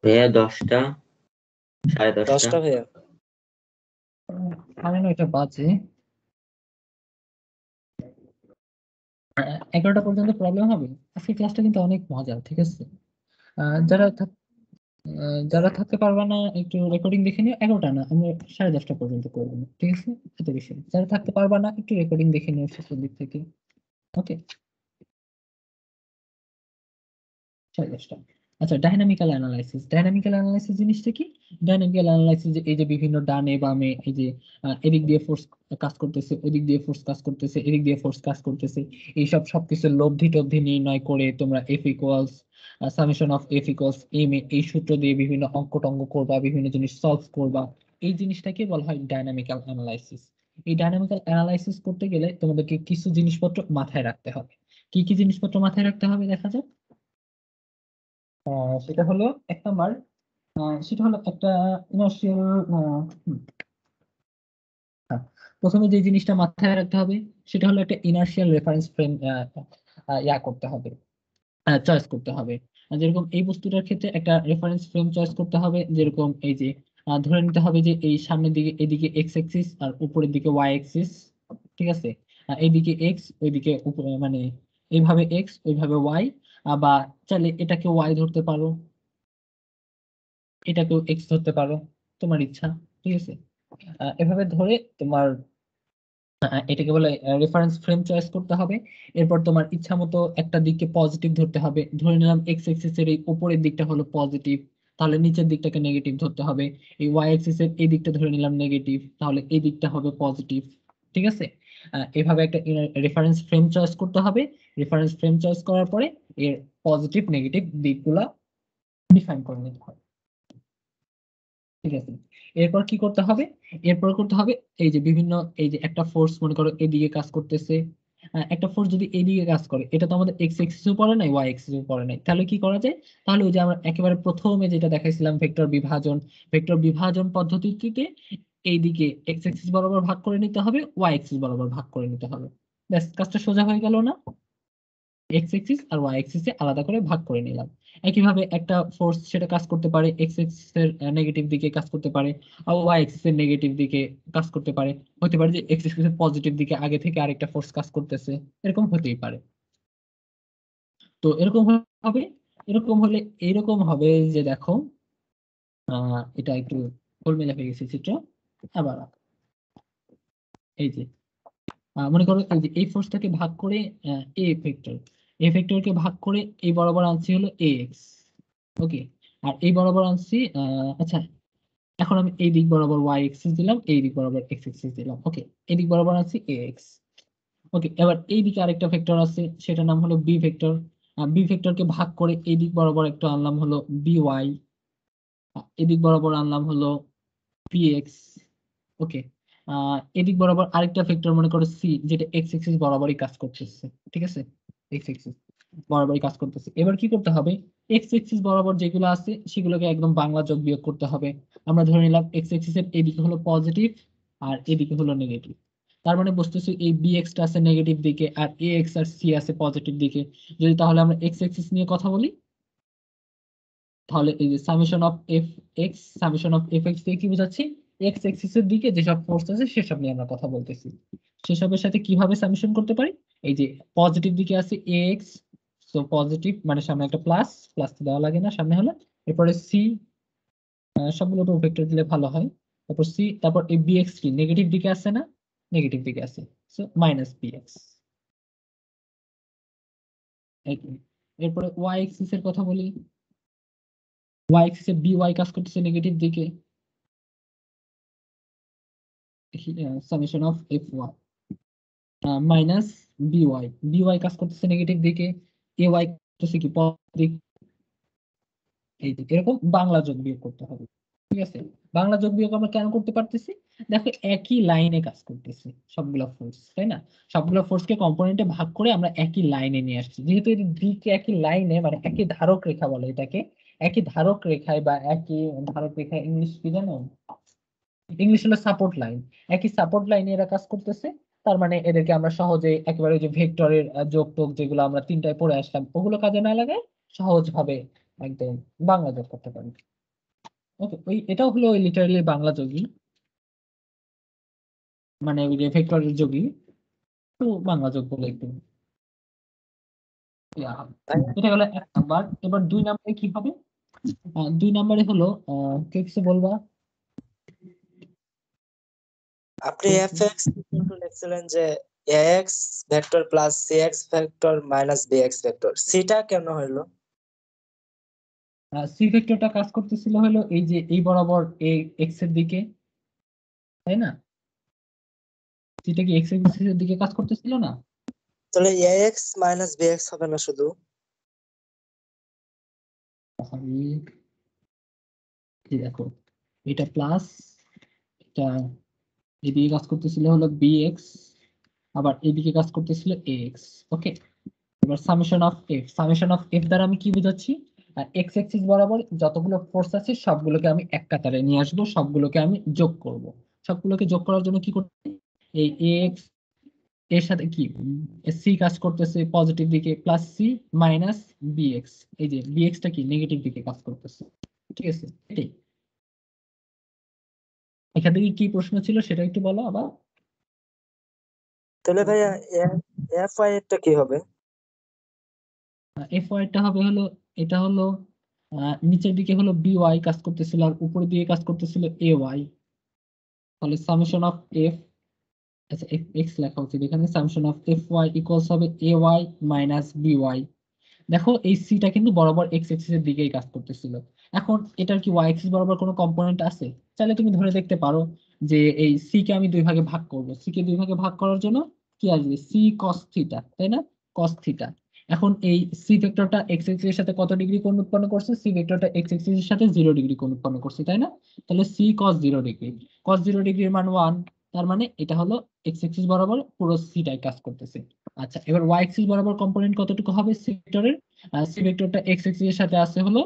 ভাইয়া দশটা সাড়ে দশটা। ভাইয়া সাড়ে নয়টা বাজে। এগারোটা পর্যন্ত প্রবলেম হবে? আজকে ক্লাসটা কিন্তু অনেক মজার ঠিক আছে? যারা যারা থাকতে পারবে না একটু রেকর্ডিং দেখে নিও। এগারোটা না আমরা সাড়ে দশটা পর্যন্ত করব ঠিক আছে? এত বেশি যারা থাকতে পারবে না একটু রেকর্ডিং দেখে নিও শেষের দিক থেকে। ওকে সাড়ে দশটা। আচ্ছা ডাইনামিক্যাল অ্যানালাইসিস ডাইনামিক্যাল অ্যানালাইসিস জিনিসটা কি? ডাইনামিক্যাল অ্যানালাইসিস যে এই যে বিভিন্ন ডানে বামে এই যে এদিক দিয়ে ফোর্স কাজ করতেছে, ওদিক দিয়ে ফোর্স কাজ করতেছে, এদিক দিয়ে ফোর্স কাজ করতেছে, এইসব সবকিছু লব্ধি টব্ধি নির্ণয় করে তোমরা F equals summation of F equals M এই সূত্র দিয়ে বিভিন্ন অঙ্ক টঙ্ক করবা, বিভিন্ন জিনিস সলভ করবা। এই জিনিসটাকে বলা হয় ডাইনামিক্যাল অ্যানালাইসিস এই ডাইনামিক্যাল অ্যানালাইসিস করতে গেলে তোমাদেরকে কিছু জিনিসপত্র মাথায় রাখতে হবে। কি কি জিনিসপত্র মাথায় রাখতে হবে দেখা যাক? সেটা হলো এক নাম্বার সেটা হলো একটা ইনার্শিয়াল প্রথমে যে জিনিসটা মাথায় রাখতে হবে, সেটা হলো একটা ইনার্শিয়াল রেফারেন্স ফ্রেম ইয়া করতে হবে চয়েস করতে হবে। যেরকম এই বস্তুটার ক্ষেত্রে একটা রেফারেন্স ফ্রেম চয়েস করতে হবে, যেরকম এই যে ধরে নিতে হবে যে এই সামনের দিকে, এদিকে এক্স এক্সিস আর উপরের দিকে ওয়াই অ্যাক্সিস ঠিক আছে? এইদিকে এক্স ওইদিকে মানে এইভাবে এক্স ওইভাবে ওয়াই বা চাইলে এটাকে ওয়াই ধরতে পারো, এটাকেও এক্স ধরতে পারো, তোমার ইচ্ছা, ঠিক আছে? এভাবে ধরে তোমার এটাকে বলে রেফারেন্স ফ্রেম চয়েস করতে হবে। এরপর তোমার ইচ্ছা মতো একটা দিককে পজিটিভ ধরতে হবে। ধরে নিলাম এক্স এক্সিস এর এই উপরের দিকটা হলো পজিটিভ তাহলে নিচের দিকটাকে নেগেটিভ ধরতে হবে। এই ওয়াই এক্সিস এর এই দিকটা ধরে নিলাম নেগেটিভ তাহলে এই দিকটা হবে পজিটিভ ঠিক আছে? এভাবে একটা রেফারেন্স ফ্রেম চয়েস করতে হবে। রেফারেন্স ফ্রেম চয়েস করার পরে এর পজিটিভ নেগেটিভ দিকগুলা ডিফাইন করে নিতে হবে ঠিক আছে? এরপর কি করতে হবে? এরপর করতে হবে এই যে বিভিন্ন, এই যে একটা ফোর্স মনে করো এদিকে কাজ করতেছে একটা ফোর্স যদি এদিকে কাজ করে, এটা তো আমাদের এক্স এক্সিসও পড়ে নাই ওয়াই এক্সিসও পড়ে নাই। তাহলে কি করা যায়? তাহলে ওই যে আমরা একেবারে প্রথমে যেটা দেখাইছিলাম ভেক্টর বিভাজন ভেক্টর বিভাজন পদ্ধতিতে এইদিকে এক্স এক্সিস বরাবর ভাগ করে নিতে হবে ওয়াই এক্সিস বরাবর ভাগ করে নিতে হবে। ব্যাস, কাজটা সোজা হয়ে গেল না? এক্স এক্সিস আর ওয়াই এক্সিসে আলাদা করে ভাগ করে নিলাম। একইভাবে একটা ফোর্স সেটা কাজ করতে পারে এক্স এক্সিস এর নেগেটিভ দিকে কাজ করতে পারে আর ওয়াই এক্সিস এর নেগেটিভ দিকে কাজ করতে পারে। হতে পারে যে এক্স এক্সিস এর পজিটিভ দিকে আগে থেকে আরেকটা ফোর্স কাজ করতেছে, এরকম হতেই পারে। তো এরকম হবে, এরকম হলে, এরকম হবে যে দেখো এটা একটু গোলমেলে হয়ে গেছে চিত্র, আবার এই যে মনে করো এই এই ফোর্সটাকে ভাগ করে এ ভেক্টর এ ভেক্টরকে ভাগ করে এই বরাবর আনছি হলো এ এক্স ওকে আর এই বরাবর আনছি আচ্ছা এখন আমি এই দিক বরাবর ওয়াই এক্সিস দিলাম এই দিক বরাবর এক্স এক্সিস দিলাম। ওকে এই দিক বরাবর আনছি এ এক্স ওকে এবার এই দিকে আরেকটা ভেক্টর আছে, সেটার নাম হলো বি ভেক্টর বি ভেক্টরকে ভাগ করে এই দিক বরাবর একটা আনলাম হলো বি ওয়াই এদিক বরাবর আনলাম হলো পি এক্স ওকে এদিক বরাবর আরেকটা ভেক্টর মনে করো সি যেটা এক্স এক্সিস বরাবরই কাজ করতেছে, ঠিক আছে? বরাবরই কাজ করতেছে এবার কি করতে হবে এক্স এক্সিস বরাবর যেগুলো আছে সেগুলোকে একদম বাংলা যোগ বিয়োগ করতে হবে আমরা ধরে নিলাম এক্স এক্সিস এর এদিকে হলো পজিটিভ আর এদিকে হলো নেগেটিভ তার মানে বুঝতেছি এই বি এক্সটা আছে নেগেটিভ দিকে আর এ এক্স আর সি আছে পজিটিভ দিকে যদি তাহলে আমরা এক্স এক্সিস নিয়ে কথা বলি তাহলে এই যে summation of F X summation of F X দিয়ে কি বোঝাচ্ছি এক্স এক্সিস এর দিকে যেসব ফোর্স আছে সেসব নিয়ে আমরা কথা বলতেছি সেসবের সাথে কীভাবে সামেশন করতে পারি এই যে পজিটিভ দিকে আছে এক্স সো পজিটিভ মানে সামনে একটা প্লাস প্লাস তো দেওয়া লাগে না, সামনে হলো। এরপরে সি সবগুলো তো ভেক্টর দিলে ভালো হয়। তারপর সি তারপর এই বি এক্স কি? নেগেটিভ দিকে আছে না? নেগেটিভ দিকে আছে। সো মাইনাস বি এক্স এরপরে ওয়াই এক্সিস এর কথা বলি। ওয়াই এক্সিস এ বি ওয়াই কাজ করতেছে নেগেটিভ দিকে। Summation of F Y minus B Y B Y কাজ করতেছে নেগেটিভ দিকে এ ওয়াই করতেছে কি পজিটিভ এই এরকম বাংলা যোগ বিয়োগ করতে হবে, ঠিক আছে? বাংলা যোগ বিয়োগ আমরা কেন করতে পারতেছি? দেখো, একই লাইনে কাজ করতেছি সবগুলা ফোর্স তাই না? সবগুলা ফোর্সকে কম্পোনেন্টে ভাগ করে আমরা একই লাইনে নিয়ে আসছি। যেহেতু এর দিকে একই লাইনে মানে একই ধারক রেখা বলে এটাকে, একই ধারক রেখায় বা একই ধারক রেখা ইংলিশ কি জানো? ইংলিশ হলো সাপোর্ট লাইন একই সাপোর্ট লাইনে এরা কাজ করতেছে তার মানে এদেরকে আমরা সহজে একেবারে যে ভেক্টরের যোগ টোক যেগুলো আমরা তিনটায় পড়ে আসলাম ওগুলো কাজে না লাগে সহজ ভাবে একদম বাংলা যোগ করতে পারি ওকে ওই এটাও হলো ওই লিটারালি বাংলা যোগী। মানে ওই যে ভেক্টরের যোগী তো বাংলা যোগ বলে একটু এটা হলো এক নাম্বার। এবার দুই নাম্বারে কি হবে? দুই নাম্বারে হলো আহ, কে কিছু বলবা? আপনি এফ এক্স লিখছিলেন যে A X vector plus C X vector minus B X vector সিটা কেন হইল? সি ভেক্টরটা কাজ করতেছিল হলো এই যে এই বরাবর এই এক্সের দিকে তাই না? সেটা কি এক্সের দিকে কাজ করতেছিল না? তাহলে এক্স মাইনাস বি এক্স হবে না শুধু। দেখো এটা প্লাস এটা এদিকে কাজ করতেছিল হলো বি এক্স আবার এদিকে কাজ করতেছিল এ এক্স ওকে এবার summation of F summation of F দ্বারা আমি কি বুঝাচ্ছি? আর এক্স এক্সিস বরাবর যতগুলো ফোর্স আছে, সবগুলোকে আমি এক কাতারে নিয়ে আসব, সবগুলোকে আমি যোগ করব। সবগুলোকে যোগ করার জন্য কি করতে এই এক্সের সাথে কি? সি কাজ করতেছে পজিটিভ দিকে plus C minus B X এই যে বি টা কি? নেগেটিভ দিকে কাজ করতেছে। ঠিক আছে? এটাই। এখান থেকে কি প্রশ্ন ছিল সেটা একটু বলো আবার। তাহলে ভাইয়া এফ ওয়াই এরটা কি হবে? এফ ওয়াইটা হবে হলো এটা হলো নিচের দিকে হলো বি ওয়াই কাজ করতেছিল আর উপরের দিকে কাজ করতেছিল এ ওয়াই তাহলে সামেশন অফ এফ আচ্ছা এক্স লেখা উচিত। এখানে summation of F Y equals হবে A Y minus B Y দেখো এই সিটা কিন্তু বরাবর এক্স এক্সিস এর দিকেই কাজ করতেছিল। এখন এটার কি ওয়াই এক্সিস বরাবর কোনো কম্পোনেন্ট আছে? চাইলে তুমি ধরে দেখতে পারো যে এই সি কে আমি দুই ভাগে ভাগ করব। সি কে দুই ভাগে ভাগ করার জন্য কি আসবে? সি কস থিটা তাই না? কস থিটা এখন এই সি ভেক্টরটা এক্স এক্সিস এর সাথে কত ডিগ্রি কোণ উৎপন্ন করছে? সি ভেক্টরটা এক্স এক্সিস এর সাথে জিরো ডিগ্রি কোণ উৎপন্ন করছে, তাই না? তাহলে C cos zero degree cos zero ডিগ্রির মান ওয়ান তার মানে এটা হলো এক্স এক্সিস বরাবর পুরো সিটাই কাজ করতেছে। আচ্ছা এবার ওয়াই এক্সিস বরাবর কম্পোনেন্ট কতটুকু হবে সি ভেক্টরের সি ভেক্টরটা এক্স এক্সিস এর সাথে আছে হলো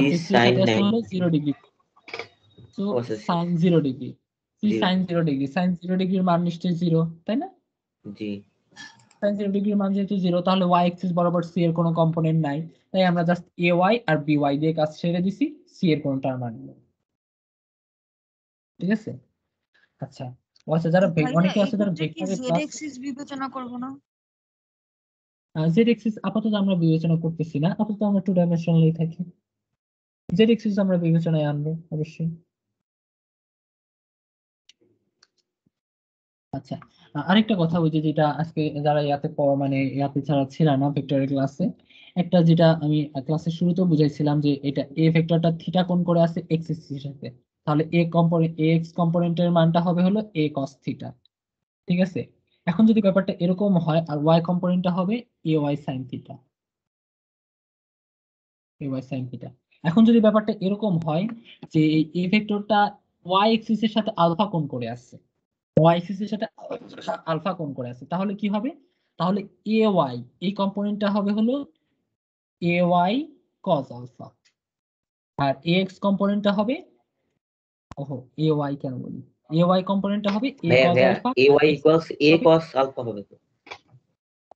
এক্স সাথে ডিগ্রি আচ্ছা, ডিগ্রি সি ডিগ্রি ডিগ্রির মান নিশ্চয়ই তাই না? জি। ডিগ্রির মান যেহেতু তাহলে এক্সিস বরাবর এর কোনো কম্পোনেন্ট নাই। তাই আমরা জাস্ট এ ওয়াই আর দিয়ে কাজ ছেড়ে দিছি সি এর কোনো টার্ম আনব ঠিক আছে? আচ্ছা আচ্ছা যারা অনেকে আছে যারা ভেক্টরের জেড বিবেচনা করব না? জেড এক্সিস আপাতত আমরা বিবেচনা করতেছি না। আপাতত আমরা টু থাকি। জেড এক্সিস আমরা বিবেচনায় আনব অবশ্যই। আচ্ছা আরেকটা কথা ওই যে যেটা আজকে যারা ইয়াতে মানে ইয়াতে ছাড়া ছিল না ভেক্টরের ক্লাসে একটা যেটা আমি ক্লাসের শুরুতেও বুঝাইছিলাম যে এটা এ ভেক্টরটা থিটা কোণ করে আছে এক্স এক্সিসের সাথে। তাহলে এ কম্পোনেন্ট এ এক্স কম্পোনেন্টের মানটা হবে হলো এ কস থিটা ঠিক আছে? এখন যদি ব্যাপারটা এরকম হয় আর ওয়াই কম্পোনেন্টটা হবে A Y sine theta A Y sine theta এখন যদি ব্যাপারটা এরকম হয় যে এই এ ভেক্টরটা ওয়াই এক্সিস এর সাথে আলফা কোণ করে আছে ওয়াই এক্সিস এর সাথে আলফা কোণ করে আছে তাহলে কি হবে? তাহলে এ ওয়াই এই কম্পোনেন্টটা হবে হলো এ ওয়াই কজ আলফা আর এ এক্স কম্পোনেন্টটা হবে ওহো এ ওয়াই কেন বলি? এ ওয়াই কম্পোনেন্টটা হবে A alpha A Y equals A cos alpha হবে তো।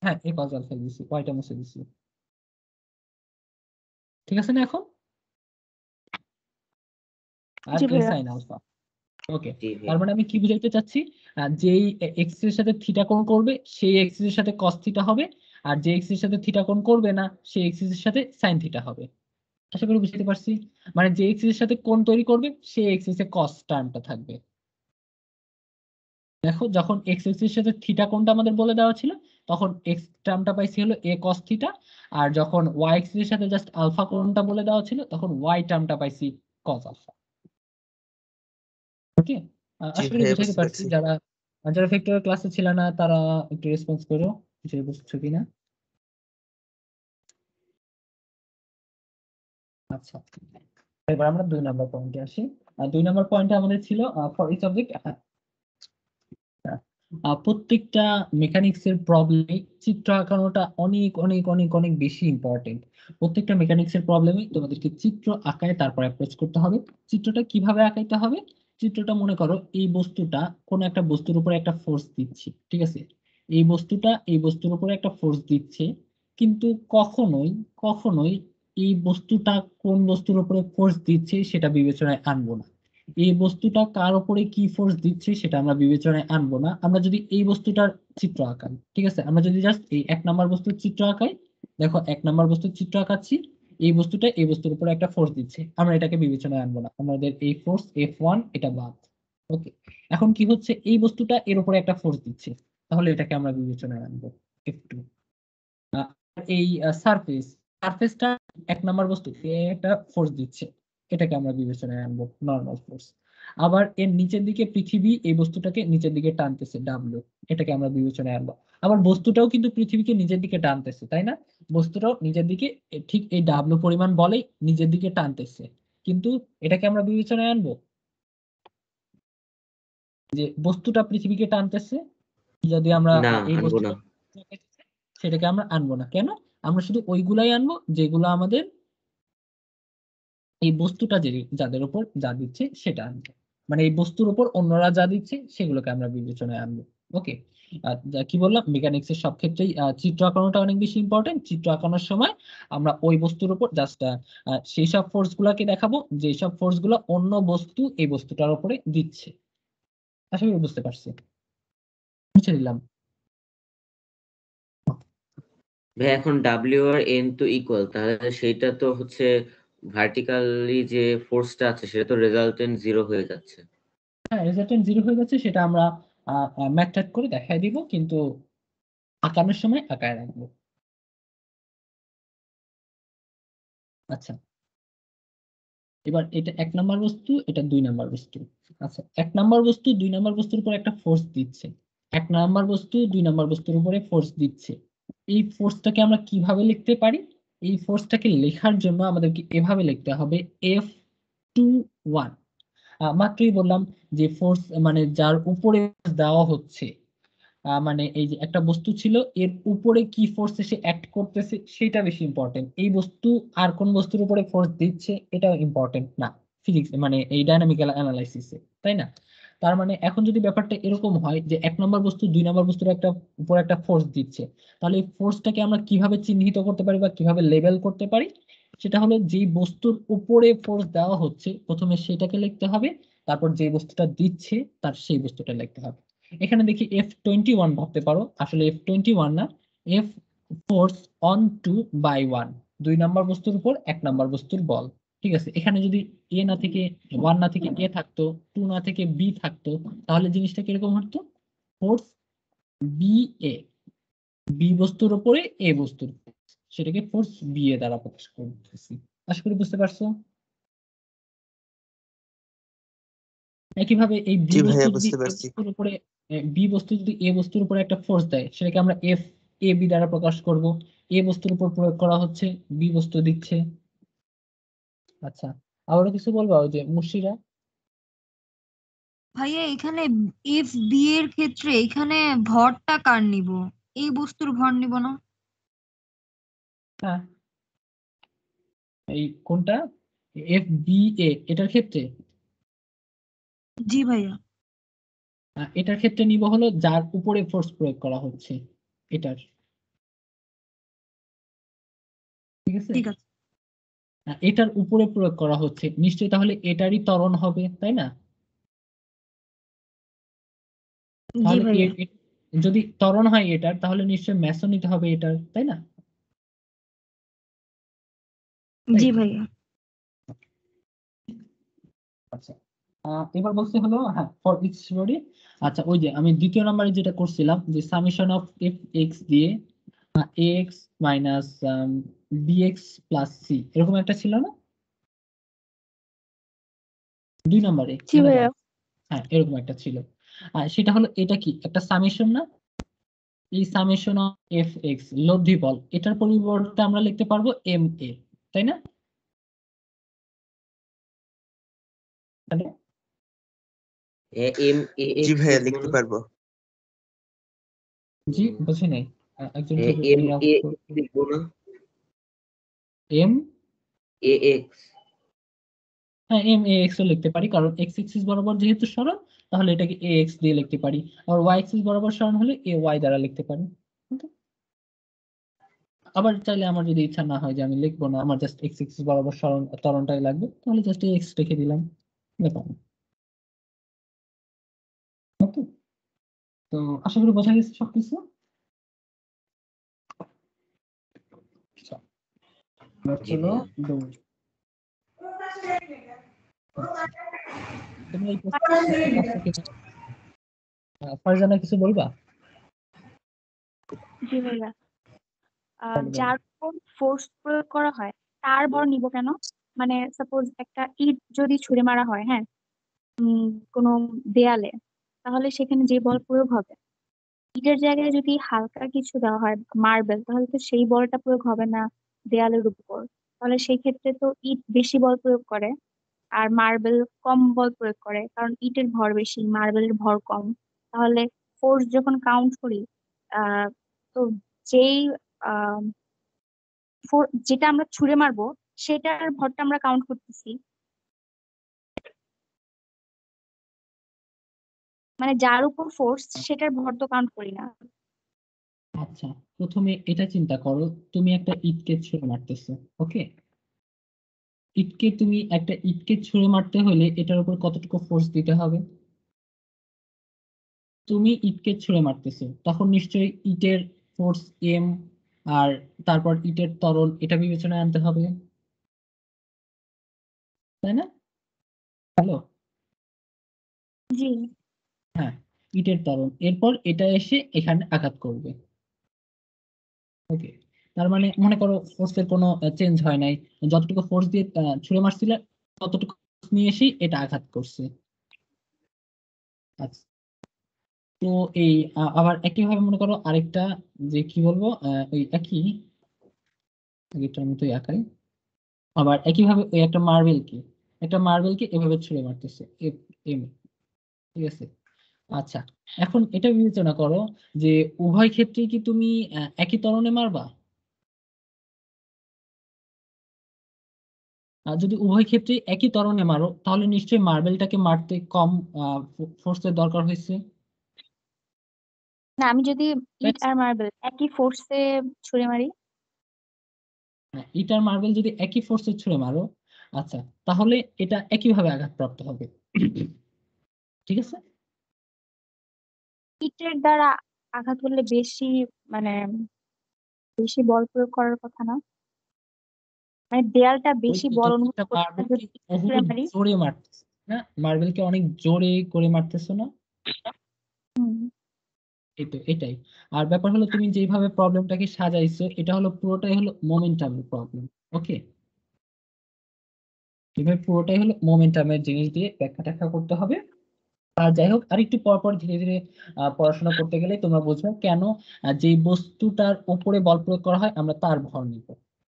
হ্যাঁ এ আলফা দিছি ওয়াইটা মুছে দিছি। ঠিক আছে না এখন? আর এ আলফা ওকে তার মানে আমি কি বুঝাইতে চাচ্ছি? যেই এক্সের সাথে থিটা কোণ করবে সেই এক্সের সাথে কস থিটা হবে আর যে এক্সের সাথে থিটা কোণ করবে না সেই এক্সের সাথে সাইন থিটা হবে। আশা করি বুঝতে পারছি। মানে যে এক্সের সাথে কোণ তৈরি করবে সেই এক্সের কস টার্মটা থাকবে। দেখো যখন এক্স এক্সের সাথে থিটা কোণটা আমাদের বলে দেওয়া ছিল তখন এক্স টার্মটা পাইছি হলো এ কস থিটা আর যখন ওয়াই এক্সের সাথে জাস্ট আলফা কোণটা বলে দেওয়া ছিল তখন ওয়াই টার্মটা পাইছি কস আলফা ওকে আশা করি বুঝতে পারছি। পারছি। যারা যারা ফ্যাক্টর ক্লাসে ছিল না তারা একটু রেসপন্স করো যে বুঝছ কিনা। আচ্ছা। এবার আমরা দুই নাম্বার পয়েন্টে আসি। দুই নাম্বার পয়েন্টে আমাদের ছিল ফর ইচ অবজেক্ট প্রত্যেকটা মেকানিক্স এর প্রবলেমে চিত্র আঁকানোটা অনেক অনেক অনেক অনেক বেশি ইম্পর্টেন্ট প্রত্যেকটা মেকানিক্স এর প্রবলেমে তোমাদেরকে চিত্র আঁকায় তারপর অ্যাপ্রোচ করতে হবে। চিত্রটা কীভাবে আঁকাইতে হবে? চিত্রটা মনে করো এই বস্তুটা কোন একটা বস্তুর উপরে একটা ফোর্স দিচ্ছে, ঠিক আছে? এই বস্তুটা এই বস্তুর উপরে একটা ফোর্স দিচ্ছে, কিন্তু কখনোই কখনোই এই বস্তুটা কোন বস্তুর উপরে ফোর্স দিচ্ছে সেটা বিবেচনায় আনব না। এই বস্তুটা কার উপরে কি ফোর্স দিচ্ছে সেটা আমরা বিবেচনায় আনব না। আমরা যদি এই বস্তুটার চিত্র আঁকাই, ঠিক আছে? আমরা যদি জাস্ট এই এক নাম্বার বস্তুর চিত্র আঁকাই, দেখো এক নাম্বার বস্তুর চিত্র আঁকাচ্ছি, এই বস্তুটা এই বস্তুর উপরে একটা ফোর্স দিচ্ছে। আমরা এটাকে বিবেচনায় আনব না। আমাদের এই ফোর্স এফ ওয়ান এটা বাদ। ওকে এখন কি হচ্ছে? এই বস্তুটা এর উপরে একটা ফোর্স দিচ্ছে। তাহলে এটাকে আমরা বিবেচনায় আনব এফ টু এই সারফেস সারফেসটা এক নাম্বার বস্তু এ একটা ফোর্স দিচ্ছে। এটাকে আমরা বিবেচনায় আনব নর্মাল ফোর্স আবার এর নিচের দিকে পৃথিবী এই বস্তুটাকে নিচের দিকে টানতেছে ডাব্লিউ এটাকে আমরা বিবেচনায় আনব। আবার বস্তুটাও কিন্তু পৃথিবীকে নিজের দিকে টানতেছে তাই না? বস্তুটাও নিজের দিকে ঠিক এই ডাব্লিউ পরিমাণ বলেই নিজের দিকে টানতেছে। কিন্তু এটাকে আমরা বিবেচনায় আনব? যে বস্তুটা পৃথিবীকে টানতেছে যদি আমরা এই বস্তুটা সেটাকে আমরা আনব না। কেন? আমরা শুধু ওইগুলাই আনব যেগুলো আমাদের এই বস্তুটা যে যাদের উপর যা দিচ্ছে সেটা আনব। মানে এই বস্তুর উপর অন্যরা যা দিচ্ছে সেগুলোকে আমরা বিবেচনায় আনব। ওকে? কি বললাম? মেকানিক্স এর সব ক্ষেত্রেই চিত্র আঁকানোটা অনেক বেশি ইম্পর্টেন্ট চিত্র আঁকানোর সময় আমরা ওই বস্তুর উপর জাস্ট সেই সব ফোর্স গুলাকে দেখাবো যে সব ফোর্সগুলো অন্য বস্তু এই বস্তুটার উপরে দিচ্ছে। আশা করি বুঝতে পারছি। মুছে দিলাম। ভাই, এখন ডাব্লিউ আর এন তো ইকুয়াল তাহলে সেইটা তো হচ্ছে ভার্টিক্যালি যে ফোর্সটা আছে, সেটা তো রেজাল্টেন্ট জিরো হয়ে যাচ্ছে। হ্যাঁ রেজাল্টেন্ট জিরো হয়ে যাচ্ছে, সেটা আমরা ম্যাথড করে দেখাই দিব, কিন্তু আঁকানোর সময় আঁকায় রাখব। আচ্ছা। এবার এটা এক নাম্বার বস্তু, এটা দুই নাম্বার বস্তু আচ্ছা। এক নাম্বার বস্তু, দুই নাম্বার বস্তুর উপর একটা ফোর্স দিচ্ছে। এক নাম্বার বস্তু, দুই নাম্বার বস্তুর উপরে ফোর্স দিচ্ছে। এই ফোর্সটাকে আমরা কীভাবে লিখতে পারি? এই ফোর্সটাকে লেখার জন্য আমাদেরকে এভাবে লিখতে হবে এফ টু ওয়ান মাত্রই বললাম যে ফোর্স মানে যার উপরে দেওয়া হচ্ছে মানে এই যে একটা বস্তু ছিল, এর উপরে কি ফোর্স এসে অ্যাক্ট করতেছে সেটা বেশি ইম্পর্টেন্ট এই বস্তু আর কোন বস্তুর উপরে ফোর্স দিচ্ছে, এটাও ইম্পর্টেন্ট না। ফিজিক্স মানে এই ডাইনামিক্যাল অ্যানালাইসিসে তাই না? তার মানে এখন যদি ব্যাপারটা এরকম হয় যে এক নম্বর বস্তু, দুই নম্বর বস্তুর একটা উপর একটা ফোর্স দিচ্ছে, তাহলে এই ফোর্সটাকে আমরা কীভাবে চিহ্নিত করতে পারি বা কীভাবে লেবেল করতে পারি? সেটা হলো যে বস্তুর উপরে ফোর্স দেওয়া হচ্ছে, প্রথমে সেটাকে লিখতে হবে, তারপর যে বস্তুটা দিচ্ছে, তার সেই বস্তুটা লিখতে হবে। এখানে দেখি এফ টোয়েন্টি ওয়ান ভাবতে পারো। আসলে এফ টোয়েন্টি ওয়ান না F force on two by one দুই নাম্বার বস্তুর উপর, এক নাম্বার বস্তুর বল। ঠিক আছে? এখানে যদি এ না থেকে ওয়ান না থেকে এ থাকতো টু না থেকে বি থাকতো তাহলে জিনিসটা কীরকম হতো? ফোর্স বি এ বি বস্তুর উপরে এ বস্তুর সেটাকে ফোর্স বি এ দ্বারা প্রকাশ করতেছি। আশা করি বুঝতে পারছ? একইভাবে এই বি। বস্তুর উপরে বি বস্তু যদি এ বস্তুর উপরে একটা ফোর্স দেয় সেটাকে আমরা এফ এ বি দ্বারা প্রকাশ করব। এ বস্তুর উপর প্রয়োগ করা হচ্ছে বি বস্তু দিচ্ছে। আচ্ছা আবারও কিছু বলবা ওই যে মুর্শিরা ভাইয়া এখানে এফ বি এর ক্ষেত্রে এখানে ভরটা কার নিব? এই বস্তুর ভর নিব না। হ্যাঁ। এই কোনটা? এফ বি এ এটার ক্ষেত্রে? জি ভাইয়া। এটার ক্ষেত্রে নিব হলো যার উপরে ফোর্স প্রয়োগ করা হচ্ছে এটার। ঠিক আছে? ঠিক আছে। এটার উপরে প্রয়োগ করা হচ্ছে। নিশ্চয়ই তাহলে এটারই ত্বরণ হবে তাই না? যদি ত্বরণ হয় এটার তাহলে নিশ্চয়ই ম্যাসও নিতে হবে এটার তাই না? জি ভাইয়া। আচ্ছা এবার বলতে হলো হ্যাঁ ফর ইচ বডি আচ্ছা ওই যে আমি দ্বিতীয় নম্বরে যেটা করছিলাম যে সামেশন অফ এফ এক্স দিয়ে X minus B X plus C এরকম একটা ছিল না? দুই নম্বরে মনে? হ্যাঁ এরকম একটা ছিল। আর সেটা হলো এটা কি? একটা সামেশন না? এই সামেশন অফ এফ এক্স লব্ধি বল এটার পরিবর্তে আমরা লিখতে পারব এম এ তাই না? এম এ জি ভাইয়া লিখতে পারব। জি বুঝি নাই। একজন এম এ লিখব না। এম এ এক্স হ্যাঁ এম এ এক্স লিখতে পারি কারণ এক্স এক্সিস বরাবর যেহেতু সরণ তাহলে এটাকে এ এক্স দিয়ে লিখতে পারি। আর ওয়াই এক্সিস বরাবর সরণ হলে এ ওয়াই দ্বারা লিখতে পারি। আবার চাইলে আমার যদি ইচ্ছা না হয় যে আমি লিখব না আমার জাস্ট এক্স এক্সিস বরাবর সরণ ত্বরণটাই লাগবে তাহলে জাস্ট এক্স রেখে দিলাম। ব্যাপার না। তো আশা করি বোঝা গেছে সবকিছু? প্রশ্নটা কি- আহ, ফারজানা কিছু বলবা জি ভাইয়া। যার উপর ফোর্স প্রয়োগ করা হয় তার বল নিব কেন? মানে সাপোজ একটা ইট যদি ছুড়ে মারা হয় হ্যাঁ? উম কোনো দেয়ালে তাহলে সেখানে যে বল প্রয়োগ হবে ইটের জায়গায় যদি হালকা কিছু দেওয়া হয় মার্বেল তাহলে তো সেই বলটা প্রয়োগ হবে না। দেয়ালের উপর। তাহলে সেই ক্ষেত্রে তো ইট বেশি বল প্রয়োগ করে আর মার্বেল কম বল প্রয়োগ করে, কারণ ইটের ভর বেশি, মার্বেলের ভর কম। তাহলে ফোর্স যখন কাউন্ট করি তো যেই যেটা আমরা ছুঁড়ে মারবো, সেটার ভরটা আমরা কাউন্ট করতেছি। মানে যার উপর ফোর্স, সেটার ভর তো কাউন্ট করি না। আচ্ছা। প্রথমে এটা চিন্তা করো তুমি একটা ইটকে ছুঁড়ে মারতেছো ওকে ইটকে তুমি একটা ইটকে ছুঁড়ে মারতে হলে এটার উপর কতটুকু ফোর্স দিতে হবে? তুমি ইটকে ছুঁড়ে মারতেছো তখন নিশ্চয়ই ইটের ফোর্স এম আর তারপর ইটের ত্বরণ এটা বিবেচনায় আনতে হবে। তাই না? হ্যালো জি। হ্যাঁ ইটের ত্বরণ। এরপর এটা এসে এখানে আঘাত করবে। ওকে তার মানে মনে করো ফোর্সের কোনো চেঞ্জ হয় নাই। যতটুকু ফোর্স দিয়ে ছুঁড়ে মারছিলে, ততটুকু নিয়ে এসেই এটা আঘাত করছে। আচ্ছা। তো এই আবার একইভাবে মনে করো আরেকটা যে কি বলব ওই একই, আগেরটার মতোই আঁকাই আবার একইভাবে ওই একটা মার্বেল কি, একটা মার্বেলকে এভাবে ছুঁড়ে মারতেছে। এম, ঠিক আছে? আচ্ছা এখন এটা বিবেচনা করো যে উভয় ক্ষেত্রেই কি তুমি আহ, একই ত্বরণে মারবা? আর যদি উভয় ক্ষেত্রে একই ত্বরণে মারো তাহলে নিশ্চয়ই মার্বেলটাকে মারতে কম ফোর্সের দরকার হয়েছে। না আমি যদি ইট আর মার্বেল একই ফোর্সে ছুঁড়ে মারি? হ্যাঁ, ইটার মার্বেল যদি একই ফোর্সে ছুঁড়ে মারো আচ্ছা তাহলে এটা একইভাবে আঘাতপ্রাপ্ত হবে। ঠিক আছে? ইটের দ্বারা আঘাত করলে বেশি মানে বেশি বল প্রয়োগ করার কথা না। মানে দেয়ালটা বেশি বল ছুঁড়ে মারি জোরে মারতেছে না? মার্বেলকে অনেক জোরে করে মারতেছো না? এই তো এটাই। আর ব্যাপার হলো তুমি যেভাবে প্রবলেমটাকে সাজাইছো এটা হলো পুরোটাই হলো মোমেন্টামের প্রবলেম ওকে এভাবে পুরোটাই হলো মোমেন্টামের জিনিস দিয়ে ব্যাখ্যা ট্যাখ্যা করতে হবে। আর যাই হোক আরেকটু পর পর ধীরে ধীরে পড়াশোনা করতে গেলে তোমরা বুঝবে কেন যে বস্তুটার উপরে বল প্রয়োগ করা হয়, আমরা তার ভর নিব।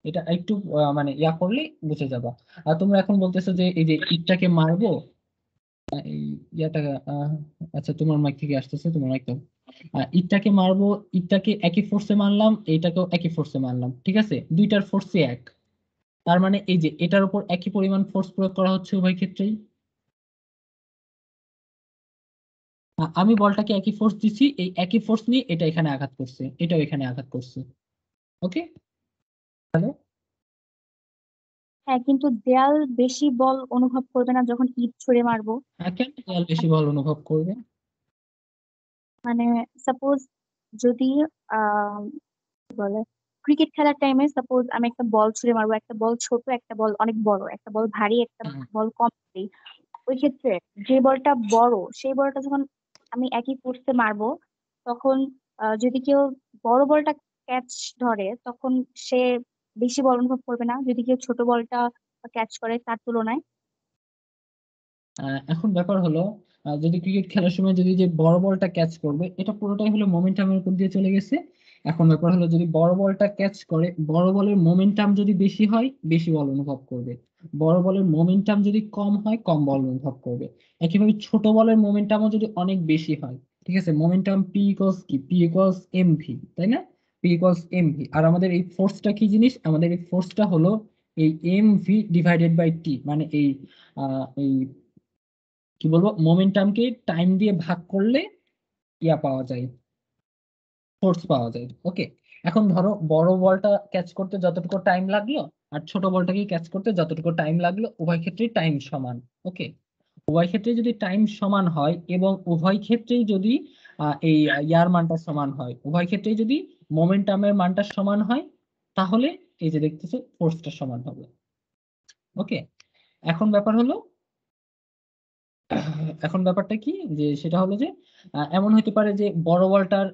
এটা একটু মানে ইয়া করলে বুঝে যাবা। আর তোমরা এখন বলতেছো যে এই যে ইটটাকে মারবো এই ইয়াটা আচ্ছা তোমার মাইক থেকে আসতেছে, তোমার মাইক ইটটাকে মারবো, ইটটাকে একই ফোর্সে মারলাম, এইটাকেও একই ফোর্সে মারলাম, ঠিক আছে? দুইটার ফোর্সই এক। তার মানে এই যে এটার উপর একই পরিমাণ ফোর্স প্রয়োগ করা হচ্ছে উভয় ক্ষেত্রেই। আমি বলটাকে একই ফোর্স দিচ্ছি এই একই ফোর্স নিয়ে এটা এখানে আঘাত করছে এটাও এখানে আঘাত করছে। ওকে হ্যালো হ্যাঁ কিন্তু দেয়াল বেশি বল অনুভব করবে না যখন ইট ছুঁড়ে মারবো। হ্যাঁ কেন দেয়াল বেশি বল অনুভব করবে? মানে সাপোজ যদি আহ কি বলে ক্রিকেট খেলার টাইমে সাপোজ আমি একটা বল ছুঁড়ে মারবো একটা বল ছোট একটা বল অনেক বড় একটা বল ভারী একটা বল কম ওই ক্ষেত্রে যে বলটা বড় সেই বলটা যখন আমি একই ফোর্সে মারবো, তখন যদি কেউ বড় বলটা ক্যাচ ধরে, তখন সে বেশি বল অনুভব করবে না। যদি কেউ ছোট বলটা ক্যাচ করে তার তুলনায়। এখন ব্যাপার হলো যদি ক্রিকেট খেলার সময় যদি যে বড় বলটা ক্যাচ করবে, এটা পুরোটাই হলো মোমেন্টামের উপর দিয়ে চলে গেছে। এখন ব্যাপার হলো যদি বড় বলটা ক্যাচ করে, বড় বলের মোমেন্টাম যদি বেশি হয়, বেশি বল অনুভব করবে। বড় বলের মোমেন্টাম যদি কম হয়, কম বল অনুভব করবে। একইভাবে ছোট বলের মোমেন্টামও যদি অনেক বেশি হয়, ঠিক আছে? মোমেন্টাম পি ইকোয়ালস কি? পি ইকোয়ালস এম ভি তাই না? পি ইকোয়ালস এম ভি আর আমাদের এই ফোর্সটা কি জিনিস? আমাদের এই ফোর্সটা হলো এই M V divided by T মানে এই এই, কি বলব? মোমেন্টামকে টাইম দিয়ে ভাগ করলে ইয়া পাওয়া যায় ফোর্স পাওয়া যায়। ওকে এখন ধরো বড় বলটা ক্যাচ করতে যতটুকু টাইম লাগল আর ছোট বলটাকে ক্যাচ করতে যতটুকু টাইম লাগল, উভয় ক্ষেত্রেই টাইম সমান ওকে উভয় ক্ষেত্রে যদি টাইম সমান হয় এবং উভয় ক্ষেত্রেই যদি এই ইয়ার মানটা সমান হয়, উভয় ক্ষেত্রেই যদি মোমেন্টামের মানটা সমান হয়, তাহলে এই যে দেখতেছো ফোর্সটা সমান হবে ওকে এখন ব্যাপার হলো, এখন ব্যাপারটা কি? যে সেটা হলো যে এমন হতে পারে যে বড় বলটার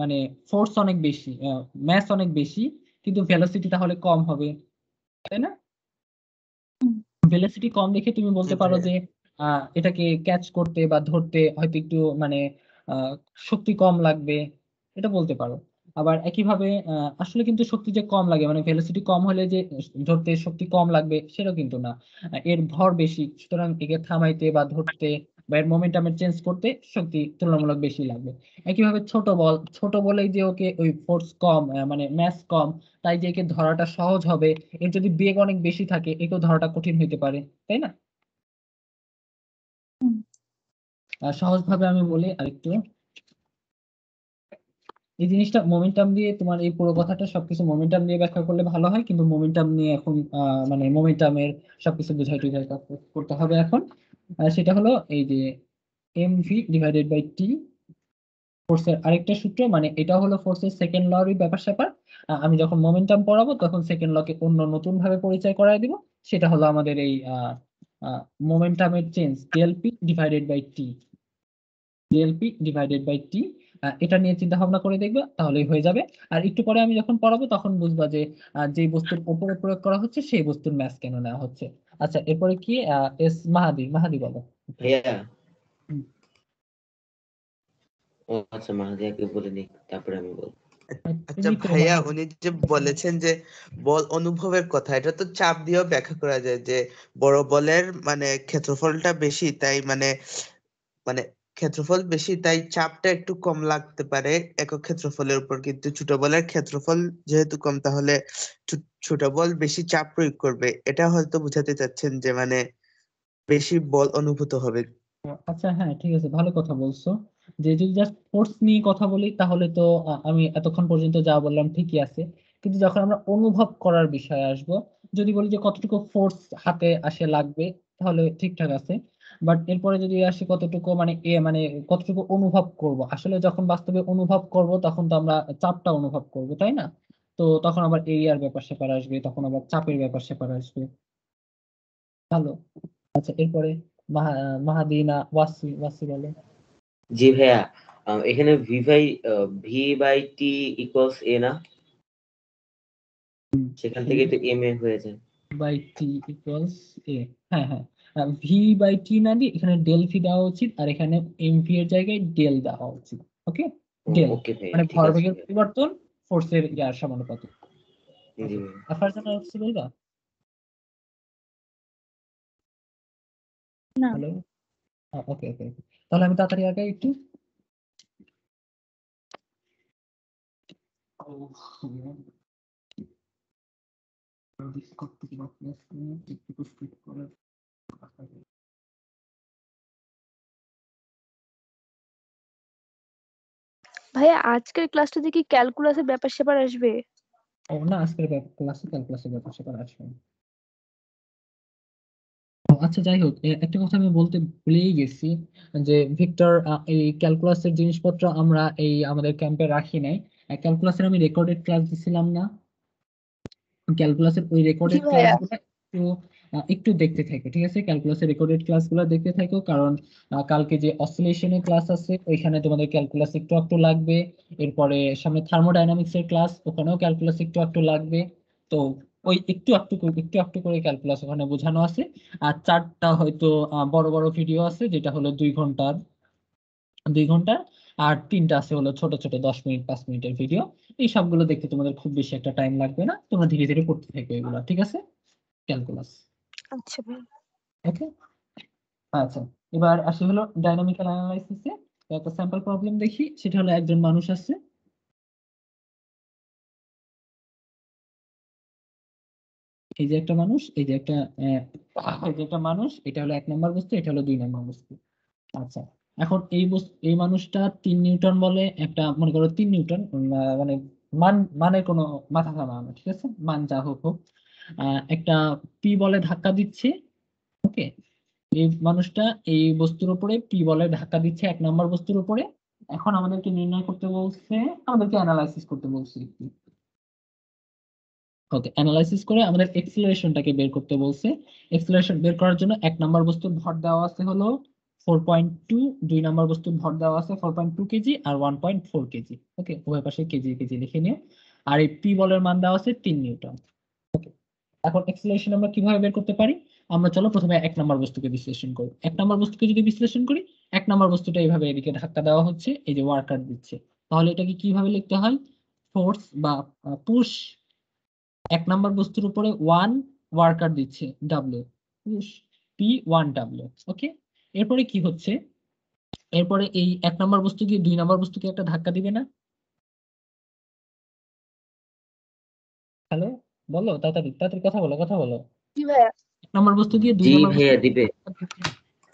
মানে ফোর্স অনেক বেশি ম্যাস অনেক বেশি, কিন্তু ভেলোসিটি তাহলে কম হবে তাই না? ভেলোসিটি কম দেখে তুমি বলতে পারো যে এটাকে ক্যাচ করতে বা ধরতে হয়তো একটু মানে আহ, শক্তি কম লাগবে এটা বলতে পারো। আবার একইভাবে আহ, আসলে কিন্তু শক্তি যে কম লাগে মানে ভেলোসিটি কম হলে যে ধরতে শক্তি কম লাগবে সেটা কিন্তু না। এর ভর বেশি সুতরাং একে থামাইতে বা ধরতে বা এর মোমেন্টামে চেঞ্জ করতে শক্তি তুলনামূলক বেশি লাগবে। একইভাবে ছোট বল ছোট বলেই যে ওকে ওই ফোর্স কম মানে ম্যাস কম তাই যে একে ধরাটা সহজ হবে এর যদি বেগ অনেক বেশি থাকে একেও ধরাটা কঠিন হইতে পারে তাই না? সহজভাবে আমি বলি আরেকটু। এই জিনিসটা মোমেন্টাম দিয়ে তোমার এই পুরো কথাটা সবকিছু মোমেন্টাম দিয়ে ব্যাখ্যা করলে ভালো হয় কিন্তু মোমেন্টাম নিয়ে এখন আহ, মানে মোমেন্টামের সবকিছু বোঝাই টুঝাই করতে হবে এখন। সেটা হলো এই যে M V divided by T ফোর্সের আরেকটা সূত্র মানে এটা হলো ফোর্সের সেকেন্ড লরই ব্যাপার স্যাপার। আমি যখন মোমেন্টাম পড়াবো, তখন সেকেন্ড লকে অন্য নতুন ভাবে পরিচয় করায় দিব। সেটা হলো আমাদের এই মোমেন্টামের change DLP divided by T DLP divided by T এটা নিয়ে চিন্তা ভাবনা করে দেখবে, তাহলেই হয়ে যাবে। আর একটু পরে আমি যখন পড়াবো, তখন বুঝবা যে যে বস্তুর উপরে প্রয়োগ করা হচ্ছে, সেই বস্তুর ম্যাস কেন নেওয়া হচ্ছে। আচ্ছা এরপরে কি? এস মাহাদি মাহাদি বলো। ভাইয়া। হুম। ও আচ্ছা মাহাদিয়াকে বলে নি তারপরে আমি বলব। আচ্ছা ভাইয়া উনি যে বলেছেন যে বল অনুভবের কথা এটা তো চাপ দিয়েও ব্যাখ্যা করা যায় যে বড় বলের মানে ক্ষেত্রফলটা বেশি তাই মানে মানে ক্ষেত্রফল বেশি, তাই চাপটা একটু কম লাগতে পারে একক ক্ষেত্রফলের উপর। কিন্তু ছোট বলের ক্ষেত্রফল যেহেতু কম, তাহলে ছোট বল বেশি চাপ প্রয়োগ করবে। এটা হয়তো বোঝাতে চাচ্ছেন যে মানে বেশি বল অনুভূত হবে। আচ্ছা হ্যাঁ ঠিক আছে, ভালো কথা বলছো। যে যদি জাস্ট ফোর্স নিয়ে কথা বলি, তাহলে তো আমি এতক্ষণ পর্যন্ত যা বললাম ঠিকই আছে। কিন্তু যখন আমরা অনুভব করার বিষয়ে আসব, যদি বলি যে কতটুকু ফোর্স হাতে আসে লাগবে, তাহলে ঠিকঠাক আছে। বাট এরপরে যদি আসি কতটুকু মানে এ মানে কতটুকু অনুভব করব? আসলে যখন বাস্তবে অনুভব করব তখন তো আমরা চাপটা অনুভব করব তাই না? তো তখন আবার এরিয়ার ব্যাপার স্যাপার আসবে তখন আবার চাপের ব্যাপার স্যাপার আসবে। ভালো? আচ্ছা এরপরে মাহা মাহাদিনা ওয়াসি ওয়াসি বলে। জি ভাইয়া এখানে V by V by T equals A না? সেখান থেকে তো এম এ হয়ে যায়। বাই টি ইকুয়ালস এ হ্যাঁ হ্যাঁ। ভি বাই টি না দিয়ে এখানে ডেল ভি দেওয়া উচিত আর এখানে এম ভি এর জায়গায় ডেল দেওয়া উচিত ওকে ডেল মানে ভরবেগের পরিবর্তন ফোর্সের ইয়ার সমানুপাতিক। আফার জানা কিছু বলবা? না। ওকে ওকে তাহলে আমি তাড়াতাড়ি আগে একটু। ভাইয়া আজকের ক্লাসটাতে কি ক্যালকুলাসের ব্যাপার স্যাপার আসবে? ও না আজকের ক্লাসে ক্যালকুলাসের ব্যাপার স্যাপার আসবে আচ্ছা যাই হোক একটা কথা আমি বলতে ভুলেই গেছি যে ভিক্টর এই ক্যালকুলাসের জিনিসপত্র আমরা এই আমাদের ক্যাম্পে রাখি নাই। ক্যালকুলাসের আমি রেকর্ডেড ক্লাস দিছিলাম না। ক্যালকুলাসের ওই রেকর্ডেড। ক্লাসগুলো একটু দেখতে থাকো, ঠিক আছে? ক্যালকুলাসের রেকর্ডেড ক্লাসগুলো দেখতে থাকো, কারণ কালকে যে অসিলেশনের ক্লাস আছে, ওইখানে তোমাদের ক্যালকুলাস একটু একটু লাগবে, এরপরে সামনে থার্মোডাইনামিক্স এর ক্লাস ওখানেও ক্যালকুলাস একটু একটু লাগবে, তো ওই একটু একটু একটু একটু করে ক্যালকুলাস ওখানে বোঝানো আছে, আর চারটা হয়তো বড় বড় ভিডিও আছে, যেটা হলো দুই ঘণ্টার, দুই ঘণ্টা আর তিনটা আছে হলো ছোট ছোট দশ মিনিট, পাঁচ মিনিটের ভিডিও এই সবগুলো দেখতে তোমাদের খুব বেশি একটা টাইম লাগবে না, তোমরা ধীরে ধীরে করতে থাকবে এগুলো, ঠিক আছে? ক্যালকুলাস আচ্ছা। ওকে আচ্ছা এবার আসি হলো ডাইনামিক্যাল অ্যানালাইসিসে একটা স্যাম্পল প্রবলেম দেখি, সেটা হলো একজন মানুষ আছে। এই যে একটা মানুষ, এই যে একটা এই যে একটা মানুষ, এটা হলো এক নম্বর বস্তু, এটা হলো দুই নম্বর বস্তু। আচ্ছা এখন এই বস্তু এই মানুষটা তিন নিউটন বলে, একটা মনে করো তিন নিউটন মানে মান, মানের কোনো মাথা না, ঠিক আছে? মান যা হোক হোক। একটা পি বলে ধাক্কা দিচ্ছে, ওকে? এই মানুষটা এই বস্তুর উপরে পি বলে ধাক্কা দিচ্ছে, এক নম্বর বস্তুর উপরে। এখন আমাদেরকে নির্ণয় করতে বলছে, আমাদেরকে অ্যানালাইসিস করতে বলছে ওকে অ্যানালাইসিস করে আমাদের এক্সিলারেশনটাকে বের করতে বলছে। এক্সিলারেশন বের করার জন্য এক নম্বর বস্তুর ভর দেওয়া আছে হলো ফোর পয়েন্ট টু দুই নম্বর বস্তুর ভর দেওয়া আছে ফোর পয়েন্ট টু কেজি আর one point four kg. Okay, উভয় পাশে কেজি কেজি লিখে নিও আর এই পি বলের মান দেওয়া আছে তিন নিউটন। ওকে এখন এক্সেলারেশন আমরা কীভাবে বের করতে পারি? আমরা চলো প্রথমে এক নম্বর বস্তুকে বিশ্লেষণ করি। এক নম্বর বস্তুকে যদি বিশ্লেষণ করি, এক নম্বর বস্তুটা এইভাবে এদিকে ধাক্কা দেওয়া হচ্ছে, এই যে ওয়ার্কার দিচ্ছে। তাহলে এটাকে কীভাবে লিখতে হয়? ফোর্স বা পুশ এক নম্বর বস্তুর উপরে ওয়ান ওয়ার্কার দিচ্ছে W push P one W okay এরপরে কি হচ্ছে? এরপরে এই এক নম্বর বস্তু কি দুই নম্বর বস্তুকে একটা ধাক্কা দিবে না? হ্যালো বলো তাড়াতাড়ি তাড়াতাড়ি কথা বলো কথা বলো। জি ভাইয়া। নম্বর বস্তু দিয়ে দুই নম্বর ভাইয়া দিবে।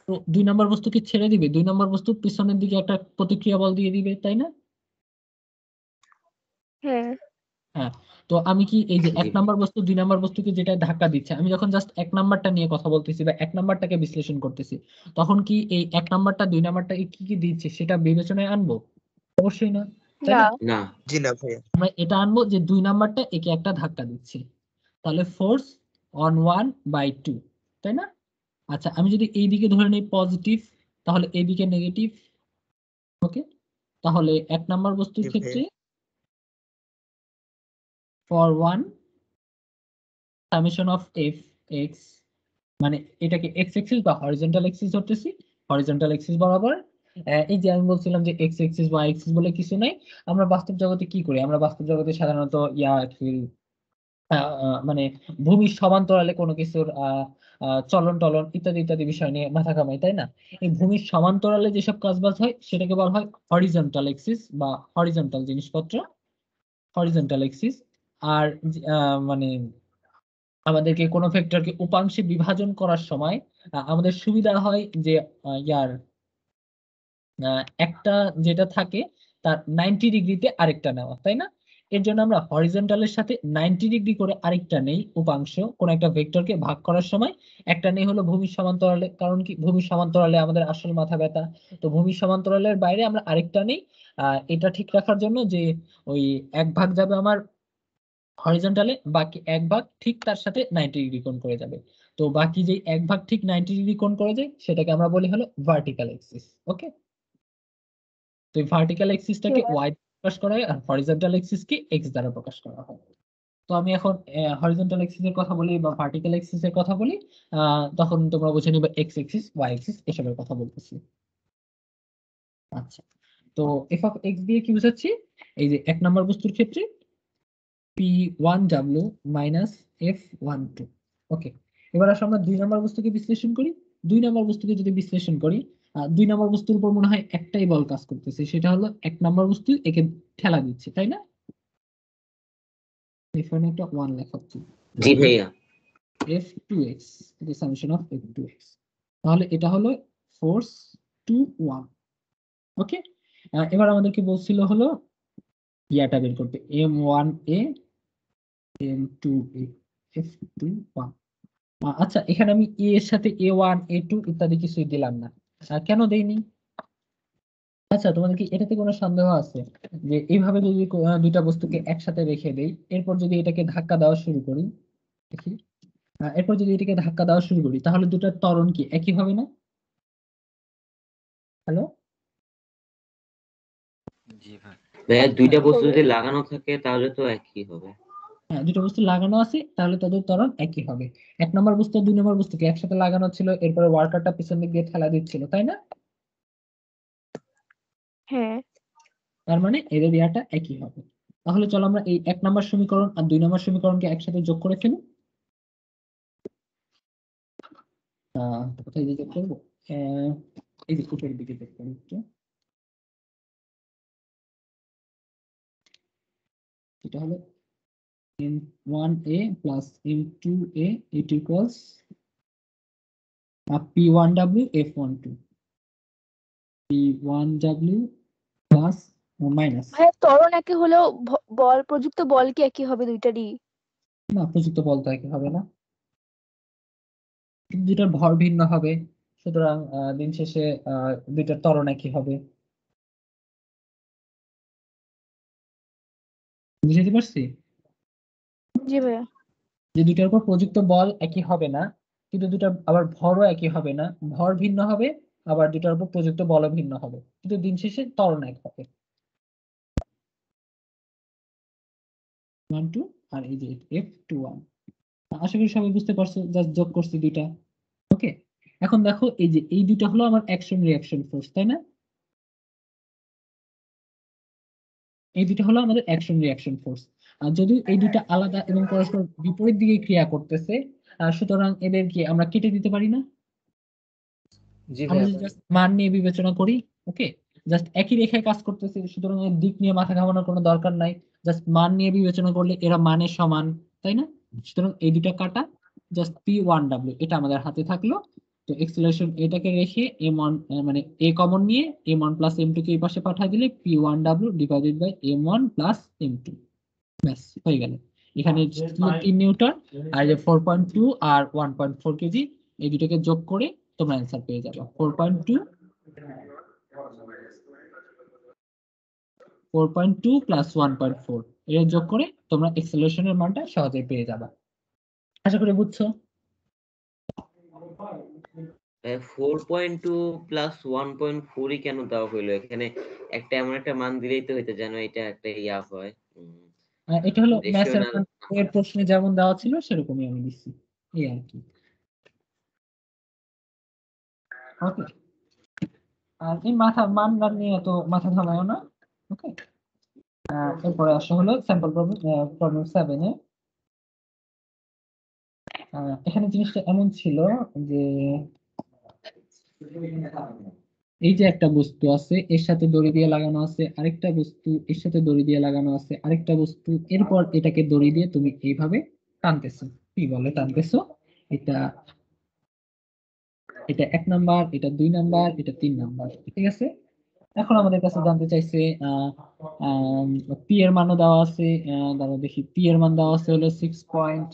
তো দুই নম্বর বস্তুকে ছেড়ে দিবে? দুই নম্বর বস্তু পিছনের দিকে একটা প্রতিক্রিয়া বল দিয়ে দিবে তাই না? হ্যাঁ। হ্যাঁ তো আমি কি এই যে এক। নাম্বার বস্তু দুই নাম্বার বস্তুকে যেটা ধাক্কা দিচ্ছে? আমি যখন জাস্ট এক নাম্বারটা নিয়ে কথা বলতেছি বা এক নাম্বারটাকে বিশ্লেষণ করতেছি তখন কি এই এক নাম্বারটা দুই নাম্বারটা কি কি দিচ্ছে সেটা বিবেচনায় আনব? অবশ্যই না। তাই না? না। না। জি না ভাইয়া। আমরা এটা আনব যে দুই নাম্বারটা একে একটা ধাক্কা দিচ্ছে। তাহলে force on one by two তাই না? আচ্ছা আমি যদি এই দিকে ধরে নিই পজিটিভ তাহলে এই দিকে নেগেটিভ ওকে তাহলে এক নাম্বার বস্তুর ক্ষেত্রে for one summation of F X মানে এটাকে এক্স এক্সিস বা হরিজন্টাল এক্সিস ধরতেছি। হরিজন্টাল এক্সিস বরাবর এই যে আমি বলছিলাম যে এক্স এক্সিস বা এক্সিস বলে কিছু নাই, আমরা বাস্তব জগতে কি করি? আমরা বাস্তব জগতে সাধারণত ইয়া মানে ভূমির সমান্তরালে কোনো কিছুর চলন টলন ইত্যাদি ইত্যাদি বিষয় নিয়ে মাথা কামাই তাই না? এই ভূমির সমান্তরালে যেসব কাজবাজ হয়, সেটাকে বলা হয় হরিজন্টাল এক্সিস বা হরিজন্টাল জিনিসপত্র। হরিজন্টাল এক্সিস আর মানে আমাদেরকে কোনো ফ্যাক্টরকে উপাংশে বিভাজন করার সময় আমাদের সুবিধা হয় যে ইয়ার একটা যেটা থাকে তার নাইনটি ডিগ্রিতে আরেকটা নেওয়া, তাই না? এর জন্য আমরা হরিজন্টালের সাথে নাইনটি ডিগ্রি করে আরেকটা নেই, উপাংশ। কোন একটা ভেক্টরকে ভাগ করার সময় একটা নেই হলো ভূমির সমান্তরালে। কারণ কি? ভূমির সমান্তরালে আমাদের আসল মাথা ব্যথা। তো ভূমির সমান্তরালের বাইরে আমরা আরেকটা নেই। এটা ঠিক রাখার জন্য যে ওই এক ভাগ যাবে আমার হরিজন্টালে বাকি এক ভাগ ঠিক তার সাথে নাইনটি ডিগ্রি কোণ করে যাবে। তো বাকি যে এক ভাগ ঠিক নাইনটি ডিগ্রি কোণ করে যায়, সেটাকে আমরা বলি হলো ভার্টিক্যাল এক্সিস ওকে তো এই ভার্টিক্যাল Yeah. ওয়াই প্রকাশ করা হয় আর হরিজন্টাল এক্সিসকে এক্স দ্বারা প্রকাশ করা হয়। তো আমি এখন হরিজন্টাল এক্সিসের কথা বলি বা ভার্টিক্যাল এক্সিসের কথা বলি তখন তোমরা বুঝে নিবে এক্স এক্সিস ওয়াই এক্সিস এসবের কথা বলতেছি। আচ্ছা তো এফ অফ এক্স দিয়ে কি বুঝাচ্ছি? এই যে এক নম্বর বস্তুর ক্ষেত্রে P one W minus F one two okay এবার আসলে আমরা দুই নম্বর বস্তুকে বিশ্লেষণ করি। দুই নম্বর বস্তুকে যদি বিশ্লেষণ করি দুই নম্বর বস্তুর উপর মনে হয় একটাই বল কাজ করতেছে সেটা হলো এক নম্বর বস্তু একে ঠেলা দিচ্ছে তাই না? এখানে একটা ওয়ান লেখা জি ভাইয়া। F two X summation of F two X তাহলে এটা হলো ফোর্স টু ওয়ান ওকে এবার আমাদেরকে বলছিল হলো ইয়াটা বের করতে M one A M two A F two one আচ্ছা এখানে আমি এ এর সাথে এ ওয়ান এ টু ইত্যাদি কিছুই দিলাম না। কেন দেইনি? আচ্ছা তোমাদের কি এটাতে কোনো সন্দেহ আছে যে এইভাবে যদি দুইটা বস্তুকে একসাথে রেখে দেই এরপর যদি এটাকে ধাক্কা দেওয়া শুরু করি দেখি। এরপর যদি এটাকে ধাক্কা দেওয়া শুরু করি তাহলে দুটার ত্বরণ কি একই হবে না? হ্যালো? ভাইয়া দুইটা বস্তু যদি লাগানো থাকে তাহলে তো একই হবে। হ্যাঁ দুটো বস্তু লাগানো আছে তাহলে তাদের ত্বরণ একই হবে। এক নম্বর বস্তু দুই নম্বর বস্তুকে একসাথে লাগানো ছিল এরপরে ওয়ার্কারটা পিছন দিক দিয়ে ঠেলা দিচ্ছিল তাই না? হ্যাঁ। তার মানে এদের ইয়াটা একই হবে। তাহলে চলো আমরা এই এক নম্বর সমীকরণ আর দুই নম্বর সমীকরণকে একসাথে যোগ করে ফেলি। কোথায় যোগ করব? এই যে উপরের দিকে যোগ করি একটু। এটা হলো M one A plus M two A it equals P one W F one two P one W plus minus ভাইয়া ত্বরণ একই হলেও বল প্রযুক্ত বল কি একই হবে দুইটারই? না প্রযুক্ত বল তো একই হবে না। দুটার ভর ভিন্ন হবে সুতরাং দিন শেষে দুইটার ত্বরণ একই হবে। বুঝতে পারছি? যে দুটার উপর প্রযুক্ত বল একই হবে না, কিন্তু দুটার আবার ভরও একই হবে না। ভর ভিন্ন হবে, আবার দুটার উপর প্রযুক্ত বলও ভিন্ন হবে। কিন্তু দিন শেষে ত্বরণ এক হবে। ওয়ান টু আর এই যে এফ টু ওয়ান আশা করি সবাই বুঝতে পারছ জাস্ট যোগ করছি দুইটা। ওকে এখন দেখো, এই যে এই দুইটা হলো আমার অ্যাকশন রিঅ্যাকশন ফোর্স তাই না? এই দুটো হলো আমাদের অ্যাকশন রিয়াকশন ফোর্স যদিও এই দুটো আলাদা এবং পরস্পর বিপরীত দিকে ক্রিয়া করতেছে সুতরাং এদেরকে আমরা কেটে দিতে পারি না। মান নিয়ে বিবেচনা করি ওকে জাস্ট একই রেখায় কাজ করতেছে সুতরাং এর দিক নিয়ে মাথা ঘামানোর কোনো দরকার নাই। জাস্ট মান নিয়ে বিবেচনা করলে এরা মানের সমান তাই না? সুতরাং এই দুটা কাটা জাস্ট পি ওয়ান ডাব্লিউ এটা আমাদের হাতে থাকল। তো এক্সেলারেশন এটাকে রেখে এম ওয়ান মানে এ কমন নিয়ে M one plus M two কে এই পাশে পাঠিয়ে দিলে P one W divided by M one plus M two ব্যাস হয়ে গেল। এখানে তিন নিউটন আর যে ফোর পয়েন্ট টু আর ওয়ান পয়েন্ট ফোর কেজি এই দুটোকে যোগ করে তোমরা অ্যান্সার পেয়ে যাবে। Four point two four point two plus one point four এর যোগ করে তোমরা এক্সেলারেশনের মানটা সহজেই পেয়ে যাবে। আশা করি বুঝছ? Four point two plus one point ফোরই কেন দেওয়া হইল? এখানে একটা এমন একটা মান দিলেই তো হইতো যেন এটা একটা ইয়া হয়। এটা হলো ম্যাথের এর প্রশ্নে যেমন দেওয়া ছিল সেরকমই আমি দিচ্ছি এই আর কি। ওকে আর এই মাথা মান নিয়ে তো মাথা ঘামায়ও না ওকে এরপরে আসা হলো স্যাম্পল প্রবলেম প্রবলেম সেভেনে এখানে জিনিসটা এমন ছিল যে এই যে একটা বস্তু আছে এর সাথে দড়ি দিয়ে লাগানো আছে আরেকটা বস্তু এর সাথে দড়ি দিয়ে লাগানো আছে আরেকটা বস্তু এরপর এটাকে দড়ি দিয়ে তুমি এইভাবে টানতেছো। কি বলে টানতেছো? এটা এটা এক নাম্বার এটা দুই নাম্বার এটা তিন নাম্বার ঠিক আছে? এখন আমাদের কাছে জানতে চাইছে পি এর মানও দেওয়া আছে আহ, দেখি পি এর মান দেওয়া আছে হলো six point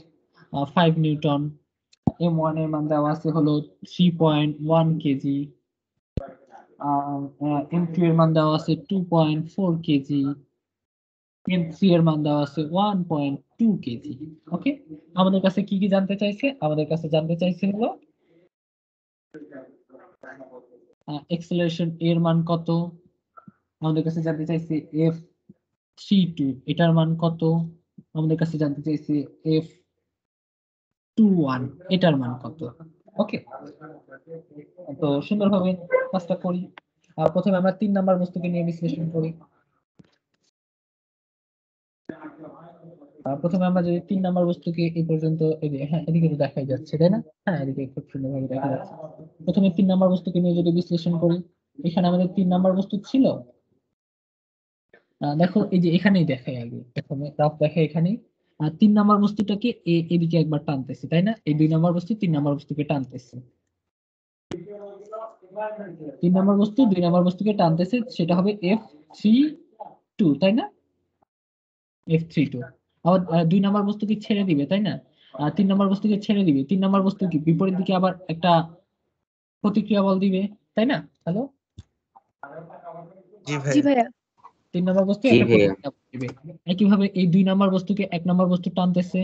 five newton M ওয়ানের মান দেওয়া আছে হলো three point one kg M two এর মান দেওয়া আছে two point four kg M এর মান দেওয়া আছে one point two kg okay আমাদের কাছে কি কি জানতে চাইছে? আমাদের কাছে জানতে চাইছে হলো এক্সেলারেশন এর মান কত? আমাদের কাছে জানতে চাইছে এফ থ্রি টু এটার মান কত? আমাদের কাছে জানতে চাইছে এফ টু ওয়ান এটার মান কত? ওকে তো সুন্দরভাবে কাজটা করি। আর প্রথমে আমরা তিন নাম্বার বস্তুকে নিয়ে বিশ্লেষণ করি। প্রথমে আমরা যদি তিন নাম্বার বস্তুকে এই পর্যন্ত হ্যাঁ এদিকে তো দেখাই যাচ্ছে, তাই না? হ্যাঁ এদিকে খুব সুন্দরভাবে দেখা যাচ্ছে। প্রথমে তিন নাম্বার বস্তুকে নিয়ে যদি বিশ্লেষণ করি, এখানে আমাদের তিন নাম্বার বস্তু ছিল। দেখো, এই যে এখানেই দেখাই আগে। প্রথমে রাফ দেখাই এখানেই। তিন নাম্বার বস্তুটাকে এদিকে একবার টানতেছে তাই না? এই দুই নাম্বার বস্তু তিন নাম্বার বস্তুকে টানতেছে। তিন নাম্বার বস্তু দুই নাম্বার বস্তুকে টানতেছে সেটা হবে এফ থ্রি টু তাই না? এফ থ্রি টু আবার দুই নাম্বার বস্তুকে ছেড়ে দিবে তাই না? তিন নাম্বার বস্তুকে ছেড়ে দিবে। তিন নাম্বার বস্তু কি? বিপরীত দিকে আবার একটা প্রতিক্রিয়া বল দিবে তাই না? হ্যালো জি জি ভাইয়া। তিন নাম্বার বস্তু একইভাবে এই দুই নাম্বার বস্তুকে এক নাম্বার বস্তু টানতেছে?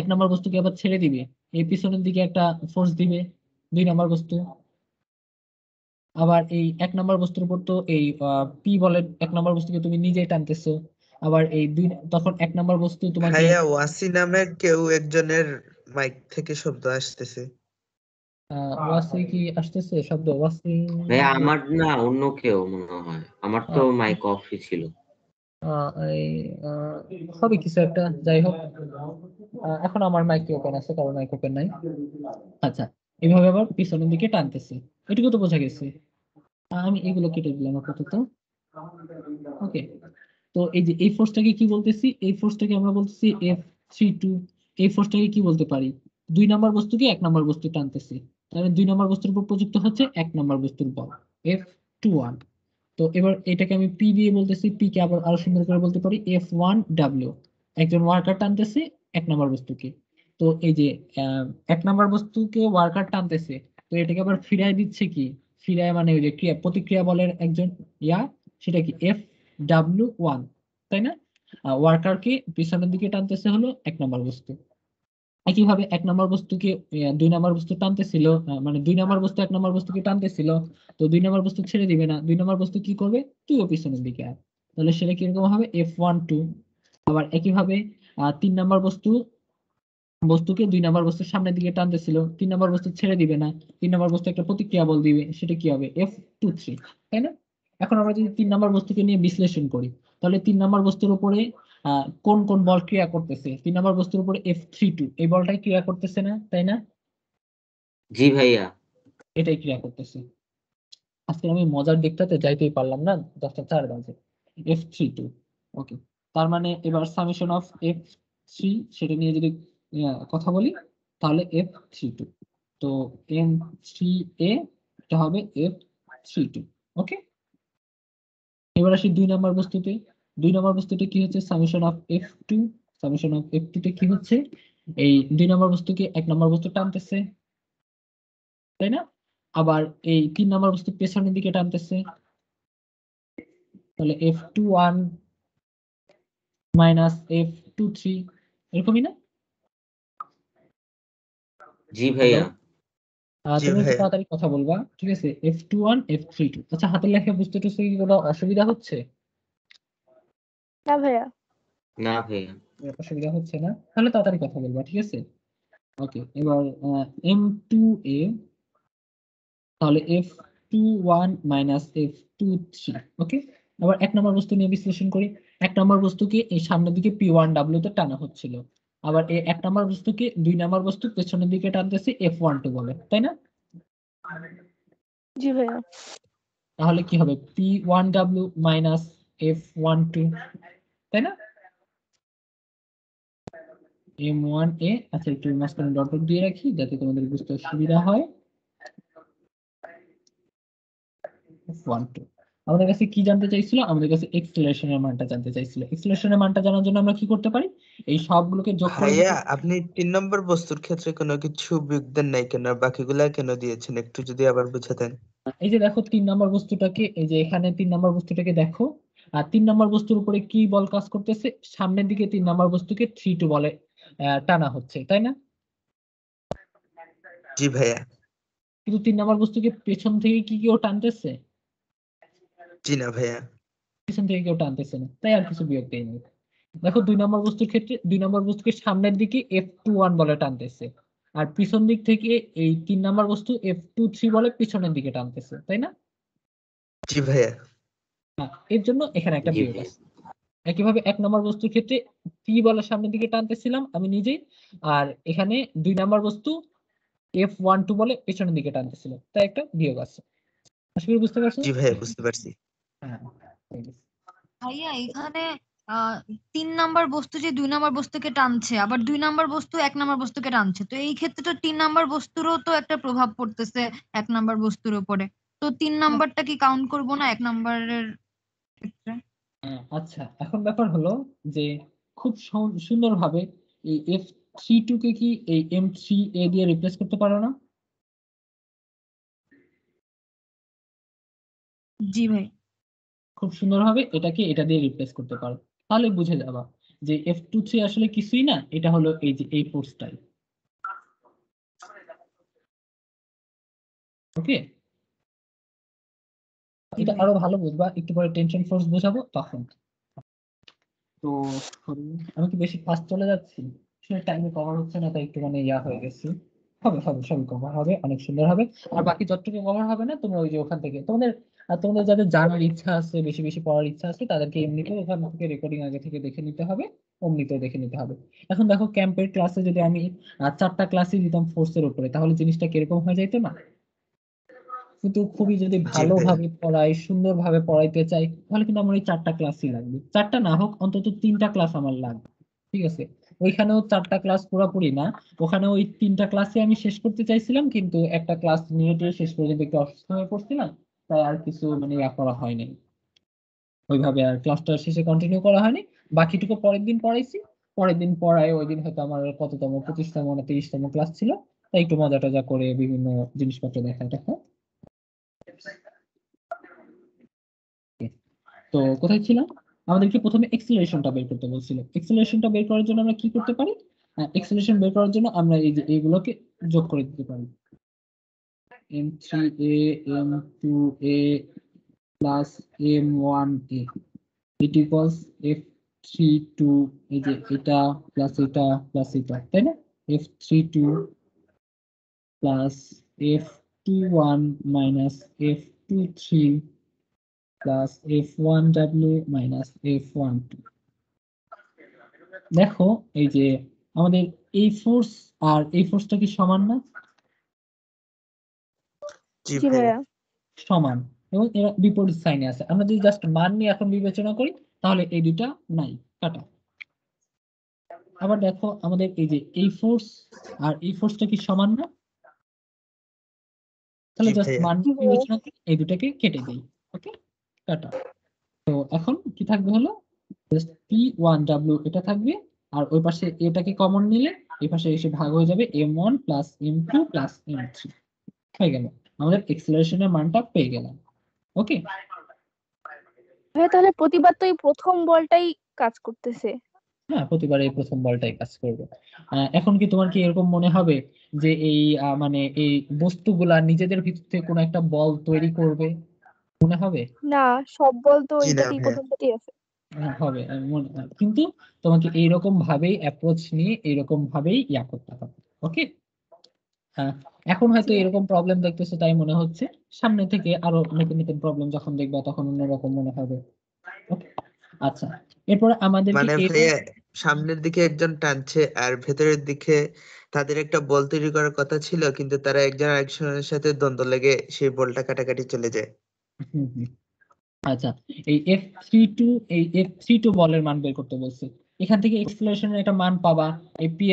এক নাম্বার বস্তুকে আবার ছেড়ে দিবে। এই পিছনের দিকে একটা ফোর্স দিবে দুই নাম্বার বস্তু। আবার এই এক নাম্বার বস্তুর উপর তো এই পি বলের এক নাম্বার বস্তুকে তুমি নিজেই টানতেছো। আবার এই দুই তখন এক নাম্বার বস্তু তোমাকে ভাইয়া ওয়াসি নামের কেউ একজনের মাইক থেকে শব্দ আসতেছে। ওয়াসি কি আসতেছে? শব্দ ওয়াসি ভাইয়া আমার না অন্য কেউ মনে হয়। আমার তো মাইক অফই ছিল। হবে কিছু একটা যাই হোক। এখন আমার মাইক ওপেন আছে কারণ মাইক ওপেন নাই। আচ্ছা এইভাবে আবার পিছনের দিকে টানতেছে। এটুকু তো বোঝা গেছে। আমি এগুলো কেটে দিলাম আপাতত। ওকে তো এই যে এই ফোর্সটাকে কি বলতেছি? এই ফোর্সটাকে আমরা বলতেছি এফ থ্রি টু এই ফোর্সটাকে কি বলতে পারি? দুই নাম্বার বস্তুকে এক নাম্বার বস্তু টানতেছে। তাহলে দুই নম্বর বস্তুর উপর প্রযুক্ত হচ্ছে এক নম্বর বস্তুর বল এফ টু ওয়ান তো এবার এটাকে আমি পি দিয়ে বলতেছি পি কে আবার আরও সুন্দর করে বলতে পারি এফ ওয়ান ডাব্লিউ একজন ওয়ার্কার টানতেছে এক নম্বর বস্তুকে। তো এই যে এক নম্বর বস্তুকে ওয়ার্কার টানতেছে, তো এটাকে আবার ফিরায় দিচ্ছে কি? ফিরায় মানে ওই যে ক্রিয়া, প্রতিক্রিয়া বলের একজন ইয়া, সেটা কি? এফ ডাব্লিউ ওয়ান তাই না? ওয়ার্কারকে পিছনের দিকে টানতেছে হলো এক নম্বর বস্তু। একইভাবে এক নম্বর বস্তুকে দুই নম্বর বস্তু টানতেছিল মানে দুই নম্বর বস্তু এক নম্বর বস্তুকে টানতেছিল, তো দুই নম্বর বস্তু ছেড়ে দিবে না। দুই নম্বর বস্তু কি করবে? তুইও পিছনের দিকে আয়। তাহলে সেটা কীরকম হবে? এফ ওয়ান টু আবার একইভাবে তিন নাম্বার বস্তু, বস্তুকে দুই নাম্বার বস্তুর সামনের দিকে টানতেছিল, তিন নাম্বার বস্তু ছেড়ে দিবে না, তিন নাম্বার বস্তু একটা প্রতিক্রিয়া বল দিবে, সেটা কি হবে? এফ টু থ্রি তাই না? এখন আমরা যদি তিন নাম্বার বস্তুকে নিয়ে বিশ্লেষণ করি, তাহলে তিন নাম্বার বস্তুর উপরে কোন কোন বল ক্রিয়া করতেছে? তিন নাম্বার বস্তুর উপরে এফ থ্রি টু এই বলটাই ক্রিয়া করতেছে না তাই না? জি ভাইয়া। এটাই ক্রিয়া করতেছে। আজকে আমি মজার দিকটাতে যাইতেই পারলাম না দশটা চার বাজে। এফ থ্রি টু ওকে তার মানে এবার সামেশন অফ এফ থ্রি সেটা নিয়ে যদি কথা বলি তাহলে এফ থ্রি টু তো এম থ্রি এ এটা হবে এফ থ্রি টু ওকে এবার আসি দুই নম্বর বস্তুতে। দুই নম্বর বস্তুতে কি হচ্ছে? Summation of F two summation of F two তে কি হচ্ছে? এই দুই নম্বর বস্তুকে এক নম্বর বস্তু টানতেছে তাই না? আবার এই তিন নম্বর বস্তু পেছনের দিকে টানতেছে তাহলে F two one minus F two three এরকমই না? জি ভাইয়া। তুমি একটু তাড়াতাড়ি কথা বলবা ঠিক আছে? F two one F three two আচ্ছা হাতের লেখা বুঝতে টুঝতে কি কোনো অসুবিধা হচ্ছে? না ভাইয়া। না ভাইয়া। অসুবিধা হচ্ছে না। তাহলে তাড়াতাড়ি কথা বলবা ঠিক আছে? ওকে এবার এম টু এ তাহলে F two one minus F two three okay আবার এক নম্বর বস্তু নিয়ে বিশ্লেষণ করি। এক নম্বর বস্তুকে এই সামনের দিকে পি ওয়ান ডাব্লিউ তে টানা হচ্ছিল। আবার এই এক নম্বর বস্তুকে দুই নম্বর বস্তু পেছনের দিকে টানতেছে এফ ওয়ান টু বলে তাই না? জি ভাইয়া। তাহলে কি হবে? P one W minus F one two তাই না? এম ওয়ান এ আচ্ছা একটু মাঝখানে ডট ডট দিয়ে রাখি যাতে তোমাদের বুঝতে সুবিধা হয়। ওয়ান টু আমাদের কাছে কি জানতে চাইছিল? আমাদের কাছে এক্সেলারেশনের মানটা জানতে চাইছিল। এক্সেলারেশনের মানটা জানার জন্য আমরা কি করতে পারি? এই সবগুলোকে যোগ করে ভাইয়া আপনি তিন নম্বর বস্তুর ক্ষেত্রে কোনো কিছু বিয়োগ নাই কেন? আর বাকিগুলা কেন দিয়েছেন? একটু যদি আবার বুঝাতেন। এই যে দেখো তিন নম্বর বস্তুটাকে এই যে এখানে তিন নম্বর বস্তুটাকে দেখো। আর তিন নম্বর বস্তুর উপরে কি বল কাজ করতেছে? সামনের দিকে তিন নম্বর বস্তুকে থ্রি টু বলে টানা হচ্ছে তাই না? জি ভাইয়া। কিন্তু তিন নম্বর বস্তুকে পেছন থেকে কি কেউ টানতেছে? জি না ভাইয়া। পিছন থেকে কেউ টানতেছে না তাই আর কিছু বিয়োগ দেয়নি। দেখো দুই নম্বর বস্তুর ক্ষেত্রে দুই নম্বর বস্তুকে সামনের দিকে এফ টু ওয়ান বলে টানতেছে আর পিছন দিক থেকে এই তিন নম্বর বস্তু এফ টু থ্রি বলে পিছনের দিকে টানতেছে তাই না? জি ভাইয়া। এর জন্য এখানে একটা বিয়োগ আছে। একইভাবে এক নম্বর বস্তুর ক্ষেত্রে পি বলে সামনের দিকে টানতেছিলাম আমি নিজেই আর এখানে দুই নম্বর বস্তু এফ ওয়ান টু বলে পেছনের দিকে টানতেছিল তাই একটা বিয়োগ আছে। আশা করি বুঝতে পারছ জি ভাইয়া বুঝতে পারছি। হ্যাঁ ভাইয়া এখানে আহ, তিন নাম্বার বস্তু যে দুই নাম্বার বস্তুকে টানছে আবার দুই নাম্বার বস্তু এক নাম্বার বস্তুকে টানছে তো এই ক্ষেত্রে তো তিন নাম্বার বস্তুরও তো একটা প্রভাব পড়তেছে এক নাম্বার বস্তুর উপরে। তো তিন নাম্বারটা কি কাউন্ট করব না? এক নাম্বারের ক্ষেত্রে আহ, আচ্ছা। এখন ব্যাপার হলো যে খুব সুন্দরভাবে এই এফ থ্রি টু কে কি এই এম থ্রি এ দিয়ে রিপ্লেস করতে পারো না? জি ভাই। খুব সুন্দরভাবে এটাকে এটা দিয়ে রিপ্লেস করতে পারো। তাহলে বুঝে যাবা যে এফ টু থ্রি আসলে কিছুই না এটা হলো এই যে এই ফোর্সটাই ওকে এটা আরও ভালো বুঝবা একটু পরে টেনশন ফোর্স বোঝাবো তখন। তো আমি কি বেশি ফাস্ট চলে যাচ্ছি? আসলে টাইমে কভার হচ্ছে না তাই একটু মানে ইয়া হয়ে গেছি। হবে হবে সবই কভার হবে অনেক সুন্দর হবে। আর বাকি যতটুকু কভার হবে না তোমরা ওই যে ওখান থেকে তোমাদের আর তোমাদের যাদের জানার ইচ্ছা আছে বেশি বেশি পড়ার ইচ্ছা আছে তাদেরকে এমনিতেও ওখান থেকে রেকর্ডিং আগে থেকে দেখে নিতে হবে অমনিতেও দেখে নিতে হবে। এখন দেখো ক্যাম্পের ক্লাসে যদি আমি চারটা ক্লাসই দিতাম ফোর্সের উপরে তাহলে জিনিসটা কীরকম হয়ে যাইতো না? কিন্তু খুবই যদি ভালোভাবে পড়াই সুন্দরভাবে পড়াইতে চাই তাহলে কিন্তু আমার এই চারটা ক্লাসই লাগবে। চারটা না হোক অন্তত তিনটা ক্লাস আমার লাগবে ঠিক আছে? ওইখানেও চারটা ক্লাস পুরোপুরি না ওখানে ওই তিনটা ক্লাসে আমি শেষ করতে চাইছিলাম কিন্তু একটা ক্লাস নিয়ে টেয়ে শেষ পর্যন্ত একটু অসুস্থ হয়ে পড়ছিলাম তাই আর কিছু মানে ইয়া করা হয়নি। ওইভাবে আর ক্লাসটা শেষে কন্টিনিউ করা হয়নি। বাকিটুকু পরের দিন পড়াইছি। পরের দিন পড়ায় ওই দিন হয়তো আমার কততম পঁচিশতম না তিরিশতম ক্লাস ছিল তাই একটু মজা টজা করে বিভিন্ন জিনিসপত্র দেখা দেখা। তো কোথায় ছিলাম আমাদেরকে প্রথমে এক্সেলারেশনটা বের করতে বলছিল। এক্সেলারেশনটা বের করার জন্য আমরা কি করতে পারি? এক্সেলারেশন বের করার জন্য আমরা এই যে এইগুলোকে যোগ করে দিতে পারি। M three A M two A plus M one A it equals F three two এই যে এটা প্লাস এটা প্লাস এটা, তাই না? F three two plus F two one minus F two three plus F one W minus F one two দেখো এই যে আমাদের এই ফোর্স আর এই ফোর্সটা কি সমান না? সমান। এবং এরা বিপরীত সাইনে আছে। আমরা যদি জাস্ট মান নিয়ে এখন বিবেচনা করি তাহলে এই দুটা নাই কাটা। আবার দেখো আমাদের এই যে এই ফোর্স আর এই ফোর্সটা কি সমান না? তাহলে জাস্ট। মান নিয়ে বিবেচনা করি এই দুটাকে কেটে দেই ওকে কাটা তো এখন কি থাকবে হলো? জাস্ট পি ওয়ান ডাব্লিউ এটা থাকবে আর ওই পাশে এটাকে কমন নিলে এই পাশে এসে ভাগ হয়ে যাবে M one plus M two plus M three হয়ে গেল। আমাদের এক্সেলারেশনের মানটা পেয়ে গেলাম। ওকে ভাইয়া তাহলে প্রতিবার তো এই প্রথম বলটাই কাজ করতেছে। হ্যাঁ প্রতিবার এই প্রথম বলটাই কাজ করবে। এখন কি তোমার কি এরকম মনে হবে যে এই মানে এই বস্তুগুলা নিজেদের ভিতর থেকে কোনো একটা বল তৈরি করবে? মনে হবে না সব বল তো জি না এইটাতেই ভাইয়া। প্রথমটাতেই আছে হ্যাঁ, হবে আমি মনে হয়। কিন্তু তোমাকে এইরকম ভাবেই অ্যাপ্রোচ নিয়ে এইরকম ভাবেই ইয়া করতে হবে ওকে হ্যাঁ এখন হয়তো এরকম প্রবলেম দেখতেছো তাই মনে হচ্ছে সামনে থেকে আরও নতুন নতুন প্রবলেম যখন দেখবা তখন অন্যরকম মনে হবে ওকে আচ্ছা এরপর আমাদেরকে মানে সামনের দিকে একজন টানছে আর ভেতরের দিকে তাদের একটা বল তৈরি করার কথা ছিল কিন্তু তারা একজন আরেকজনের সাথে দ্বন্দ্ব লেগে সেই বলটা কাটাকাটি চলে যায়। আচ্ছা এই এফ থ্রি টু এই এফ থ্রি টু বলের মান বের করতে বলছে। এখান থেকে এক্সপ্লেশনের একটা মান পাবা।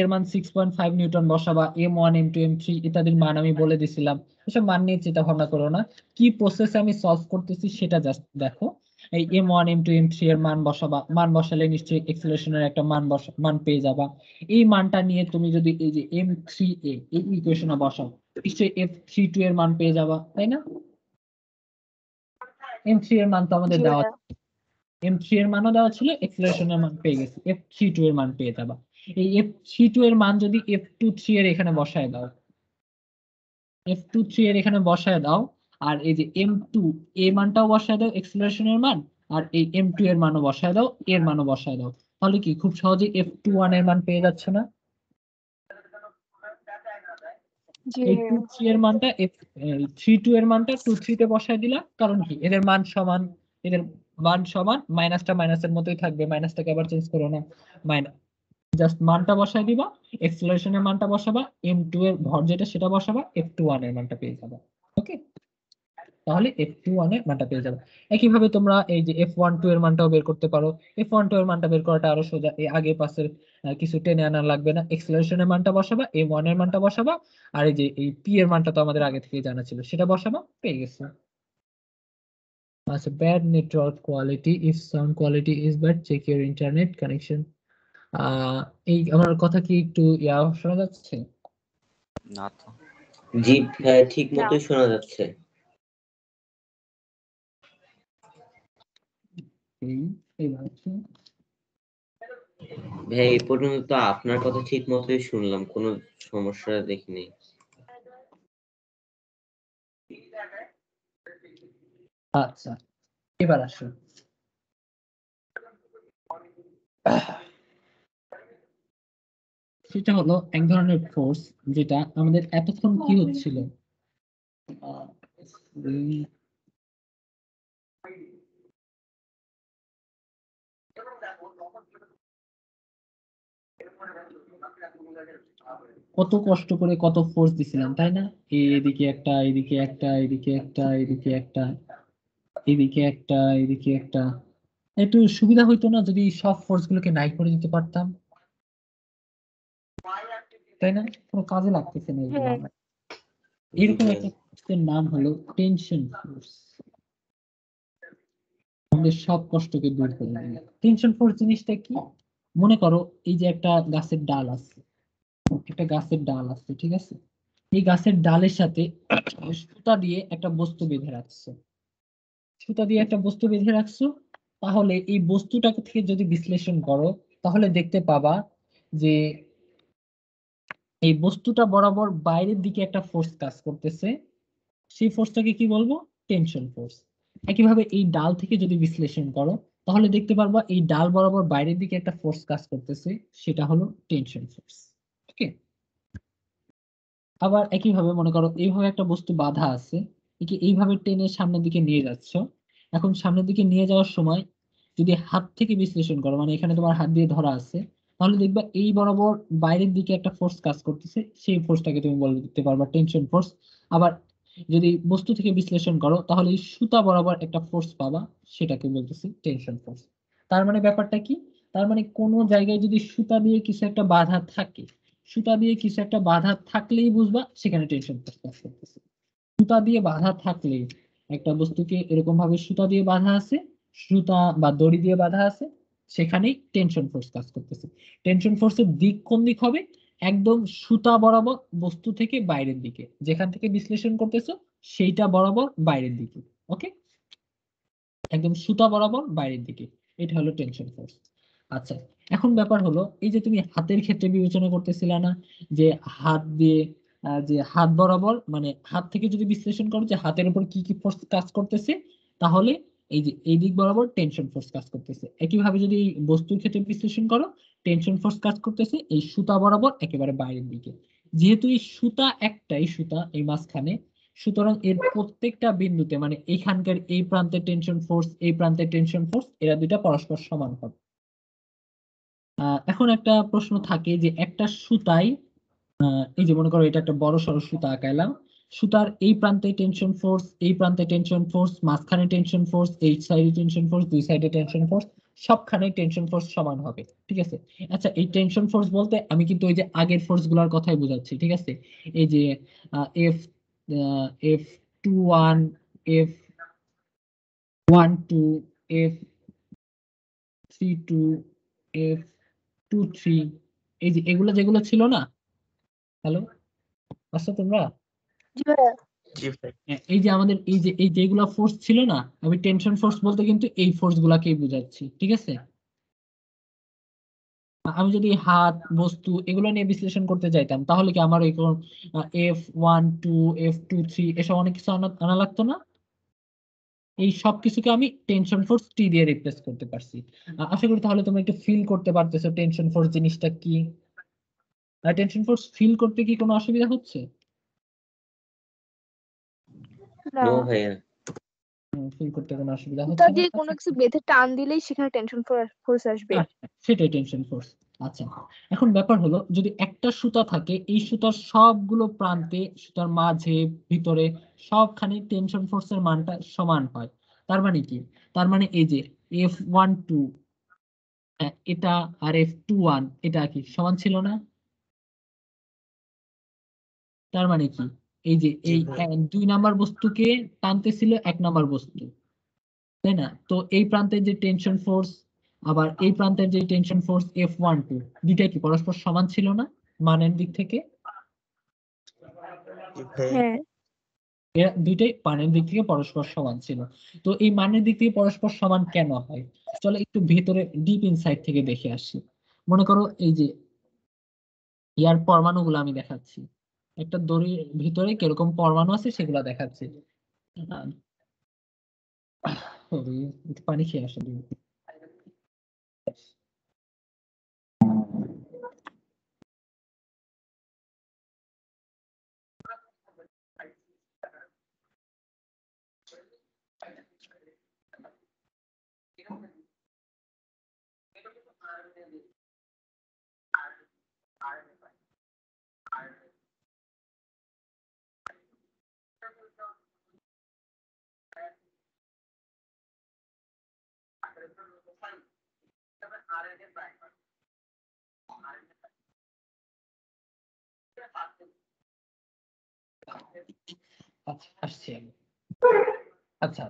এর মান six point five newton বসাবা M one M two M three ইত্যাদির মান আমি বলে দিছিলাম। এসব মান নিয়ে চিন্তা ভাবনা করো না। কি প্রসেসে আমি সলভ করতেছি সেটা জাস্ট দেখো। এই M one M two M three এর মান বসাবা। মান বসালে নিশ্চয়ই এক্সপ্লেশনের একটা মান বসা, মান পেয়ে যাবা। এই মানটা নিয়ে তুমি যদি এই যে এম থ্রি এ এই ইকুয়েশনে বসাও, নিশ্চয়ই এফ থ্রি টু এর মান পেয়ে যাবা, তাই না? এম থ্রি এর মান তো আমাদের দেওয়া ভাইয়া এম থ্রি এর মানও দেওয়া ছিল এক্সেলারেশনের মান পেয়ে গেছি। এফ থ্রি টু এর মান পেয়ে যাবা। এই এফ থ্রি টু এর মান যদি এফ টু থ্রি এর এখানে বসায় দাও। এফ টু থ্রি এর এখানে বসায় দাও আর এই যে এম টু এ মানটাও বসায় দাও এক্সেলারেশনের মান আর এই এম টু এর মানও বসায় দাও এর মানও বসায় দাও। তাহলে কি খুব সহজে এফ টু ওয়ানের মান পেয়ে যাচ্ছে না জি এই ভাইয়া টু থ্রি এর মানটা থ্রি টু এর মানটা টু বসায় কারণ কি? এদের মান সমান, এদের মান সমান মাইনাসের মতোই থাকবে। আবার চেঞ্জ করো না। মাইনাস জাস্ট মানটা বসায় দিবা মানটা বসাবা এম টু এর ভর যেটা সেটা বসাবা এফ টু ওয়ানের মানটা পেয়ে যাবা। ওকে তাহলে এফ টু ওয়ানের মানটা পেয়ে যাবে। একইভাবে তোমরা এই যে এফ ওয়ান টু এর মানটাও বের করতে পারো। এফ ওয়ান টু এর মানটা বের করাটা আরও সোজা এই আগে পাশের কিছু টেনে আনা লাগবে না। এক্সেলারেশনের মানটা বসাবা এম ওয়ানের মানটা বসাবা আর এই যে এই পি এর মানটা তো আমাদের আগে থেকে জানা ছিল সেটা বসাবা পেয়ে গেছে। আচ্ছা bad network quality if sound quality is bad check your internet connection এই আমার কথা কি একটু ইয়া শোনা যাচ্ছে? না তো। জি ঠিক মতোই শোনা যাচ্ছে এই এইবার হচ্ছে ভাই, এই পর্যন্ত তো আপনার কথা ঠিক মতোই শুনলাম, কোনো সমস্যা দেখিনি। আচ্ছা এবার আসো সেটা হলো এক ধরনের ফোর্স যেটা আমাদের এতক্ষণ কি হচ্ছিল? কত কষ্ট করে কত ফোর্স দিছিলাম তাই না? এদিকে একটা এদিকে একটা এদিকে একটা এদিকে একটা এদিকে একটা এদিকে একটা। একটু সুবিধা হইতো না যদি সব ফোর্স গুলোকে নাই করে দিতে পারতাম? তাই না? কোনো কাজে লাগতেছে না হ্যাঁ। এরকম একটা নাম হলো টেনশন ফোর্স আমাদের সব কষ্টকে দূর করে টেনশন ফোর্স জিনিসটা কি? মনে করো এই যে একটা গাছের ডাল আছে, একটা গাছের ডাল আছে, ঠিক আছে? এই গাছের ডালের সাথে সুতা দিয়ে একটা বস্তু বেঁধে রাখছো। সুতা দিয়ে একটা বস্তু বেঁধে রাখছো, তাহলে এই বস্তুটা থেকে যদি বিশ্লেষণ করো, তাহলে দেখতে পাবা যে এই বস্তুটা বরাবর বাইরের দিকে একটা ফোর্স কাজ করতেছে। সেই ফোর্সটাকে কি বলব? টেনশন ফোর্স একইভাবে এই ডাল থেকে যদি বিশ্লেষণ করো তাহলে দেখতে পারবা এই ডাল বরাবর বাইরের দিকে একটা ফোর্স কাজ করতেছে, সেটা হলো টেনশন ফোর্স ওকে আবার একইভাবে মনে করো এইভাবে একটা বস্তু বাধা আছে, একে এইভাবে টেনে সামনের দিকে নিয়ে যাচ্ছ, এখন সামনের দিকে নিয়ে যাওয়ার সময় যদি হাত থেকে বিশ্লেষণ করো মানে এখানে তোমার হাত দিয়ে ধরা আছে, তাহলে দেখবা এই বরাবর বাইরের দিকে একটা ফোর্স কাজ করতেছে, সেই ফোর্সটাকে তুমি বলতে পারবা টেনশন ফোর্স আবার যদি বস্তু থেকে বিশ্লেষণ করো, তাহলে সুতা বরাবর একটা ফোর্স পাবা, সেটাকে বলতেছি টেনশন ফোর্স তার মানে ব্যাপারটা কি? তার মানে কোনো জায়গায় যদি সুতা দিয়ে কিছু একটা বাধা থাকে, সুতা দিয়ে কিছু একটা বাধা থাকলেই বুঝবা সেখানে টেনশন ফোর্স কাজ করতেছে। সুতা দিয়ে বাধা থাকলে একটা বস্তুকে এরকম ভাবে সুতা দিয়ে বাধা আছে, সুতা বা দড়ি দিয়ে বাধা আছে, সেখানেই টেনশন ফোর্স কাজ করতেছে। টেনশন ফোর্সের দিক কোন দিক হবে? একদম সুতা বরাবর বস্তু থেকে বাইরের দিকে। যেখান থেকে বিশ্লেষণ করতেছো, সেইটা বরাবর বাইরের দিকে, ওকে? একদম সুতা বরাবর বাইরের দিকে। এটা হলো টেনশন ফোর্স আচ্ছা এখন ব্যাপার হলো, এই যে তুমি হাতের ক্ষেত্রে বিবেচনা করতেছিলা না, যে হাত দিয়ে যে হাত বরাবর মানে হাত থেকে যদি বিশ্লেষণ করো যে হাতের উপর কি কি ফোর্স কাজ করতেছে, তাহলে এই যে এই দিক বরাবর টেনশন ফোর্স কাজ করতেছে। একইভাবে যদি বস্তুর ক্ষেত্রে বিশ্লেষণ করো টেনশন ফোর্স কাজ করতেছে, এই সুতা বরাবর একেবারে বাইরের দিকে। যেহেতু এই সুতা একটাই সুতা এই মাঝখানে, সুতরাং এর প্রত্যেকটা বিন্দুতে মানে এইখানকার এই প্রান্তে টেনশন ফোর্স এই প্রান্তে টেনশন ফোর্স এরা দুইটা পরস্পর সমান হবে। এখন একটা প্রশ্ন থাকে যে একটা সুতাই এই যে মনে করো এটা একটা বড় সড়ো সুতা আঁকাইলাম, সুতার এই প্রান্তে টেনশন ফোর্স এই প্রান্তে টেনশন ফোর্স মাঝখানে টেনশন ফোর্স এই সাইডে টেনশন ফোর্স দুই সাইডে টেনশন ফোর্স সবখানে টেনশন ফোর্স সমান হবে, ঠিক আছে? আচ্ছা এই টেনশন ফোর্স বলতে আমি কিন্তু ওই যে আগের ফোর্সগুলার কথাই বোঝাচ্ছি, ঠিক আছে? এই যে F F two one F one two F three two F two three এই যে এগুলো যেগুলো ছিল না? হ্যালো আচ্ছা তোমরা? এই যে আমাদের, এই যে, এই যেগুলা ফোর্স ছিল না, আমি টেনশন ফোর্স বলতে কিন্তু এই ফোর্স গুলাকেই বুঝাচ্ছি, ঠিক আছে? আমি যদি হাত, বস্তু এগুলো নিয়ে বিশ্লেষণ করতে চাইতাম তাহলে কি আমার F one two F two three এসব অনেক কিছু আনা লাগতো না? এই সব কিছুকে আমি টেনশন ফোর্স টি দিয়ে রিপ্লেস করতে পারছি। আশা করি তাহলে তোমরা একটু ফিল করতে পারতেছো টেনশন ফোর্স জিনিসটা কি? টেনশন ফোর্স ফিল করতে কি কোনো অসুবিধা হচ্ছে? নো। ফিল করতে কোনো অসুবিধা হচ্ছে না। দিয়ে কোনো কিছু বেঁধে টান দিলেই সেখানে টেনশন ফোর্স আসবে। আচ্ছা, সেটাই টেনশন ফোর্স আচ্ছা এখন ব্যাপার হলো যদি একটা সুতা থাকে এই সুতার সবগুলো প্রান্তে সুতার মাঝে ভিতরে সবখানে টেনশন ফোর্সের মানটা সমান হয়। তার মানে কি? তার মানে এই যে এফ ওয়ান টু এটা আর এফ টু ওয়ান এটা কি সমান ছিল না? তার মানে কি? এই যে এই দুই নাম্বার বস্তুকে টানতেছিল এক নাম্বার বস্তু তাই না? তো এই প্রান্তের যে টেনশন ফোর্স আবার এই প্রান্তের যে tension force F one two দুইটাই কি পরস্পর সমান ছিল না মানের দিক থেকে? হ্যাঁ। এরা দুইটাই মানের দিক থেকে পরস্পর সমান ছিল। তো এই মানের দিক থেকে পরস্পর সমান কেন হয়? চলো একটু ভেতরে ডিপ ইনসাইড থেকে দেখে আসি। মনে করো এই যে ইয়ার পরমাণুগুলো আমি দেখাচ্ছি। একটা দড়ির ভিতরে কীরকম পরমাণু আছে সেগুলা দেখাচ্ছি। একটু পানি খেয়ে আসো তুমি। আচ্ছা আমি আচ্ছা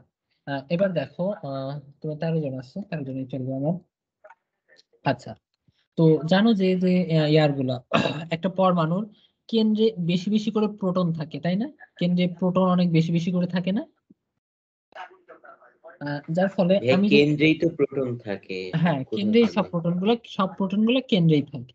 এবার দেখো তোমরা তেরো জন আসছো তেরো জনই চলবে আমার আচ্ছা তো জানো যে যে ইয়ারগুলা একটা পরমাণুর কেন্দ্রে বেশি বেশি করে প্রোটন থাকে, তাই না? কেন্দ্রে প্রোটন অনেক বেশি বেশি করে থাকে না? যার ফলে আমি কেন্দ্রেই তো প্রোটন থাকে হ্যাঁ কেন্দ্রেই সব প্রোটনগুলো সব প্রোটনগুলো কেন্দ্রেই থাকে